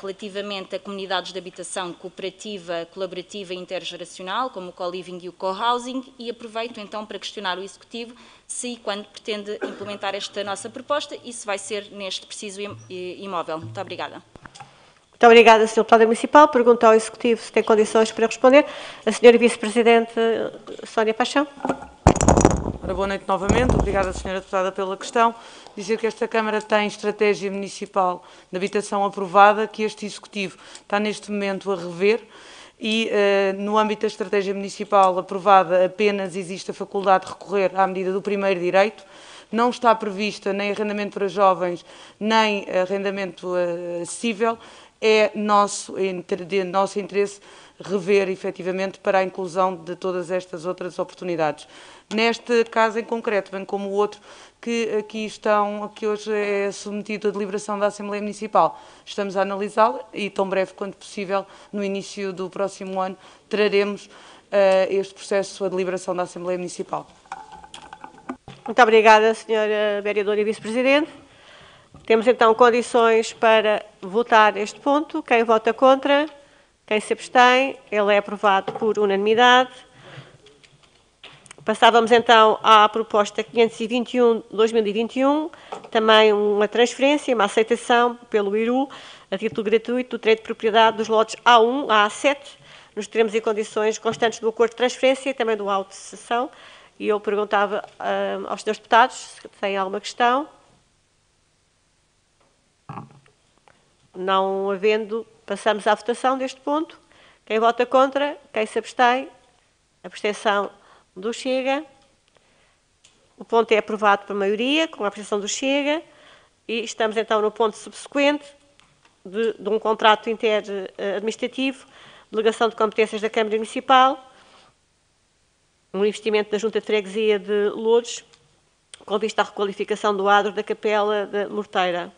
relativamente a comunidades de habitação cooperativa, colaborativa e intergeracional, como o co-living e o co-housing, e aproveito então para questionar o Executivo se e quando pretende implementar esta nossa proposta e se vai ser neste preciso imóvel. Muito obrigada. Muito obrigada, Sr. Deputado Municipal. Pergunto ao Executivo se tem condições para responder. A Sra. Vice-Presidente Sónia Paixão. Ora, boa noite novamente. Obrigada, Sra. Deputada, pela questão. Dizer que esta Câmara tem estratégia municipal de habitação aprovada, que este Executivo está neste momento a rever e uh, no âmbito da estratégia municipal aprovada apenas existe a faculdade de recorrer à medida do primeiro direito, não está prevista nem arrendamento para jovens, nem arrendamento uh, acessível é nosso, de nosso interesse rever efetivamente para a inclusão de todas estas outras oportunidades. Neste caso em concreto, bem como o outro que aqui estão, que hoje é submetido à deliberação da Assembleia Municipal, estamos a analisá-lo e tão breve quanto possível, no início do próximo ano, traremos uh, este processo à deliberação da Assembleia Municipal. Muito obrigada, Sra. Vereadora e Vice-Presidente. Temos então condições para votar este ponto. Quem vota contra? Quem se abstém? Ele é aprovado por unanimidade. Passávamos então à proposta 521-2021, também uma transferência, uma aceitação pelo IRU, a título gratuito do direito de propriedade dos lotes A1 a A7, nos termos e condições constantes do acordo de transferência e também do auto de sessão. E eu perguntava uh, aos senhores deputados se têm alguma questão. Não havendo, passamos à votação deste ponto. Quem vota contra, quem se abstém, abstenção do Chega. O ponto é aprovado por maioria, com a abstenção do Chega. E estamos então no ponto subsequente de, de um contrato inter-administrativo, delegação de competências da Câmara Municipal, um investimento da Junta de Freguesia de Lourdes, com vista à requalificação do adro da Capela da Morteira.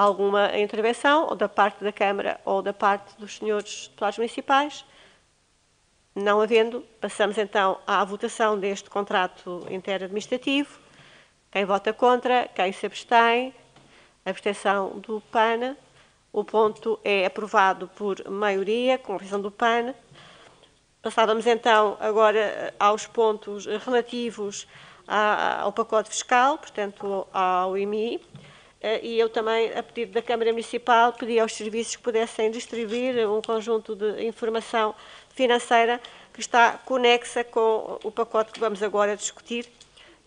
Alguma intervenção, ou da parte da Câmara ou da parte dos senhores deputados municipais? Não havendo, passamos então à votação deste contrato interadministrativo. Quem vota contra, quem se abstém, abstenção do PAN. O ponto é aprovado por maioria, com a abstenção do PAN. Passávamos então agora aos pontos relativos ao pacote fiscal, portanto ao IMI. Eh, e eu também, a pedido da Câmara Municipal, pedi aos serviços que pudessem distribuir um conjunto de informação financeira que está conexa com o pacote que vamos agora discutir,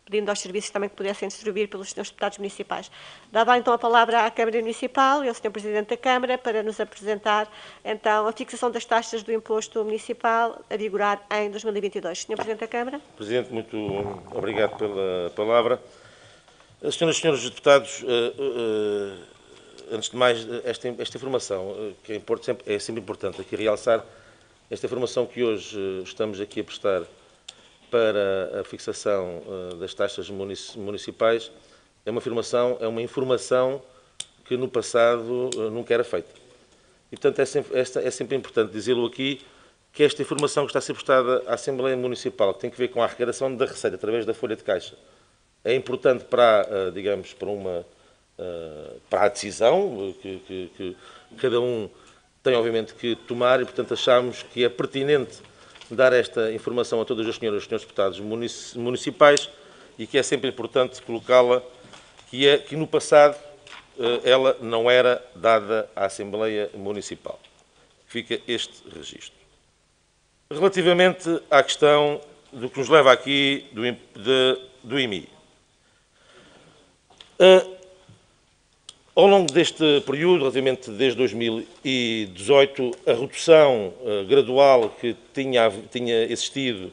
pedindo aos serviços também que pudessem distribuir pelos senhores deputados municipais. Dava então a palavra à Câmara Municipal e ao Sr. Presidente da Câmara para nos apresentar então a fixação das taxas do imposto municipal a vigorar em 2022. Sr. Presidente da Câmara. Presidente, muito obrigado pela palavra. Senhoras e senhores deputados, eh, eh, antes de mais, esta, esta informação, eh, que é, sempre, é sempre importante aqui realçar, esta informação que hoje estamos aqui a prestar para a fixação das taxas municipais é uma informação, é uma informação que no passado nunca era feita. E, portanto, é sempre, esta, é sempre importante dizê-lo aqui, que esta informação que está a ser prestada à Assembleia Municipal, que tem que ver com a arrecadação da receita através da folha de caixa, é importante para, eh, digamos, para uma eh, para a decisão que, que, que cada um tem, obviamente, que tomar e, portanto, achamos que é pertinente dar esta informação a todas as senhoras e senhores deputados municipais e que é sempre importante colocá-la, que é que no passado eh, ela não era dada à Assembleia Municipal. Fica este registro. Relativamente à questão do que nos leva aqui do, de, do IMI. Uh, ao longo deste período, relativamente desde 2018, a redução uh, gradual que tinha, tinha, existido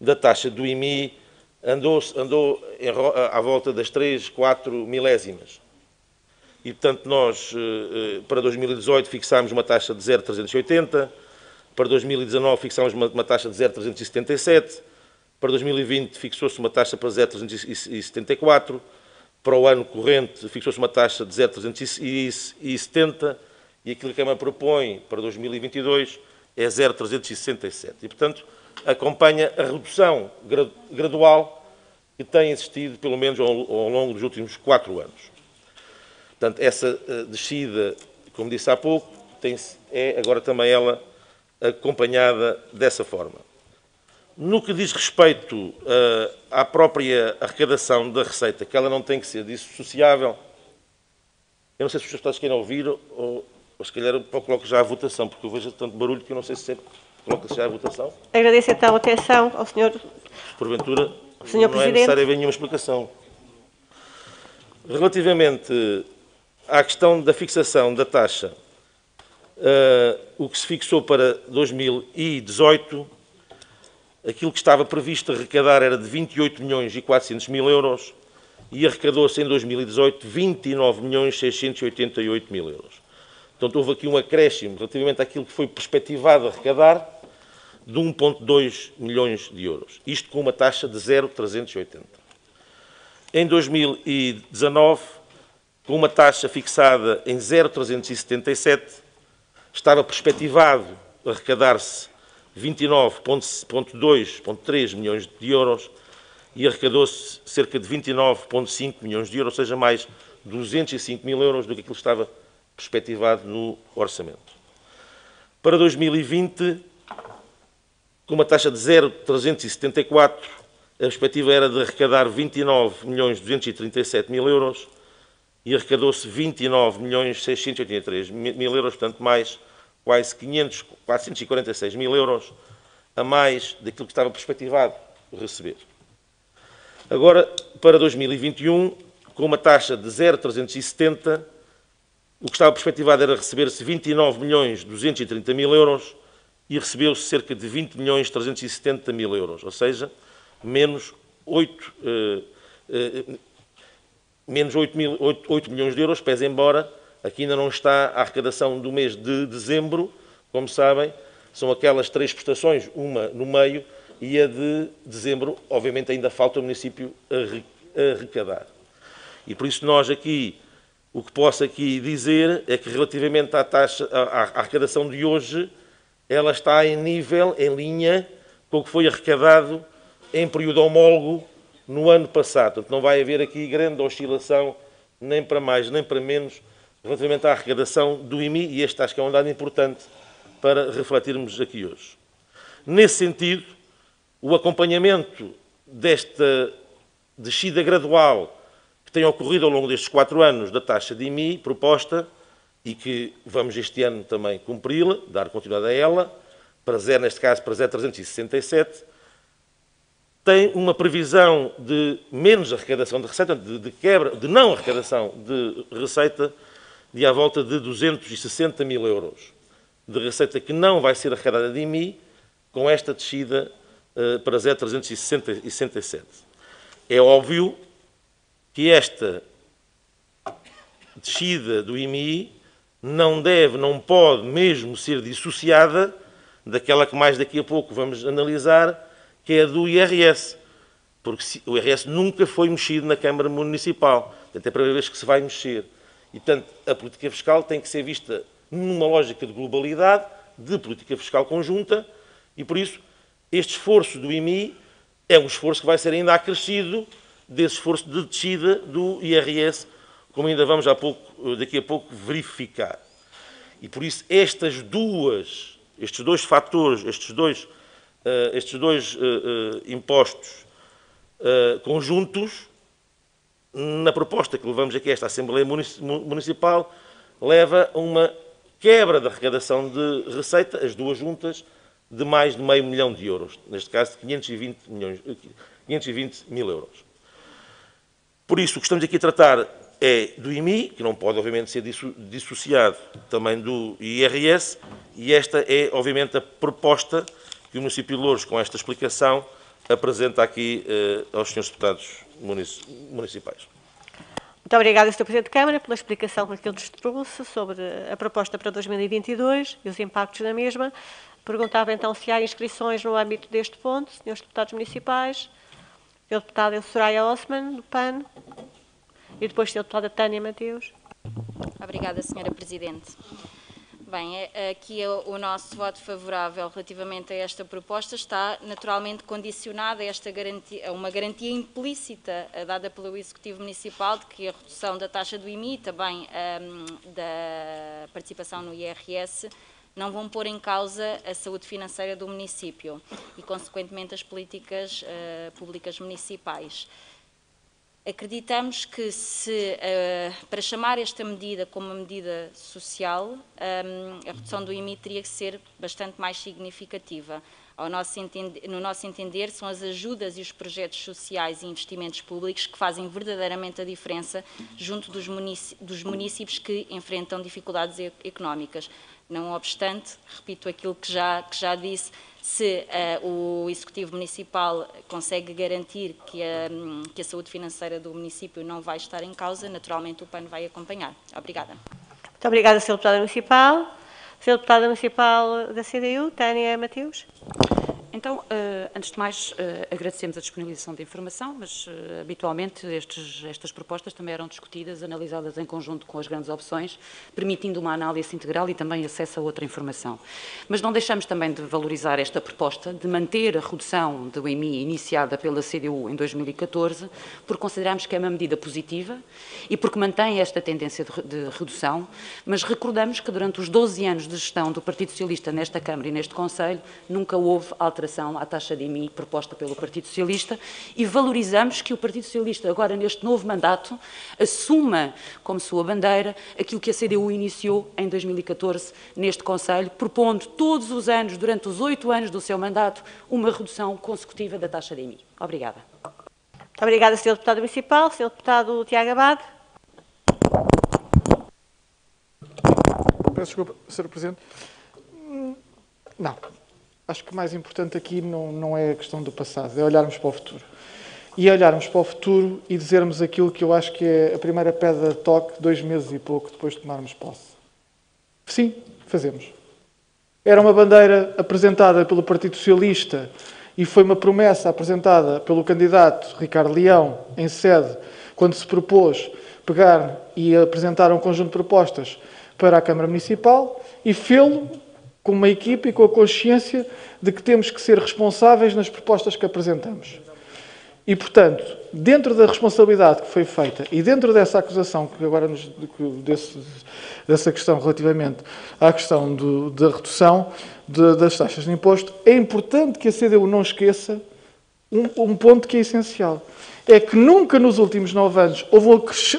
da taxa do IMI andou, andou em, à volta das 3, 4 milésimas. E, portanto, nós, uh, para 2018, fixámos uma taxa de 0,380, para 2019 fixámos uma, uma taxa de 0,377, para 2020 fixou-se uma taxa para 0,374, para o ano corrente fixou-se uma taxa de 0,370 e aquilo que a Câmara propõe para 2022 é 0,367. E, portanto, acompanha a redução gradual que tem existido, pelo menos ao, longo dos últimos quatro anos. Portanto, essa eh, descida, como disse há pouco, tem, é agora também ela acompanhada dessa forma. No que diz respeito uh, à própria arrecadação da receita, que ela não tem que ser dissociável, eu não sei se os deputados querem ouvir ou, ou se calhar eu coloco já a votação, porque eu vejo tanto barulho que eu não sei se sempre coloca-se já a votação. Agradeço então a atenção ao senhor... Porventura, senhor não é Presidente. é necessária nenhuma explicação. Relativamente à questão da fixação da taxa, uh, o que se fixou para 2018 aquilo que estava previsto arrecadar era de 28 milhões e 400 mil euros e arrecadou-se em 2018 29 milhões 688 mil euros. Portanto, houve aqui um acréscimo relativamente àquilo que foi perspectivado arrecadar de 1,2 milhões de euros. Isto com uma taxa de 0,380. Em 2019, com uma taxa fixada em 0,377, estava perspectivado arrecadar-se 29,2,3 milhões de euros e arrecadou-se cerca de 29,5 milhões de euros, ou seja, mais 205 mil euros do que aquilo que estava perspectivado no orçamento. Para 2020, com uma taxa de 0,374, a perspectiva era de arrecadar 29 milhões 237 mil euros e arrecadou-se 29 milhões 683 mil euros, portanto mais quase 500, 446 mil euros a mais daquilo que estava perspectivado receber. Agora, para 2021, com uma taxa de 0,370, o que estava perspectivado era receber-se 29 milhões 230 mil euros e recebeu-se cerca de 20 milhões 370 mil euros, ou seja, menos 8, eh, eh, menos 8, mil, 8, 8 milhões de euros, pese embora aqui ainda não está a arrecadação do mês de dezembro, como sabem, são aquelas três prestações, uma no meio e a de dezembro, obviamente ainda falta o município arrecadar. E por isso nós aqui o que posso aqui dizer é que relativamente à taxa, à, arrecadação de hoje, ela está em nível, em linha com o que foi arrecadado em período homólogo no ano passado. Portanto, não vai haver aqui grande oscilação, nem para mais, nem para menos, relativamente à arrecadação do IMI, e este acho que é um dado importante para refletirmos aqui hoje. Nesse sentido, o acompanhamento desta descida gradual que tem ocorrido ao longo destes quatro anos da taxa de IMI proposta e que vamos este ano também cumpri-la, dar continuidade a ela, para zero, neste caso para 0,367, tem uma previsão de menos arrecadação de receita, de, de, quebra, de não arrecadação de receita, de à volta de 260 mil euros de receita que não vai ser arrecadada de IMI com esta descida uh, para 0,367. É óbvio que esta descida do IMI não deve, não pode mesmo ser dissociada daquela que mais daqui a pouco vamos analisar, que é a do IRS. Porque o IRS nunca foi mexido na Câmara Municipal. Portanto, é a primeira vez que se vai mexer. E, portanto, a política fiscal tem que ser vista numa lógica de globalidade, de política fiscal conjunta, e, por isso, este esforço do IMI é um esforço que vai ser ainda acrescido desse esforço de descida do IRS, como ainda vamos pouco, daqui a pouco verificar. E por isso estas duas, estes dois fatores, estes dois, uh, estes dois uh, uh, impostos conjuntos, na proposta que levamos aqui a esta Assembleia Municipal, leva a uma quebra da arrecadação de receita, as duas juntas, de mais de meio milhão de euros, neste caso de 520, milhões, 520 mil euros. Por isso, o que estamos aqui a tratar é do IMI, que não pode, obviamente, ser dissociado também do IRS, e esta é, obviamente, a proposta que o município de Louros, com esta explicação, apresenta aqui eh, aos senhores deputados municipais. Muito obrigada, Sr. Presidente de Câmara, pela explicação que ele nos trouxe sobre a proposta para 2022 e os impactos da mesma. Perguntava então se há inscrições no âmbito deste ponto, senhores deputados municipais a deputada Soraya Osman, do PAN, e depois a deputada Tânia Mateus. Obrigada, Sra. Presidente. Bem, é, aqui o nosso voto favorável relativamente a esta proposta está naturalmente condicionado a, esta garantia, a uma garantia implícita eh, dada pelo Executivo Municipal de que a redução da taxa do IMI e também um, da participação no IRS não vão pôr em causa a saúde financeira do município e, consequentemente, as políticas uh, públicas municipais. Acreditamos que se, uh, para chamar esta medida como uma medida social, um, a redução do IMI teria que ser bastante mais significativa. nosso entender, no nosso entender, são as ajudas e os projetos sociais e investimentos públicos que fazem verdadeiramente a diferença junto dos, dos municípios que enfrentam dificuldades económicas. Não obstante, repito aquilo que já, que já disse, se uh, o Executivo Municipal consegue garantir que a, que a saúde financeira do município não vai estar em causa, naturalmente o PAN vai acompanhar. Obrigada. Muito obrigada, Sr. Deputada Municipal. Sr. Deputada Municipal da CDU, Tânia Mateus. Então, eh, antes de mais, eh, agradecemos a disponibilização de informação, mas eh, habitualmente estes, estas propostas também eram discutidas, analisadas em conjunto com as grandes opções, permitindo uma análise integral e também acesso a outra informação. Mas não deixamos também de valorizar esta proposta, de manter a redução do EMI iniciada pela CDU em 2014, porque consideramos que é uma medida positiva e porque mantém esta tendência de, de redução, mas recordamos que durante os 12 anos de gestão do Partido Socialista nesta Câmara e neste Conselho, nunca houve alteração alteração à taxa de IMI proposta pelo Partido Socialista e valorizamos que o Partido Socialista, agora neste novo mandato, assuma como sua bandeira aquilo que a CDU iniciou em 2014 neste Conselho, propondo todos os anos, durante os oito anos do seu mandato, uma redução consecutiva da taxa de IMI. Obrigada. Muito obrigada, Sr. Deputado Municipal. Sr. Deputado Tiago Abad. Peço desculpa, Sr. Presidente. Hum, não, acho que o mais importante aqui não, não é a questão do passado, é olharmos para o futuro. E olharmos para o futuro e dizermos aquilo que eu acho que é a primeira pedra de toque, dois meses e pouco depois de tomarmos posse. Sim, fazemos. Era uma bandeira apresentada pelo Partido Socialista e foi uma promessa apresentada pelo candidato Ricardo Leão em sede, quando se propôs pegar e apresentar um conjunto de propostas para a Câmara Municipal e fê-lo com uma equipe e com a consciência de que temos que ser responsáveis nas propostas que apresentamos. E, portanto, dentro da responsabilidade que foi feita e dentro dessa acusação que agora nos, desse, dessa questão relativamente à questão do, da redução de, das taxas de imposto, é importante que a CDU não esqueça um, um, ponto que é essencial. É que nunca nos últimos nove anos houve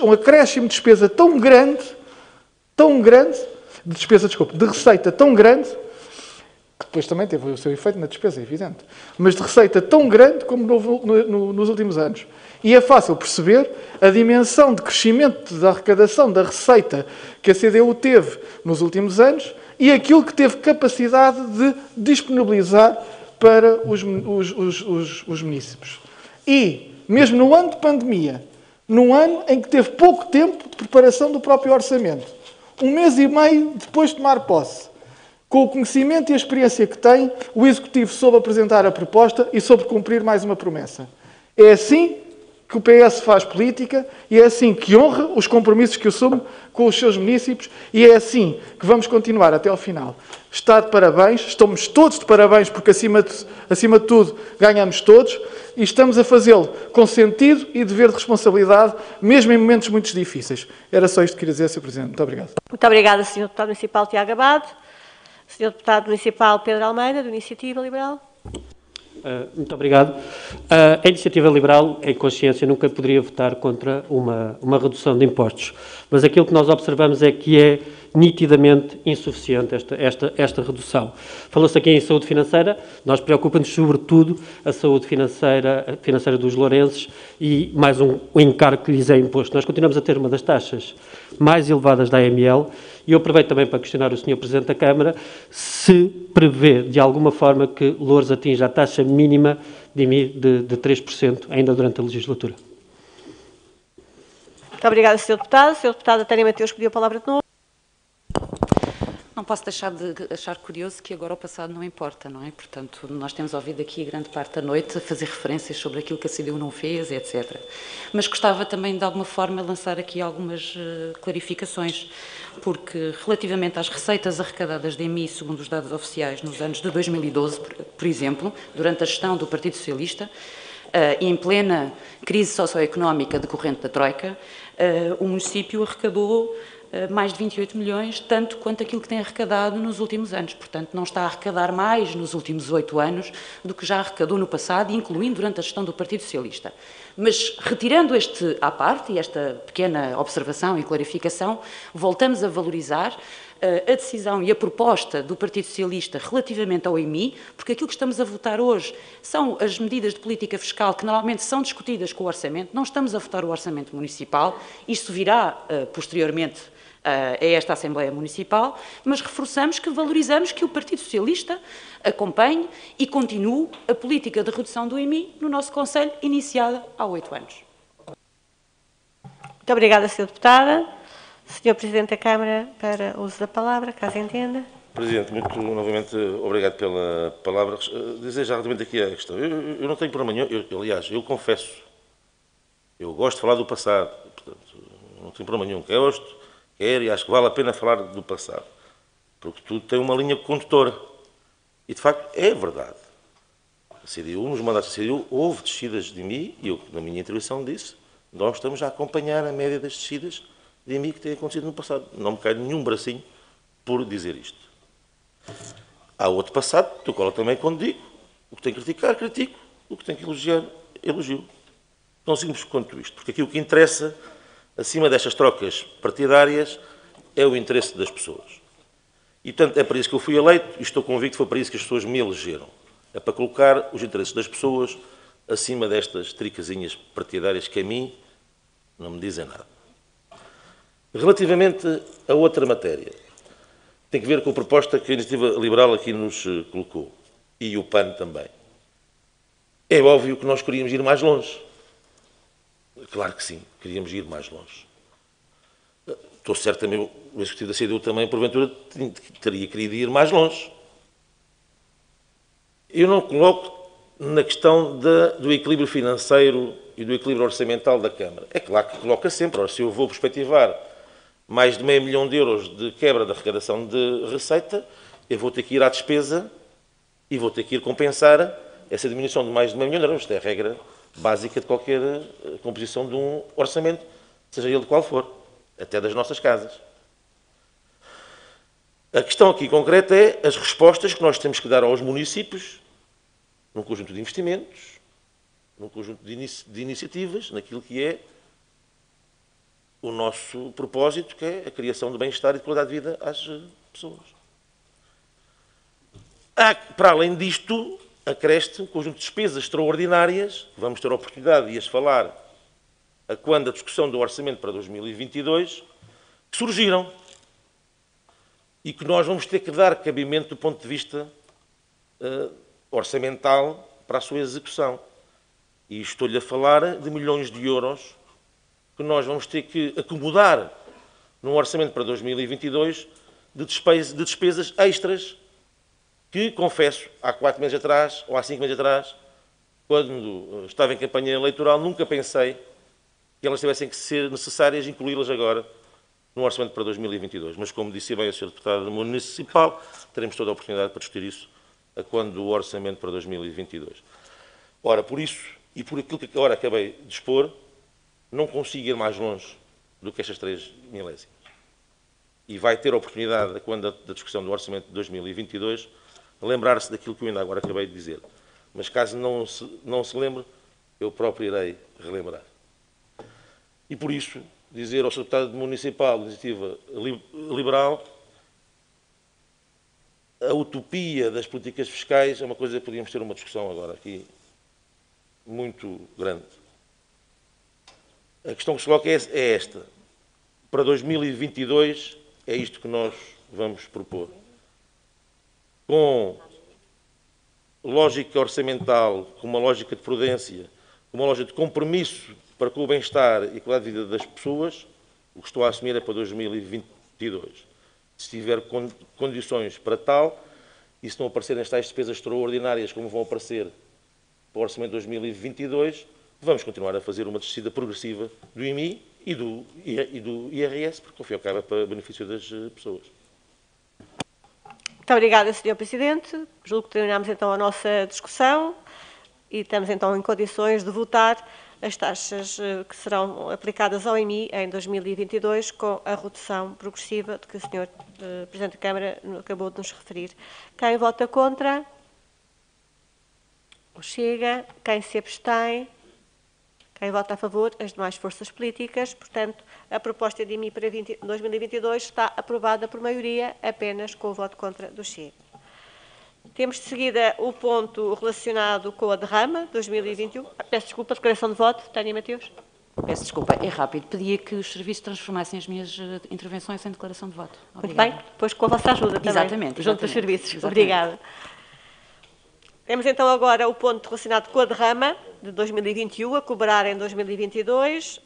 um acréscimo de despesa tão grande, tão grande, de despesa, desculpe, de receita tão grande, que depois também teve o seu efeito na despesa, é evidente, mas de receita tão grande como no, no, nos últimos anos. E é fácil perceber a dimensão de crescimento da arrecadação da receita que a CDU teve nos últimos anos e aquilo que teve capacidade de disponibilizar para os, os, os, os, os municípios. E, mesmo no ano de pandemia, num ano em que teve pouco tempo de preparação do próprio orçamento, um mês e meio depois de tomar posse. Com o conhecimento e a experiência que tem, o Executivo soube apresentar a proposta e soube cumprir mais uma promessa. É assim que o PS faz política e é assim que honra os compromissos que assume com os seus municípios e é assim que vamos continuar até ao final. Está de parabéns, estamos todos de parabéns porque acima de, acima de tudo ganhamos todos e estamos a fazê-lo com sentido e dever de responsabilidade, mesmo em momentos muito difíceis. Era só isto que queria dizer, Sr. Presidente. Muito obrigado. Muito obrigada, Sr. Deputado Municipal Tiago Abado. Sr. Deputado Municipal Pedro Almeida, do Iniciativa Liberal. Uh, muito obrigado. Uh, a Iniciativa Liberal, em consciência, nunca poderia votar contra uma, uma redução de impostos, mas aquilo que nós observamos é que é nitidamente insuficiente esta, esta, esta redução. Falou-se aqui em saúde financeira, nós preocupa-nos sobretudo a saúde financeira, a financeira dos lourenços e mais um, um encargo que lhes é imposto. Nós continuamos a ter uma das taxas mais elevadas da AML e eu aproveito também para questionar o Sr. Presidente da Câmara se prevê de alguma forma que Louros atinja a taxa mínima de, de, de 3% ainda durante a legislatura. Muito obrigada, Sr. Deputado. Sr. Deputado Tânia Mateus pediu a palavra de novo. Não posso deixar de achar curioso que agora o passado não importa, não é? Portanto, nós temos ouvido aqui grande parte da noite fazer referências sobre aquilo que a CDU não fez, etc. Mas gostava também, de alguma forma, lançar aqui algumas uh, clarificações, porque relativamente às receitas arrecadadas de EMI, segundo os dados oficiais, nos anos de 2012, por, exemplo, durante a gestão do Partido Socialista, Uh, em plena crise socioeconómica decorrente da Troika, uh, o município arrecadou eh, mais de 28 milhões, tanto quanto aquilo que tem arrecadado nos últimos anos. Portanto, não está a arrecadar mais nos últimos oito anos do que já arrecadou no passado, incluindo durante a gestão do Partido Socialista. Mas, retirando este à parte e esta pequena observação e clarificação, voltamos a valorizar a decisão e a proposta do Partido Socialista relativamente ao EMI, porque aquilo que estamos a votar hoje são as medidas de política fiscal que normalmente são discutidas com o Orçamento, não estamos a votar o Orçamento Municipal, isto virá uh, posteriormente a esta Assembleia Municipal, mas reforçamos que valorizamos que o Partido Socialista acompanhe e continue a política de redução do EMI no nosso Conselho, iniciada há oito anos. Muito obrigada, Sra. Deputada. Senhor Presidente da Câmara, para uso da palavra, caso entenda. Presidente, muito novamente obrigado pela palavra. Eh, dizer já relativamente aqui a questão. Eu, eu não tenho problema nenhum, eu, aliás, eu confesso, eu gosto de falar do passado, portanto, não tenho problema nenhum. Gosto, e acho que vale a pena falar do passado, porque tudo tem uma linha condutora. E de facto é verdade. A CDU, nos mandatos da CDU, houve descidas de mim, e eu, na minha intervenção, disse: nós estamos a acompanhar a média das descidas de mim que tem acontecido no passado. Não me cai nenhum bracinho por dizer isto. Há outro passado, do qual eu também, quando digo, o que tem que criticar, critico, o que tem que elogiar, elogio. Tão simples quanto isto. Porque aqui o que interessa, acima destas trocas partidárias, é o interesse das pessoas. E, portanto, é para isso que eu fui eleito e estou convicto que foi para isso que as pessoas me elegeram. É para colocar os interesses das pessoas acima destas tricasinhas partidárias que a mim não me dizem nada. Relativamente a outra matéria, tem que ver com a proposta que a Iniciativa Liberal aqui nos eh, colocou, e o PAN também. É óbvio que nós queríamos ir mais longe. Claro que sim, queríamos ir mais longe. Estou certo também, o Executivo da CDU também, porventura, teria querido ir mais longe. Eu não coloco na questão do equilíbrio financeiro e do equilíbrio orçamental da Câmara. É claro que coloca sempre, ora, se eu vou perspectivar mais de meio milhão de euros de quebra da arrecadação de receita, eu vou ter que ir à despesa e vou ter que ir compensar essa diminuição de mais de meio milhão de euros. Isto é a regra básica de qualquer eh, composição de um orçamento, seja ele qual for, até das nossas casas. A questão aqui concreta é as respostas que nós temos que dar aos municípios num conjunto de investimentos, num conjunto de, inici de iniciativas, naquilo que é o nosso propósito, que é a criação de bem-estar e de qualidade de vida às eh, pessoas. Há, para além disto, acresce um conjunto de despesas extraordinárias, vamos ter a oportunidade de as falar a quando a discussão do orçamento para 2022, que surgiram e que nós vamos ter que dar cabimento do ponto de vista uh, orçamental para a sua execução. E estou-lhe a falar de milhões de euros que nós vamos ter que acomodar num orçamento para 2022 de, despesas, de despesas extras que, confesso, há quatro meses atrás ou há cinco meses atrás, quando estava em campanha eleitoral, nunca pensei que elas tivessem que ser necessárias incluí-las agora no orçamento para 2022. Mas, como disse bem a Sr. Deputado Municipal, teremos toda a oportunidade para discutir isso quando o orçamento para 2022. Ora, por isso e por aquilo que agora acabei de expor, não consigo ir mais longe do que estas três milésimas. E vai ter a oportunidade, quando da discussão do Orçamento de 2022, lembrar-se daquilo que eu ainda agora acabei de dizer. Mas caso não se, não se lembre, eu próprio irei relembrar. E por isso, dizer ao Secretário Municipal de Iniciativa Liberal, a utopia das políticas fiscais é uma coisa que podíamos ter uma discussão agora aqui muito grande. A questão que se coloca é, é esta. Para 2022 é isto que nós vamos propor. Com lógica orçamental, com uma lógica de prudência, com uma lógica de compromisso para com o bem-estar e qualidade de vida das pessoas, o que estou a assumir é para 2022. Se tiver condições para tal, e se não aparecerem estas despesas extraordinárias como vão aparecer para o orçamento de 2022, vamos continuar a fazer uma descida progressiva do IMI e do, e do IRS, porque, ao fim é para benefício das eh, pessoas. Muito obrigada, Sr. Presidente. Julgo que terminamos então a nossa discussão e estamos então em condições de votar as taxas eh, que serão aplicadas ao IMI em 2022 com a redução progressiva de que o Sr. Eh, Presidente da Câmara acabou de nos referir. Quem vota contra? Chega. Quem se abstém? Quem vota a favor? As demais forças políticas. Portanto, a proposta de IMI para 20, 2022 está aprovada por maioria, apenas com o voto contra do Chega. Temos de seguida o ponto relacionado com a derrama 2021. Peço desculpa, declaração de voto. Tânia Mateus. Peço desculpa, é rápido. Pedia que os serviços transformassem as minhas eh, intervenções em declaração de voto. Obrigada. Muito bem, depois com a vossa ajuda também. Exatamente. Junto dos serviços. Exatamente. Obrigada. Temos então agora o ponto relacionado com a derrama de 2021, a cobrar em 2022,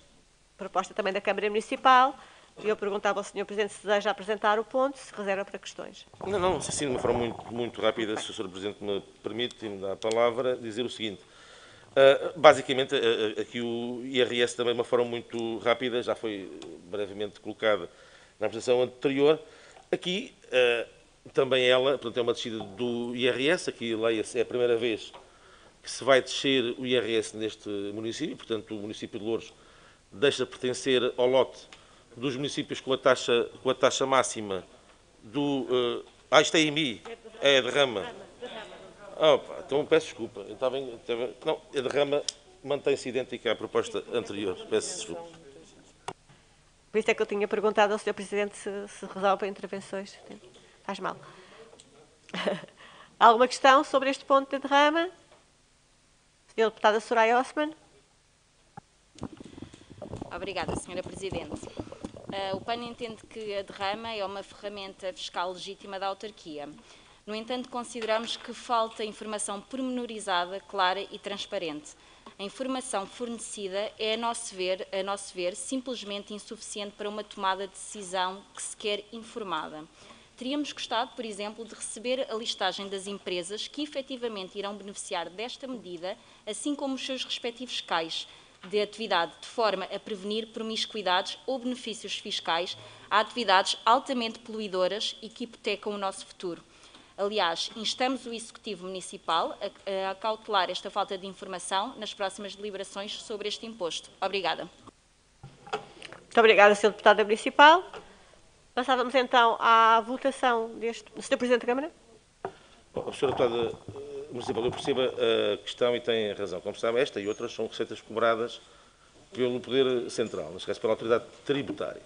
proposta também da Câmara Municipal. E eu perguntava ao Sr. Presidente se deseja apresentar o ponto, se reserva para questões. Não, não, assim, de uma forma muito, muito rápida, se o Sr. Presidente me permite e me dá a palavra, dizer o seguinte. Uh, basicamente, uh, aqui o IRS também de uma forma muito rápida, já foi brevemente colocada na apresentação anterior. Aqui, uh, também ela, portanto, é uma descida do IRS, aqui, leia-se, é a primeira vez que se vai descer o IRS neste município, portanto, o município de Louros deixa de pertencer ao lote dos municípios com a taxa, com a taxa máxima do... ah, isto é IMI, é derrama. Pá, então peço desculpa. Estava estava, não, a derrama mantém-se idêntica à proposta anterior. Peço desculpa. Por isso é que eu tinha perguntado ao Sr. Presidente se, se resolve intervenções. Faz mal. Alguma questão sobre este ponto de derrama? Sra. Deputada Soraya Osman. Obrigada, Sra. Presidente. Uh, o PAN entende que a derrama é uma ferramenta fiscal legítima da autarquia. No entanto, consideramos que falta informação pormenorizada, clara e transparente. A informação fornecida é, a nosso ver, a nosso ver simplesmente insuficiente para uma tomada de decisão que se quer informada. Teríamos gostado, por exemplo, de receber a listagem das empresas que efetivamente irão beneficiar desta medida, assim como os seus respectivos CAIs de atividade, de forma a prevenir promiscuidades ou benefícios fiscais a atividades altamente poluidoras e que hipotecam o nosso futuro. Aliás, instamos o Executivo Municipal a, a cautelar esta falta de informação nas próximas deliberações sobre este imposto. Obrigada. Muito obrigada, Sr. Deputada Municipal. Passávamos então à votação deste... Sr. Presidente da Câmara. Bom, Sra. Deputada Municipal, eu percebo a questão e tem razão. Como sabe, esta e outras são receitas cobradas pelo Poder Central, neste caso pela Autoridade Tributária.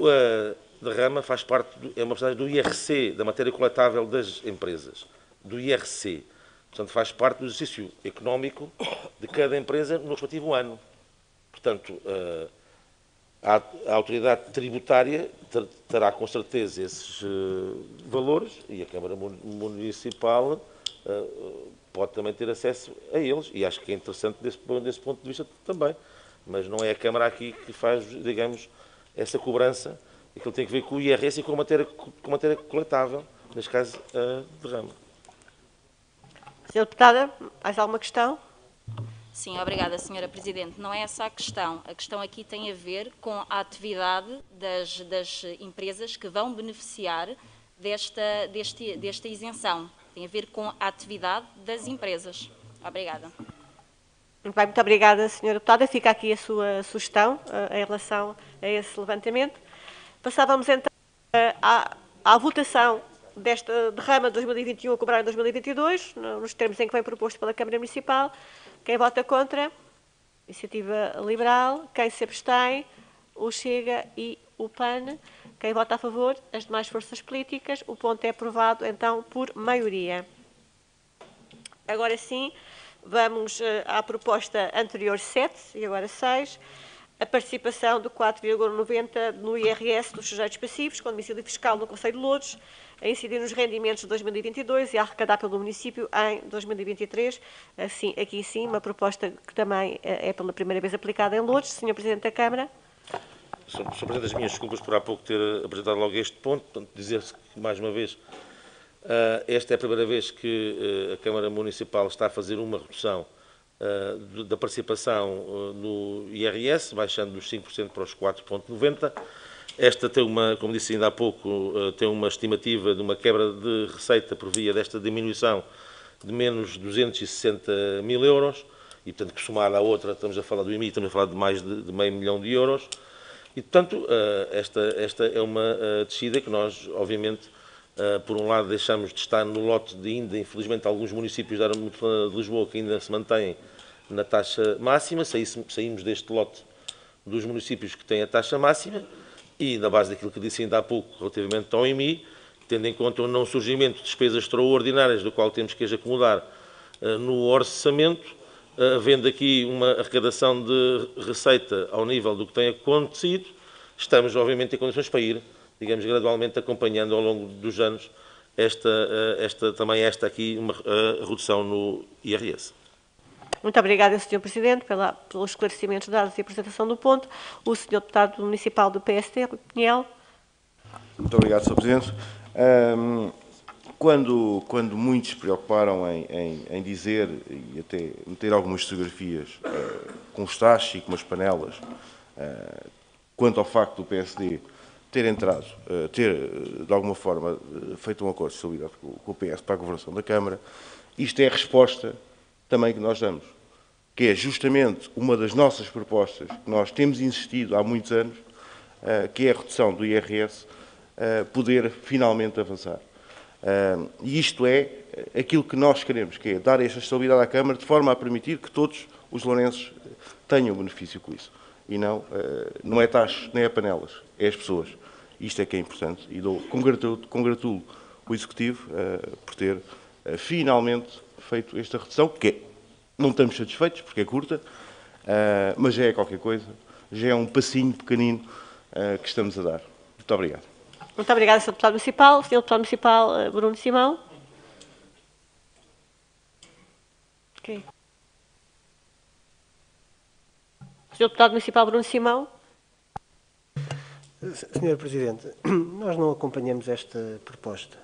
A derrama faz parte, do, é uma porcentagem do IRC, da matéria coletável das empresas, do IRC. Portanto, faz parte do exercício económico de cada empresa no respectivo ano. Portanto, a, a autoridade tributária terá com certeza esses uh, valores e a Câmara Municipal pode também ter acesso a eles. E acho que é interessante desse, desse ponto de vista também. Mas não é a Câmara aqui que faz, digamos, essa cobrança Aquilo tem que ver com o IRS e com a matéria, com a matéria coletável, neste caso, a derrama. Senhora Deputada, mais alguma questão? Sim, obrigada, Senhora Presidente. Não é essa a questão. A questão aqui tem a ver com a atividade das, das empresas que vão beneficiar desta, deste, desta isenção. Tem a ver com a atividade das empresas. Obrigada. Muito bem, muito obrigada, Senhora Deputada. Fica aqui a sua sugestão uh, em relação a esse levantamento. Passávamos então à, à votação desta derrama de 2021 a cobrar em 2022, nos termos em que vem proposto pela Câmara Municipal. Quem vota contra? Iniciativa Liberal. Quem se abstém? O Chega e o PAN. Quem vota a favor? As demais forças políticas. O ponto é aprovado, então, por maioria. Agora sim, vamos eh, à proposta anterior 7 e agora 6 a participação de 4,90 no IRS dos sujeitos passivos, com domicílio fiscal no Conselho de Lourdes, a incidir nos rendimentos de 2022 e a arrecadar pelo município em 2023. Assim, aqui sim, uma proposta que também eh, é pela primeira vez aplicada em Lourdes. Senhor Presidente da Câmara. Presidente, as minhas desculpas por há pouco ter apresentado logo este ponto. Dizer-se que, mais uma vez, uh, esta é a primeira vez que uh, a Câmara Municipal está a fazer uma redução uh, da participação no IRS, baixando dos 5% para os 4,90%. Esta tem uma, como disse ainda há pouco, tem uma estimativa de uma quebra de receita por via desta diminuição de menos 260 mil euros, e portanto que somada à outra, estamos a falar do IMI, estamos a falar de mais de, de meio milhão de euros, e portanto esta, esta é uma descida que nós, obviamente, Uh, por um lado, deixamos de estar no lote de ainda, infelizmente, alguns municípios da área de Lisboa que ainda se mantêm na taxa máxima, saímos deste lote dos municípios que têm a taxa máxima e, na base daquilo que disse ainda há pouco relativamente ao IMI, tendo em conta o não surgimento de despesas extraordinárias do qual temos que as acomodar no orçamento, havendo aqui uma arrecadação de receita ao nível do que tem acontecido, estamos obviamente em condições para ir, digamos, gradualmente acompanhando ao longo dos anos esta, uh, esta também esta aqui uma redução no IRS. Muito obrigada, Sr. Presidente, pela, pelos esclarecimentos dados e apresentação do ponto. O Sr. Deputado Municipal do PST, Rui Pinhel. Muito obrigado, Sr. Presidente. Um, quando, quando muitos preocuparam em, em, em, dizer e até meter algumas fotografias uh, com os tachos e com as panelas, uh, quanto ao facto do PSD ter entrado, uh, ter de alguma forma feito um acordo de estabilidade com, com o PS para a governação da Câmara, isto é a resposta também que nós damos, que é justamente uma das nossas propostas que nós temos insistido há muitos anos, que é a redução do IRS, poder finalmente avançar. E isto é aquilo que nós queremos, que é dar esta estabilidade à Câmara de forma a permitir que todos os lourenços tenham benefício com isso. E não, não é taxas, nem é panelas, é as pessoas. Isto é que é importante e dou, congratulo, congratulo o Executivo por ter finalmente feito esta redução, que é, não estamos satisfeitos, porque é curta, mas já é qualquer coisa, já é um passinho pequenino que estamos a dar. Muito obrigado. Muito obrigada, Sr. Deputado Municipal. Sr. Deputado Municipal Bruno Simão. Okay. Sr. Deputado Municipal Bruno Simão. Senhor Presidente, nós não acompanhamos esta proposta.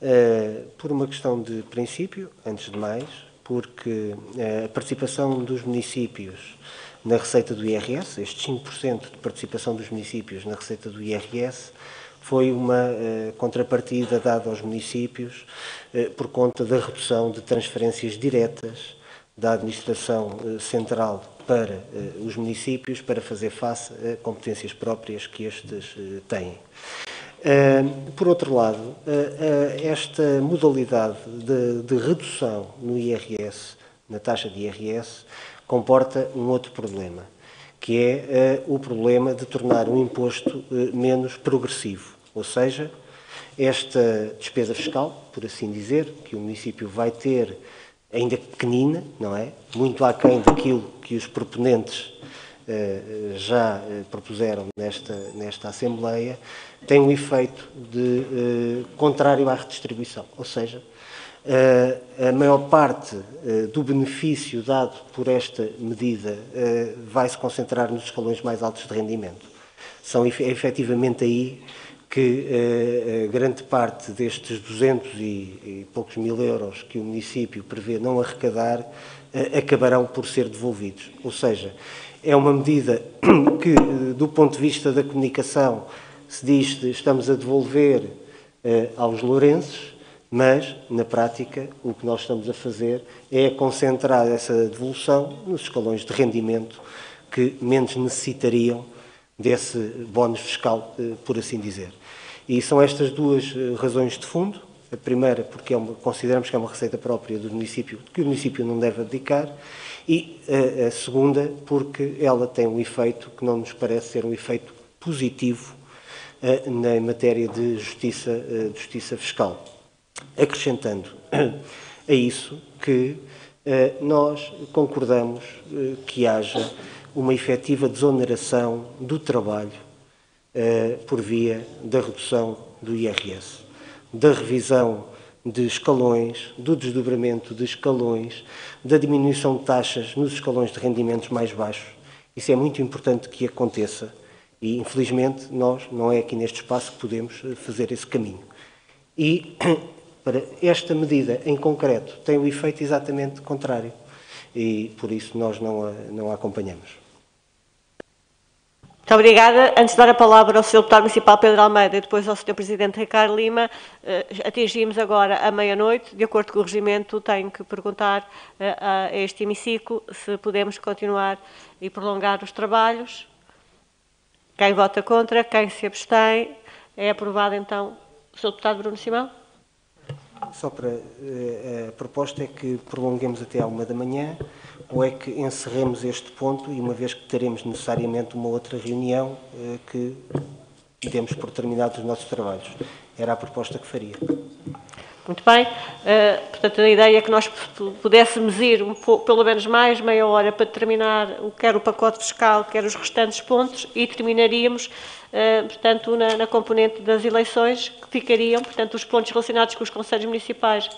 Uh, por uma questão de princípio, antes de mais, porque uh, a participação dos municípios na receita do IRS, estes 5% de participação dos municípios na receita do IRS, foi uma uh, contrapartida dada aos municípios por conta da redução de transferências diretas da administração central para os municípios para fazer face a competências próprias que estes têm. Por outro lado, esta modalidade de, de, redução no IRS, na taxa de IRS, comporta um outro problema, que é o problema de tornar o imposto eh, menos progressivo. Ou seja, esta despesa fiscal, por assim dizer, que o município vai ter ainda pequenina, não é? Muito aquém daquilo que os proponentes eh, já eh, propuseram nesta, nesta Assembleia, tem um efeito de, uh, contrário à redistribuição, ou seja, uh, a maior parte uh, do benefício dado por esta medida vai se concentrar nos escalões mais altos de rendimento. São efetivamente aí que grande parte destes 200 e, e, poucos mil euros que o município prevê não arrecadar acabarão por ser devolvidos. Ou seja, é uma medida que, do ponto de vista da comunicação, se diz que estamos a devolver eh, aos lourenços, mas, na prática, o que nós estamos a fazer é concentrar essa devolução nos escalões de rendimento que menos necessitariam desse bónus fiscal, eh, por assim dizer. E são estas duas eh, razões de fundo. A primeira, porque é uma, consideramos que é uma receita própria do município, que o município não deve dedicar, e a, a segunda, porque ela tem um efeito que não nos parece ser um efeito positivo eh, na matéria de justiça, eh, de justiça fiscal. Acrescentando a isso que eh, nós concordamos que haja uma efetiva desoneração do trabalho por via da redução do IRS, da revisão de escalões, do desdobramento de escalões, da diminuição de taxas nos escalões de rendimentos mais baixos. Isso é muito importante que aconteça e, infelizmente, nós, não é aqui neste espaço que podemos eh, fazer esse caminho. E, para esta medida em concreto, tem o efeito exatamente contrário. E, por isso, nós não a, não a acompanhamos. Muito obrigada. Antes de dar a palavra ao Sr. Deputado Municipal Pedro Almeida e depois ao Sr. Presidente Ricardo Lima, eh, atingimos agora a meia-noite. De acordo com o regimento, tenho que perguntar eh, a este hemiciclo se podemos continuar e prolongar os trabalhos. Quem vota contra, quem se abstém, é aprovado então o Sr. Deputado Bruno Simão. Só para. Eh, a proposta é que prolonguemos até à uma da manhã, ou é que encerremos este ponto e uma vez que teremos necessariamente uma outra reunião eh, que demos por terminados os nossos trabalhos. Era a proposta que faria. Muito bem. Uh, portanto, a ideia é que nós pudéssemos ir um pouco, pelo menos mais meia hora para terminar quer o pacote fiscal, quer os restantes pontos e terminaríamos, uh, portanto, na, na, componente das eleições, que ficariam, portanto, os pontos relacionados com os conselhos municipais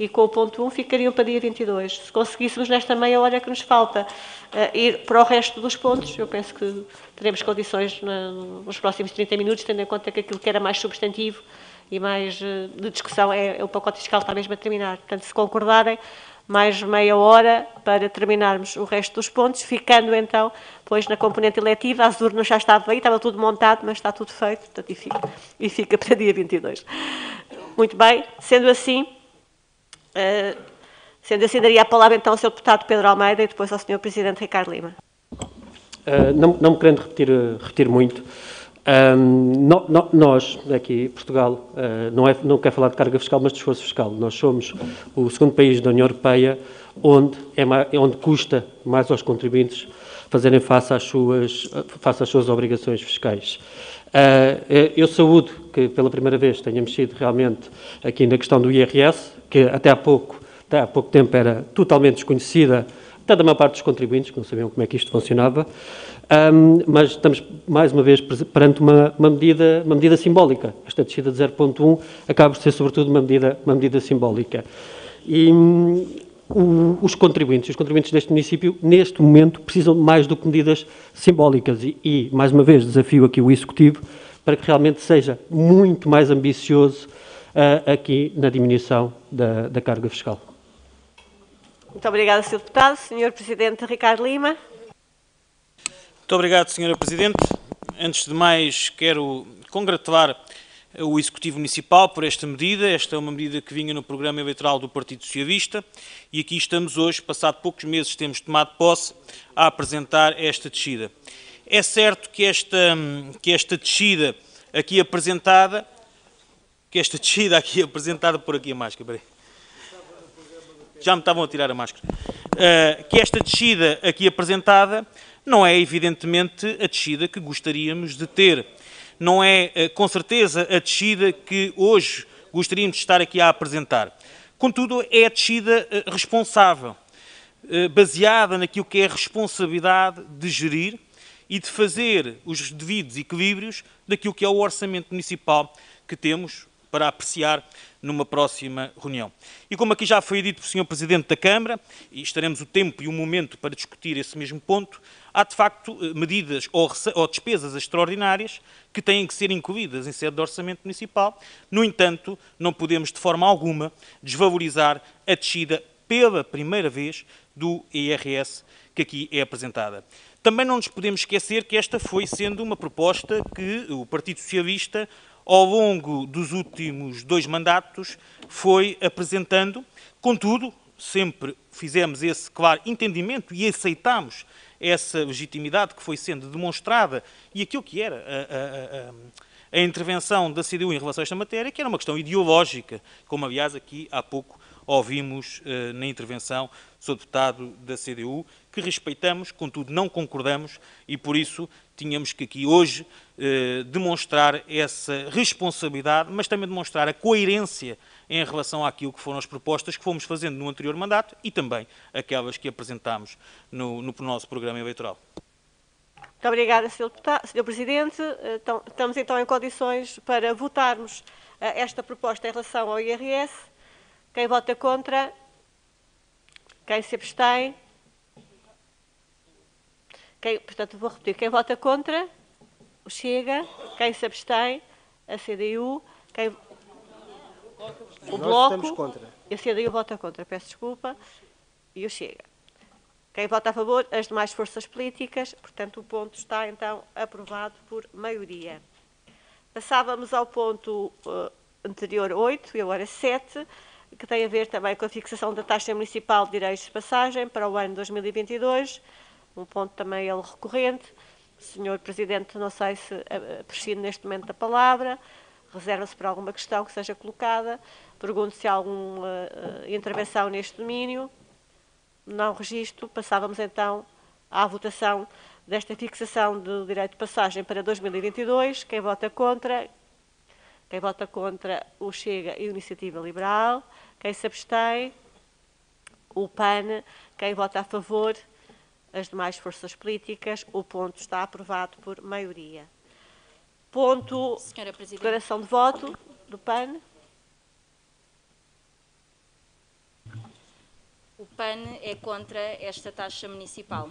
e com o ponto 1 ficariam para dia 22. Se conseguíssemos nesta meia hora que nos falta uh, ir para o resto dos pontos, eu penso que teremos condições nos próximos 30 minutos, tendo em conta que aquilo que era mais substantivo e mais eh, de discussão é, é o pacote fiscal está mesmo a terminar. Portanto, se concordarem, mais meia hora para terminarmos o resto dos pontos, ficando então, pois na componente eletiva, as urnas já estavam aí, estava tudo montado, mas está tudo feito, portanto, e fica, e fica para dia 22. Muito bem, sendo assim, uh, sendo assim, daria a palavra então ao Sr. Deputado Pedro Almeida e depois ao Sr. Presidente Ricardo Lima. Uh, não, me querendo repetir, repetir muito, no, no, nós, aqui, Portugal, uh, não, é, não quer falar de carga fiscal, mas de esforço fiscal. Nós somos o segundo país da União Europeia onde, é mais, onde custa mais aos contribuintes fazerem face às suas, face às suas obrigações fiscais. Uh, eu saúdo que pela primeira vez tenha mexido realmente aqui na questão do IRS, que até há pouco, até há pouco tempo era totalmente desconhecida, até da maior parte dos contribuintes, que não sabiam como é que isto funcionava. Mas estamos, mais uma vez, perante uma, uma, medida, uma medida simbólica. Esta descida de 0.1 acaba por ser, sobretudo, uma medida, uma medida simbólica. E um, o, os contribuintes, os contribuintes deste município, neste momento, precisam de mais do que medidas simbólicas. E, e, mais uma vez, desafio aqui o Executivo para que realmente seja muito mais ambicioso uh, aqui na diminuição da, da carga fiscal. Muito obrigada, Sr. Deputado. Sr. Presidente Ricardo Lima. Muito obrigado, Sra. Presidente. Antes de mais, quero congratular o Executivo Municipal por esta medida. Esta é uma medida que vinha no programa eleitoral do Partido Socialista e aqui estamos hoje, passado poucos meses temos tomado posse, a apresentar esta descida. É certo que esta, que esta descida aqui apresentada, que esta descida aqui apresentada, por aqui a máscara, peraí. Já me estavam a tirar a máscara. Uh, que esta descida aqui apresentada não é evidentemente a descida que gostaríamos de ter. Não é, eh, com certeza, a descida que hoje gostaríamos de estar aqui a apresentar. Contudo, é a descida eh, responsável, eh, baseada naquilo que é a responsabilidade de gerir e de fazer os devidos equilíbrios daquilo que é o orçamento municipal que temos para apreciar numa próxima reunião. E como aqui já foi dito pelo Sr. Presidente da Câmara, e estaremos o tempo e o momento para discutir esse mesmo ponto, há de facto eh, medidas ou, ou despesas extraordinárias que têm que ser incluídas em sede de orçamento municipal. No entanto, não podemos de forma alguma desvalorizar a descida pela primeira vez do IRS que aqui é apresentada. Também não nos podemos esquecer que esta foi sendo uma proposta que o Partido Socialista, ao longo dos últimos dois mandatos, foi apresentando. Contudo, sempre fizemos esse claro entendimento e aceitamos essa legitimidade que foi sendo demonstrada e aquilo que era a, a, a, a intervenção da CDU em relação a esta matéria, que era uma questão ideológica, como aliás aqui há pouco ouvimos uh, na intervenção do. Deputado da CDU, que respeitamos, contudo não concordamos e por isso tínhamos que aqui hoje uh, demonstrar essa responsabilidade, mas também demonstrar a coerência em relação àquilo que foram as propostas que fomos fazendo no anterior mandato e também aquelas que apresentámos no, no nosso programa eleitoral. Muito obrigada, Sr. Sr. Presidente. Então, estamos então em condições para votarmos eh, esta proposta em relação ao IRS. Quem vota contra? Quem se abstém? Quem, portanto, vou repetir. Quem vota contra? O Chega. Quem se abstém? A CDU. Quem o Bloco, contra. a CDU vota contra, peço desculpa, e o Chega. Quem vota a favor? As demais forças políticas. Portanto, o ponto está, então, aprovado por maioria. Passávamos ao ponto uh, anterior 8 e agora 7, que tem a ver também com a fixação da taxa municipal de direitos de passagem para o ano 2022, um ponto também ele recorrente. Senhor Presidente, não sei se prescinde neste momento da palavra reserva-se para alguma questão que seja colocada. Pergunto se há alguma uh, intervenção neste domínio. Não registro. Passávamos então à votação desta fixação do direito de passagem para 2022. Quem vota contra? Quem vota contra o Chega e a Iniciativa Liberal. Quem se abstém? O PAN. Quem vota a favor? As demais forças políticas. O ponto está aprovado por maioria. Ponto. Senhora Presidente. Declaração de voto do PAN. O PAN é contra esta taxa municipal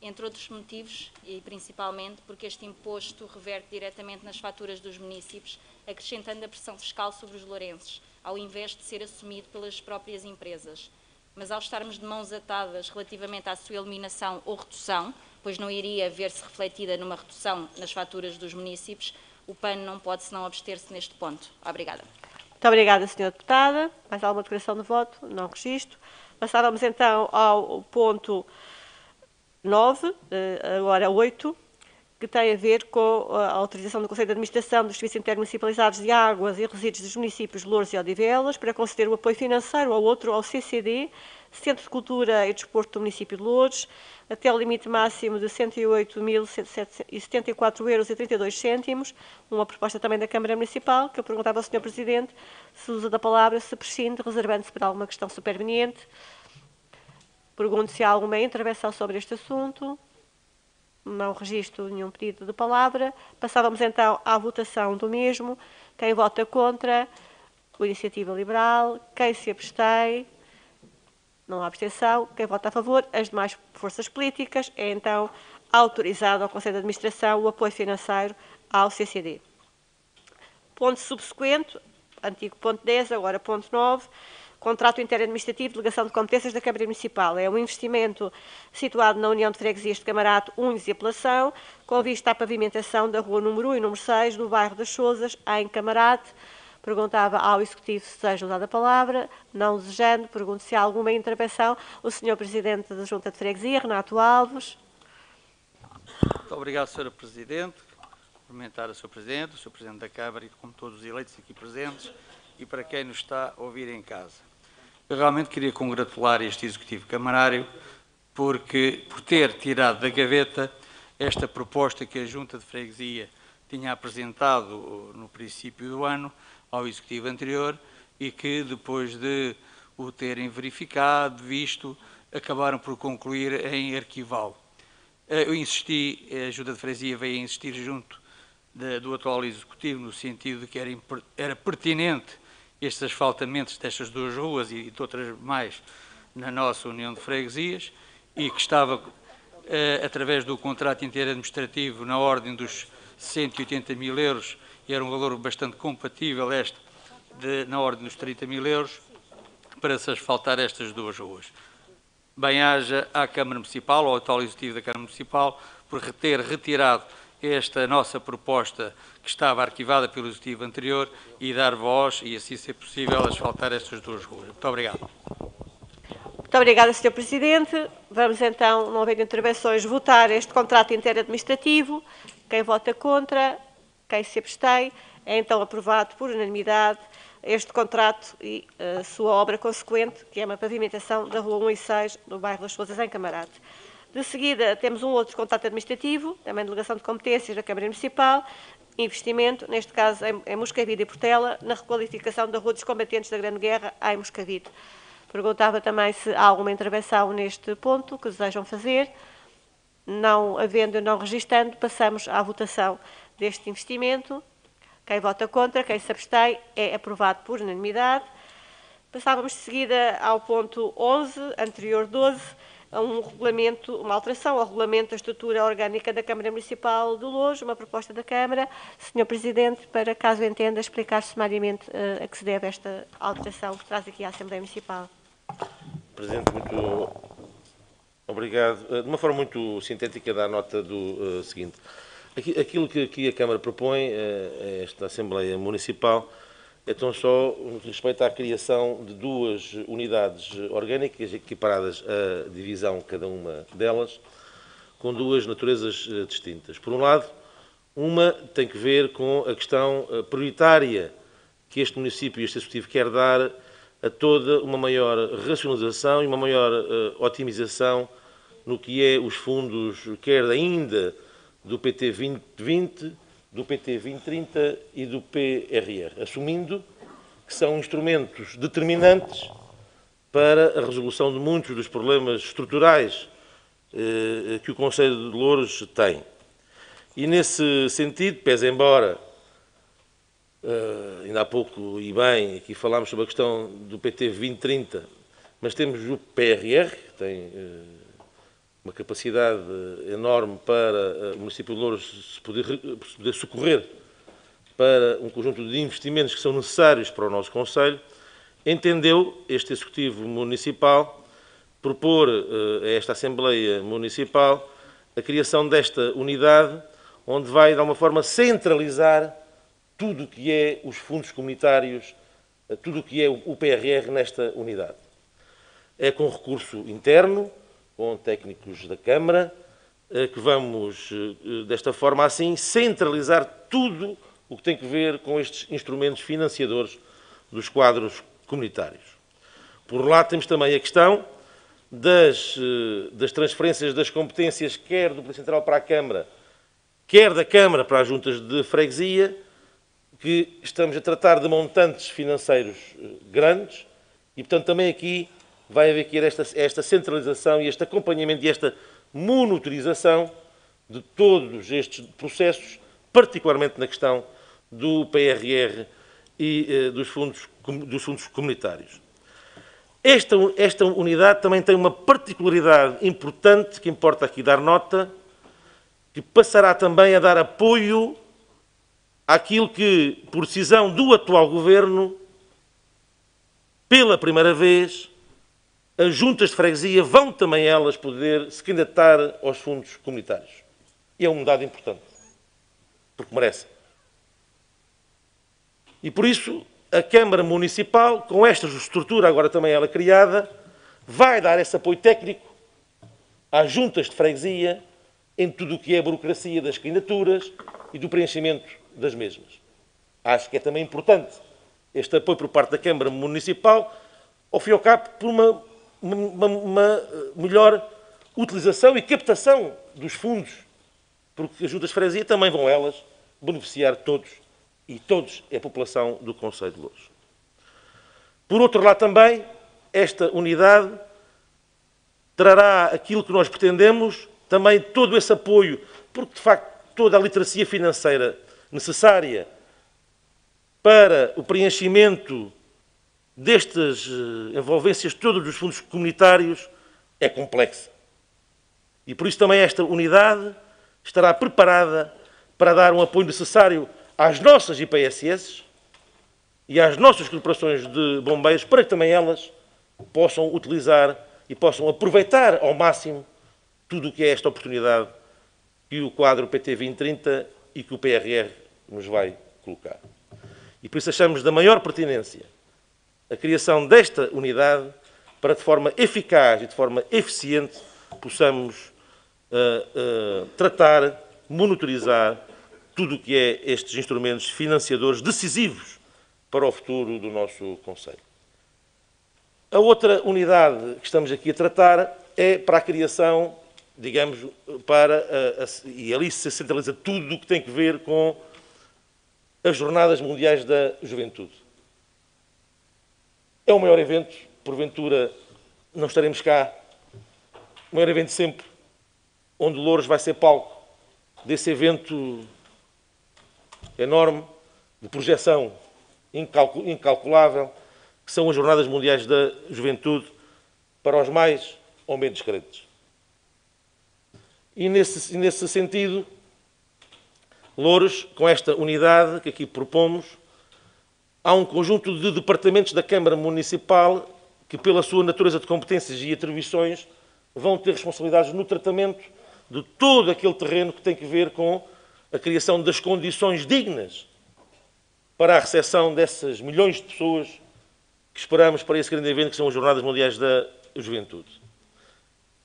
entre outros motivos, e principalmente porque este imposto reverte diretamente nas faturas dos municípios, acrescentando a pressão fiscal sobre os lourenses, ao invés de ser assumido pelas próprias empresas. Mas ao estarmos de mãos atadas relativamente à sua eliminação ou redução, pois não iria ver-se refletida numa redução nas faturas dos municípios, o PAN não pode senão abster-se neste ponto. Obrigada. Muito obrigada, Sra. Deputada. Mais alguma declaração de voto? Não registro. Passávamos então ao ponto 9, eh, agora 8, que tem a ver com a autorização do Conselho de Administração dos Serviços Intermunicipalizados de Águas e Resíduos dos municípios de Louros e Odivelas para conceder o apoio financeiro ao outro, ao CCD, Centro de Cultura e Desporto do município de Louros, até o limite máximo de 108.074,32 euros, uma proposta também da Câmara Municipal, que eu perguntava ao Sr. Presidente se usa da palavra, se prescinde, reservando-se para alguma questão superveniente. Pergunto se há alguma intervenção sobre este assunto. Não registro nenhum pedido de palavra. Passávamos então à votação do mesmo. Quem vota contra? A Iniciativa Liberal. Quem se abstém? Não há abstenção. Quem vota a favor? As demais forças políticas. É então autorizado ao Conselho de Administração o apoio financeiro ao CCD. Ponto subsequente, antigo ponto 10, agora ponto 9 Contrato Interadministrativo de Delegação de Competências da Câmara Municipal. É um investimento situado na União de Freguesias de Camarato, Unhos e Apelação, com vista à pavimentação da rua número 1 e número 6, no bairro das Sousas, em Camarate. Perguntava ao Executivo se deseja usar a palavra. Não desejando, pergunto se há alguma intervenção. O Sr. Presidente da Junta de Freguesia, Renato Alves. Muito obrigado, Sra. Presidente. Cumprimentar o Sr. Presidente, o Sr. Presidente da Câmara e como todos os eleitos aqui presentes e para quem nos está a ouvir em casa. Realmente queria congratular este Executivo Camarário porque, por ter tirado da gaveta esta proposta que a Junta de Freguesia tinha apresentado no princípio do ano ao Executivo anterior e que, depois de o terem verificado, visto, acabaram por concluir em arquivá-lo. Eh, eu insisti, a Junta de Freguesia veio a insistir junto do atual Executivo, no sentido de que era, era pertinente estes asfaltamentos destas duas ruas e de outras mais na nossa União de Freguesias e que estava, eh, através do contrato inteiro administrativo, na ordem dos 180 mil euros, e era um valor bastante compatível este, de, na ordem dos 30 mil euros, para se asfaltar estas duas ruas. Bem-haja à Câmara Municipal, ao atual executivo da Câmara Municipal, por ter retirado esta nossa proposta que estava arquivada pelo executivo anterior e dar voz e, assim ser possível, asfaltar estas duas ruas. Muito obrigado. Muito obrigada, Sr. Presidente. Vamos então, não havendo intervenções, votar este contrato interadministrativo. Quem vota contra, quem se abstém, é então aprovado por unanimidade este contrato e a sua obra consequente, que é uma pavimentação da Rua 1 e 6, no bairro das Coisas, em Camarate. De seguida, temos um outro contrato administrativo, também delegação de competências da Câmara Municipal, investimento, neste caso em, Moscavide e Portela, na requalificação da Rua dos Combatentes da Grande Guerra em Moscavide. Perguntava também se há alguma intervenção neste ponto que desejam fazer. Não havendo e não registando, passamos à votação deste investimento. Quem vota contra, quem se abstém, é aprovado por unanimidade. Passávamos de seguida ao ponto 11, anterior 12, a um regulamento, uma alteração ao regulamento da estrutura orgânica da Câmara Municipal de Lourdes, uma proposta da Câmara. Senhor Presidente, para caso entenda, explicar sumariamente uh, a que se deve esta alteração que traz aqui à Assembleia Municipal. Presidente, muito obrigado. Eh, de uma forma muito sintética, dá nota do uh, seguinte. Aquilo que aqui a Câmara propõe uh, esta Assembleia Municipal é tão só no à criação de duas unidades orgânicas equiparadas à divisão, cada uma delas, com duas naturezas eh, distintas. Por um lado, uma tem que ver com a questão eh, prioritária que este município e este executivo quer dar a toda uma maior racionalização e uma maior uh, otimização no que é os fundos, quer ainda do PT 2020, do PT 2030 e do PRR, assumindo que são instrumentos determinantes para a resolução de muitos dos problemas estruturais eh, que o Conselho de Louros tem. E nesse sentido, pese embora Uh, ainda há pouco, e bem, aqui falámos sobre a questão do PT 2030, mas temos o PRR, que tem uh, uma capacidade enorme para uh, o município de Louros se poder, se poder, socorrer para um conjunto de investimentos que são necessários para o nosso Conselho, entendeu este Executivo Municipal propor a esta Assembleia Municipal a criação desta unidade, onde vai, de alguma forma, centralizar tudo o que é os fundos comunitários, eh, tudo o que é o PRR nesta unidade. É com recurso interno, com técnicos da Câmara, eh, que vamos, eh, desta forma assim, centralizar tudo o que tem que ver com estes instrumentos financiadores dos quadros comunitários. Por lá temos também a questão das, das transferências das competências, quer do Poder Central para a Câmara, quer da Câmara para as juntas de freguesia, que estamos a tratar de montantes financeiros eh, grandes e, portanto, também aqui vai haver aqui esta, esta centralização e este acompanhamento e esta monitorização de todos estes processos, particularmente na questão do PRR e eh, dos, fundos, dos fundos comunitários. Esta, esta unidade também tem uma particularidade importante que importa aqui dar nota, que passará também a dar apoio àquilo que, por decisão do atual governo, pela primeira vez, as juntas de freguesia vão também elas poder se candidatar aos fundos comunitários. E é um dado importante, porque merece. E por isso, a Câmara Municipal, com esta estrutura agora também ela criada, vai dar esse apoio técnico às juntas de freguesia em tudo o que é a burocracia das candidaturas e do preenchimento das mesmas. Acho que é também importante este apoio por parte da Câmara Municipal, ao fim e ao cabo, por uma, uma, uma melhor utilização e captação dos fundos, porque as juntas de freguesia também vão elas beneficiar todos, e todos é a população do Conselho de Louros. Por outro lado também, esta unidade trará aquilo que nós pretendemos, também todo esse apoio, porque de facto toda a literacia financeira necessária para o preenchimento destas eh, envolvências todas dos fundos comunitários é complexa. E por isso também esta unidade estará preparada para dar um apoio necessário às nossas IPSS e às nossas corporações de bombeiros para que também elas possam utilizar e possam aproveitar ao máximo tudo o que é esta oportunidade que o quadro PT 2030 e que o PRR nos vai colocar. E por isso achamos da maior pertinência a criação desta unidade para, de forma eficaz e de forma eficiente, possamos uh, uh, tratar, monitorizar tudo o que é estes instrumentos financiadores decisivos para o futuro do nosso Conselho. A outra unidade que estamos aqui a tratar é para a criação digamos, para, e ali se centraliza tudo o que tem que ver com as Jornadas Mundiais da Juventude. É o maior evento, porventura não estaremos cá, o maior evento sempre, onde Louros vai ser palco desse evento enorme, de projeção incalculável, que são as Jornadas Mundiais da Juventude, para os mais ou menos crentes. E nesse, nesse sentido, Louros, com esta unidade que aqui propomos, há um conjunto de departamentos da Câmara Municipal que, pela sua natureza de competências e atribuições, vão ter responsabilidades no tratamento de todo aquele terreno que tem que ver com a criação das condições dignas para a recepção dessas milhões de pessoas que esperamos para esse grande evento que são as Jornadas Mundiais da Juventude.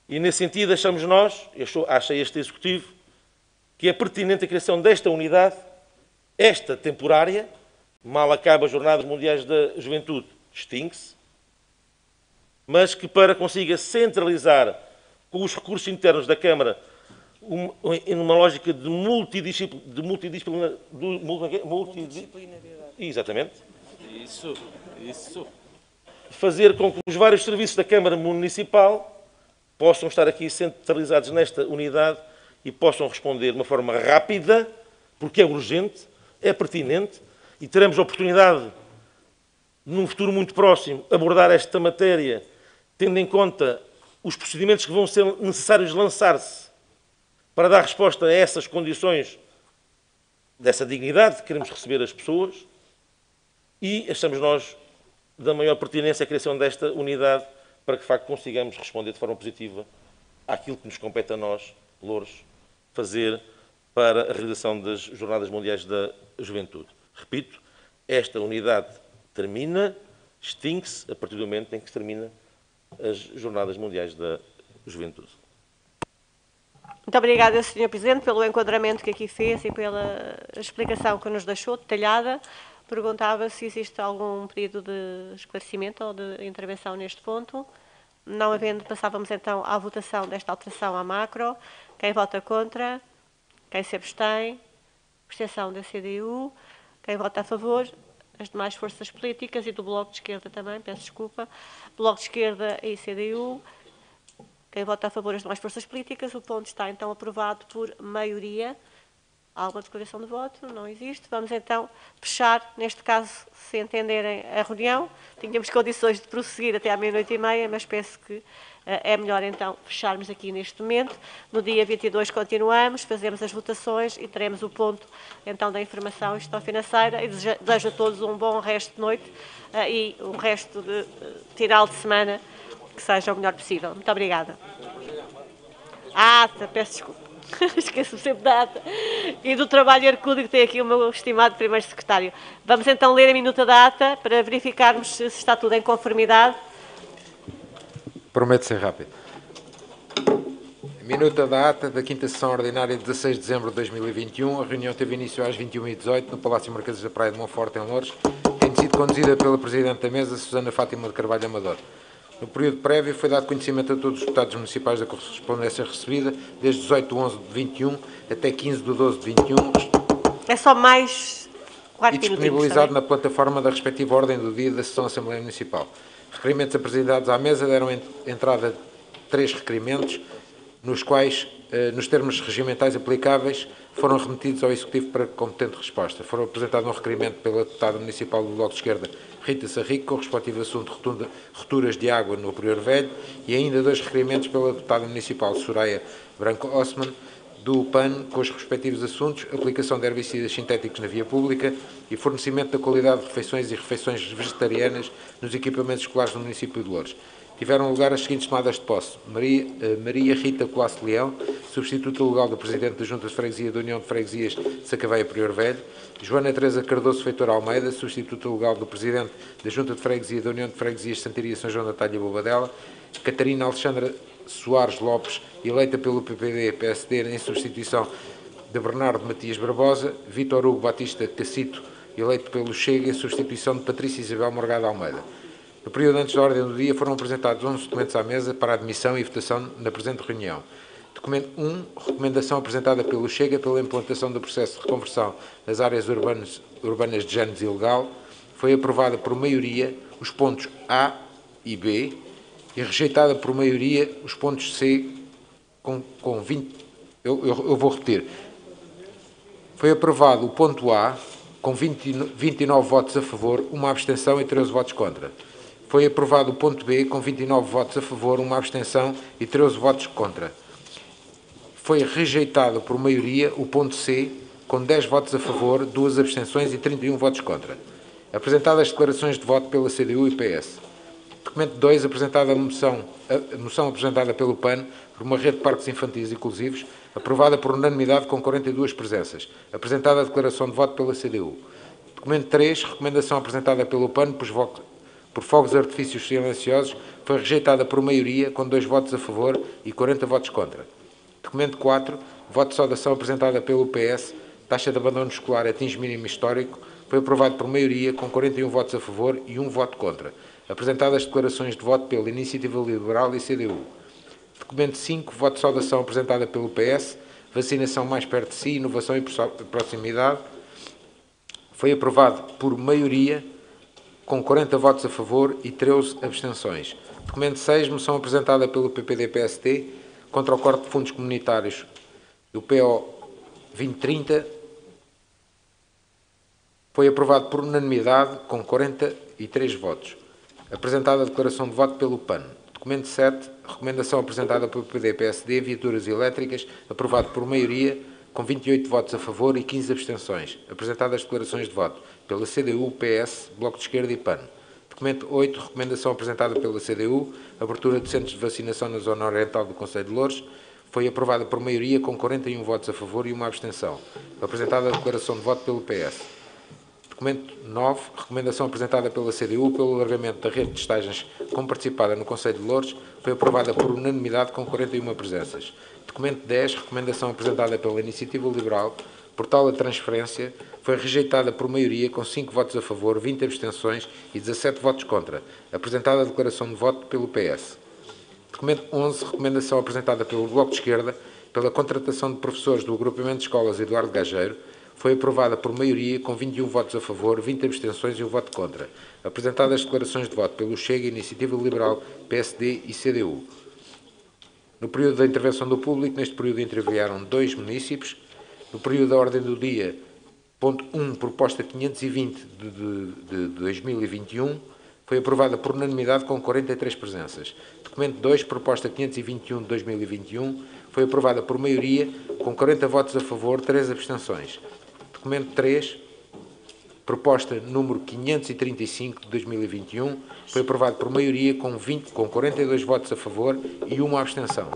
E nesse sentido achamos nós, achei este Executivo, que é pertinente a criação desta unidade, esta temporária, mal acaba as Jornadas Mundiais da Juventude, extingue-se, mas que para consiga centralizar com os recursos internos da Câmara em uma lógica de de multidisciplina, de multidisciplinaridade. Exatamente. Isso, isso. Fazer com que os vários serviços da Câmara Municipal possam estar aqui centralizados nesta unidade e possam responder de uma forma rápida, porque é urgente, é pertinente e teremos oportunidade, num futuro muito próximo, abordar esta matéria, tendo em conta os procedimentos que vão ser necessários lançar-se para dar resposta a essas condições dessa dignidade que queremos receber as pessoas e achamos nós da maior pertinência a criação desta unidade para que, de facto, consigamos responder de forma positiva àquilo que nos compete a nós, Louros, fazer para a realização das Jornadas Mundiais da Juventude. Repito, esta unidade termina, extingue-se a partir do momento em que se termina as Jornadas Mundiais da Juventude. Muito obrigada, Sr. Presidente, pelo enquadramento que aqui fez e pela explicação que nos deixou, detalhada. Perguntava se existe algum pedido de esclarecimento ou de intervenção neste ponto. Não havendo, passávamos então à votação desta alteração à macro. Quem vota contra? Quem se abstém? Abstenção da CDU. Quem vota a favor? As demais forças políticas e do Bloco de Esquerda também, peço desculpa. Bloco de Esquerda e CDU. Quem vota a favor das demais forças políticas, o ponto está então aprovado por maioria. Há alguma declaração de voto? Não existe. Vamos então fechar, neste caso, se entenderem a reunião. Tínhamos condições de prosseguir até à meia-noite e meia, mas penso que é melhor então fecharmos aqui neste momento. No dia 22 continuamos, fazemos as votações e teremos o ponto então da informação e gestão financeira e desejo a todos um bom resto de noite eh, e um resto de uh, tiral de semana que seja o melhor possível. Muito obrigada. Ah, peço desculpa. Esqueço-me sempre da ata. E do trabalho hercúleo que tem aqui o meu estimado primeiro secretário. Vamos então ler a minuta da ata para verificarmos se está tudo em conformidade. Prometo ser rápido. Minuta da ata da quinta sessão ordinária de 16 de dezembro de 2021. A reunião teve início às 21h18 no Palácio Marquês da Praia de Monforte, em Louros, tendo sido conduzida pela Presidente da Mesa, Susana Fátima de Carvalho Amador. No período prévio foi dado conhecimento a todos os deputados municipais da correspondência recebida, desde 18 de 11 de 21 até 15 de 12 de 21. É só mais e disponibilizado na plataforma da respectiva ordem do dia da sessão Assembleia Municipal. Requerimentos apresentados à mesa deram entrada três requerimentos, nos quais, eh, nos termos regimentais aplicáveis, foram remetidos ao Executivo para competente resposta. Foram apresentados um requerimento pela deputada municipal do Bloco de Esquerda, Rita Sarrico, com o respectivo assunto rotunda, roturas de água no Prior Velho, e ainda dois requerimentos pela deputada municipal Soraya Branco Osman, do PAN, com os respectivos assuntos, aplicação de herbicidas sintéticos na via pública e fornecimento da qualidade de refeições e refeições vegetarianas nos equipamentos escolares do município de Louros. Tiveram lugar as seguintes tomadas de posse. Maria, uh, Maria Rita Colasso Leão, substituta legal do Presidente da Junta de Freguesia da União de Freguesias de Sacaveia Prior Velho. Joana Teresa Cardoso Feitor Almeida, substituta legal do Presidente da Junta de Freguesia da União de Freguesias de Santaria São João da Talha Bobadela. Catarina Alexandra Soares Lopes, eleita pelo PPD-PSD em substituição de Bernardo Matias Barbosa, Vítor Hugo Batista Cacito, eleito pelo Chega em substituição de Patrícia Isabel Morgado Almeida. No período antes da ordem do dia foram apresentados 11 documentos à mesa para admissão e votação na presente reunião. Documento 1, recomendação apresentada pelo Chega pela implantação do processo de reconversão das áreas urbanas, urbanas de géneros ilegal, foi aprovada por maioria os pontos A e B, e rejeitada por maioria os pontos C com, com 20. Eu, eu, eu, vou repetir. Foi aprovado o ponto A com 20, 29 votos a favor, uma abstenção e 13 votos contra. Foi aprovado o ponto B com 29 votos a favor, uma abstenção e 13 votos contra. Foi rejeitado por maioria o ponto C com 10 votos a favor, duas abstenções e 31 votos contra. Apresentadas declarações de voto pela CDU e PS. Documento 2, apresentada a moção, a moção apresentada pelo PAN por uma rede de parques infantis inclusivos, aprovada por unanimidade com 42 presenças. Apresentada a declaração de voto pela CDU. Documento 3, recomendação apresentada pelo PAN por, por fogos artifícios silenciosos, foi rejeitada por maioria, com dois votos a favor e 40 votos contra. Documento 4, voto de saudação apresentada pelo PS, taxa de abandono escolar atinge mínimo histórico, foi aprovado por maioria, com 41 votos a favor e um voto contra. Apresentadas as declarações de voto pela Iniciativa Liberal e CDU. Documento 5, voto de saudação apresentada pelo PS, vacinação mais perto de si, inovação e proximidade. Foi aprovado por maioria, com 40 votos a favor e 13 abstenções. Documento 6, moção apresentada pelo PPD-PSD contra o corte de fundos comunitários do PO 2030. Foi aprovado por unanimidade, com 43 votos. Apresentada a declaração de voto pelo PAN. Documento 7, recomendação apresentada pelo PPD-PSD, viaturas elétricas, aprovado por maioria, com 28 votos a favor e 15 abstenções. Apresentadas as declarações de voto pela CDU, PS, Bloco de Esquerda e PAN. Documento 8, recomendação apresentada pela CDU, abertura de centros de vacinação na zona oriental do Conselho de Louros, foi aprovada por maioria com 41 votos a favor e uma abstenção. Apresentada a declaração de voto pelo PS. Documento 9, recomendação apresentada pela CDU pelo alargamento da rede de estagens com participada no Conselho de Louros, foi aprovada por unanimidade com 41 presenças. Documento 10, recomendação apresentada pela Iniciativa Liberal, por tal a transferência, foi rejeitada por maioria com 5 votos a favor, 20 abstenções e 17 votos contra. Apresentada a declaração de voto pelo PS. Documento 11, recomendação apresentada pelo Bloco de Esquerda pela contratação de professores do agrupamento de escolas Eduardo Gageiro, foi aprovada por maioria com 21 votos a favor, 20 abstenções e um voto contra. Apresentadas as declarações de voto pelo Chega, Iniciativa Liberal, PSD e CDU. No período da intervenção do público, neste período intervieram dois municípios. No período da ordem do dia, ponto 1, proposta 520 de, de, de 2021, foi aprovada por unanimidade com 43 presenças. Documento 2, proposta 521 de 2021, foi aprovada por maioria com 40 votos a favor, 3 abstenções. Documento 3, proposta número 535 de 2021, foi aprovado por maioria com, 20, com 42 votos a favor e uma abstenção.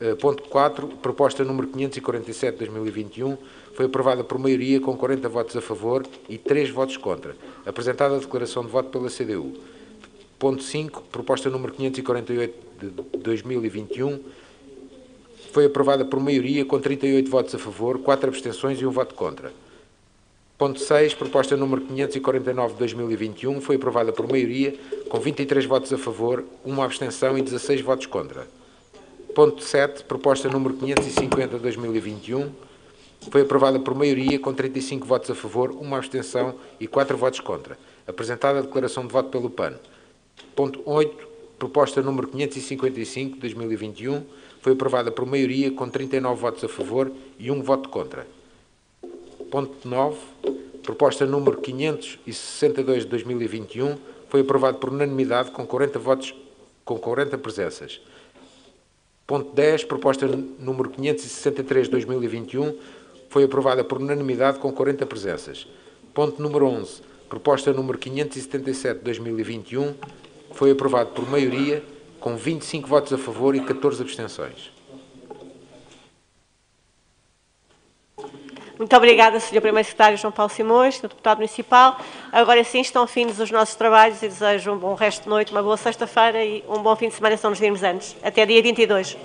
Uh, ponto 4, proposta número 547 de 2021, foi aprovada por maioria com 40 votos a favor e 3 votos contra. Apresentada a declaração de voto pela CDU. Ponto 5, proposta número 548 de 2021, foi aprovada por maioria com 38 votos a favor, 4 abstenções e um voto contra. Ponto 6, proposta número 549 de 2021, foi aprovada por maioria, com 23 votos a favor, uma abstenção e 16 votos contra. Ponto 7, proposta número 550 de 2021, foi aprovada por maioria, com 35 votos a favor, uma abstenção e 4 votos contra. Apresentada a declaração de voto pelo PAN. Ponto 8, proposta número 555 de 2021, foi aprovada por maioria, com 39 votos a favor e um voto contra. Ponto 9. Proposta número 562 de 2021 foi aprovado por unanimidade com 40 votos, com 40 presenças. Ponto 10. Proposta número 563 de 2021 foi aprovada por unanimidade com 40 presenças. Ponto número 11. Proposta número 577 de 2021 foi aprovado por maioria com 25 votos a favor e 14 abstenções. Muito obrigada, Sr. Primeiro Secretário João Paulo Simões, Sr. Deputado Municipal. Agora sim estão fins os nossos trabalhos e desejo um bom resto de noite, uma boa sexta-feira e um bom fim de semana, se não nos virmos antes. Até dia 22.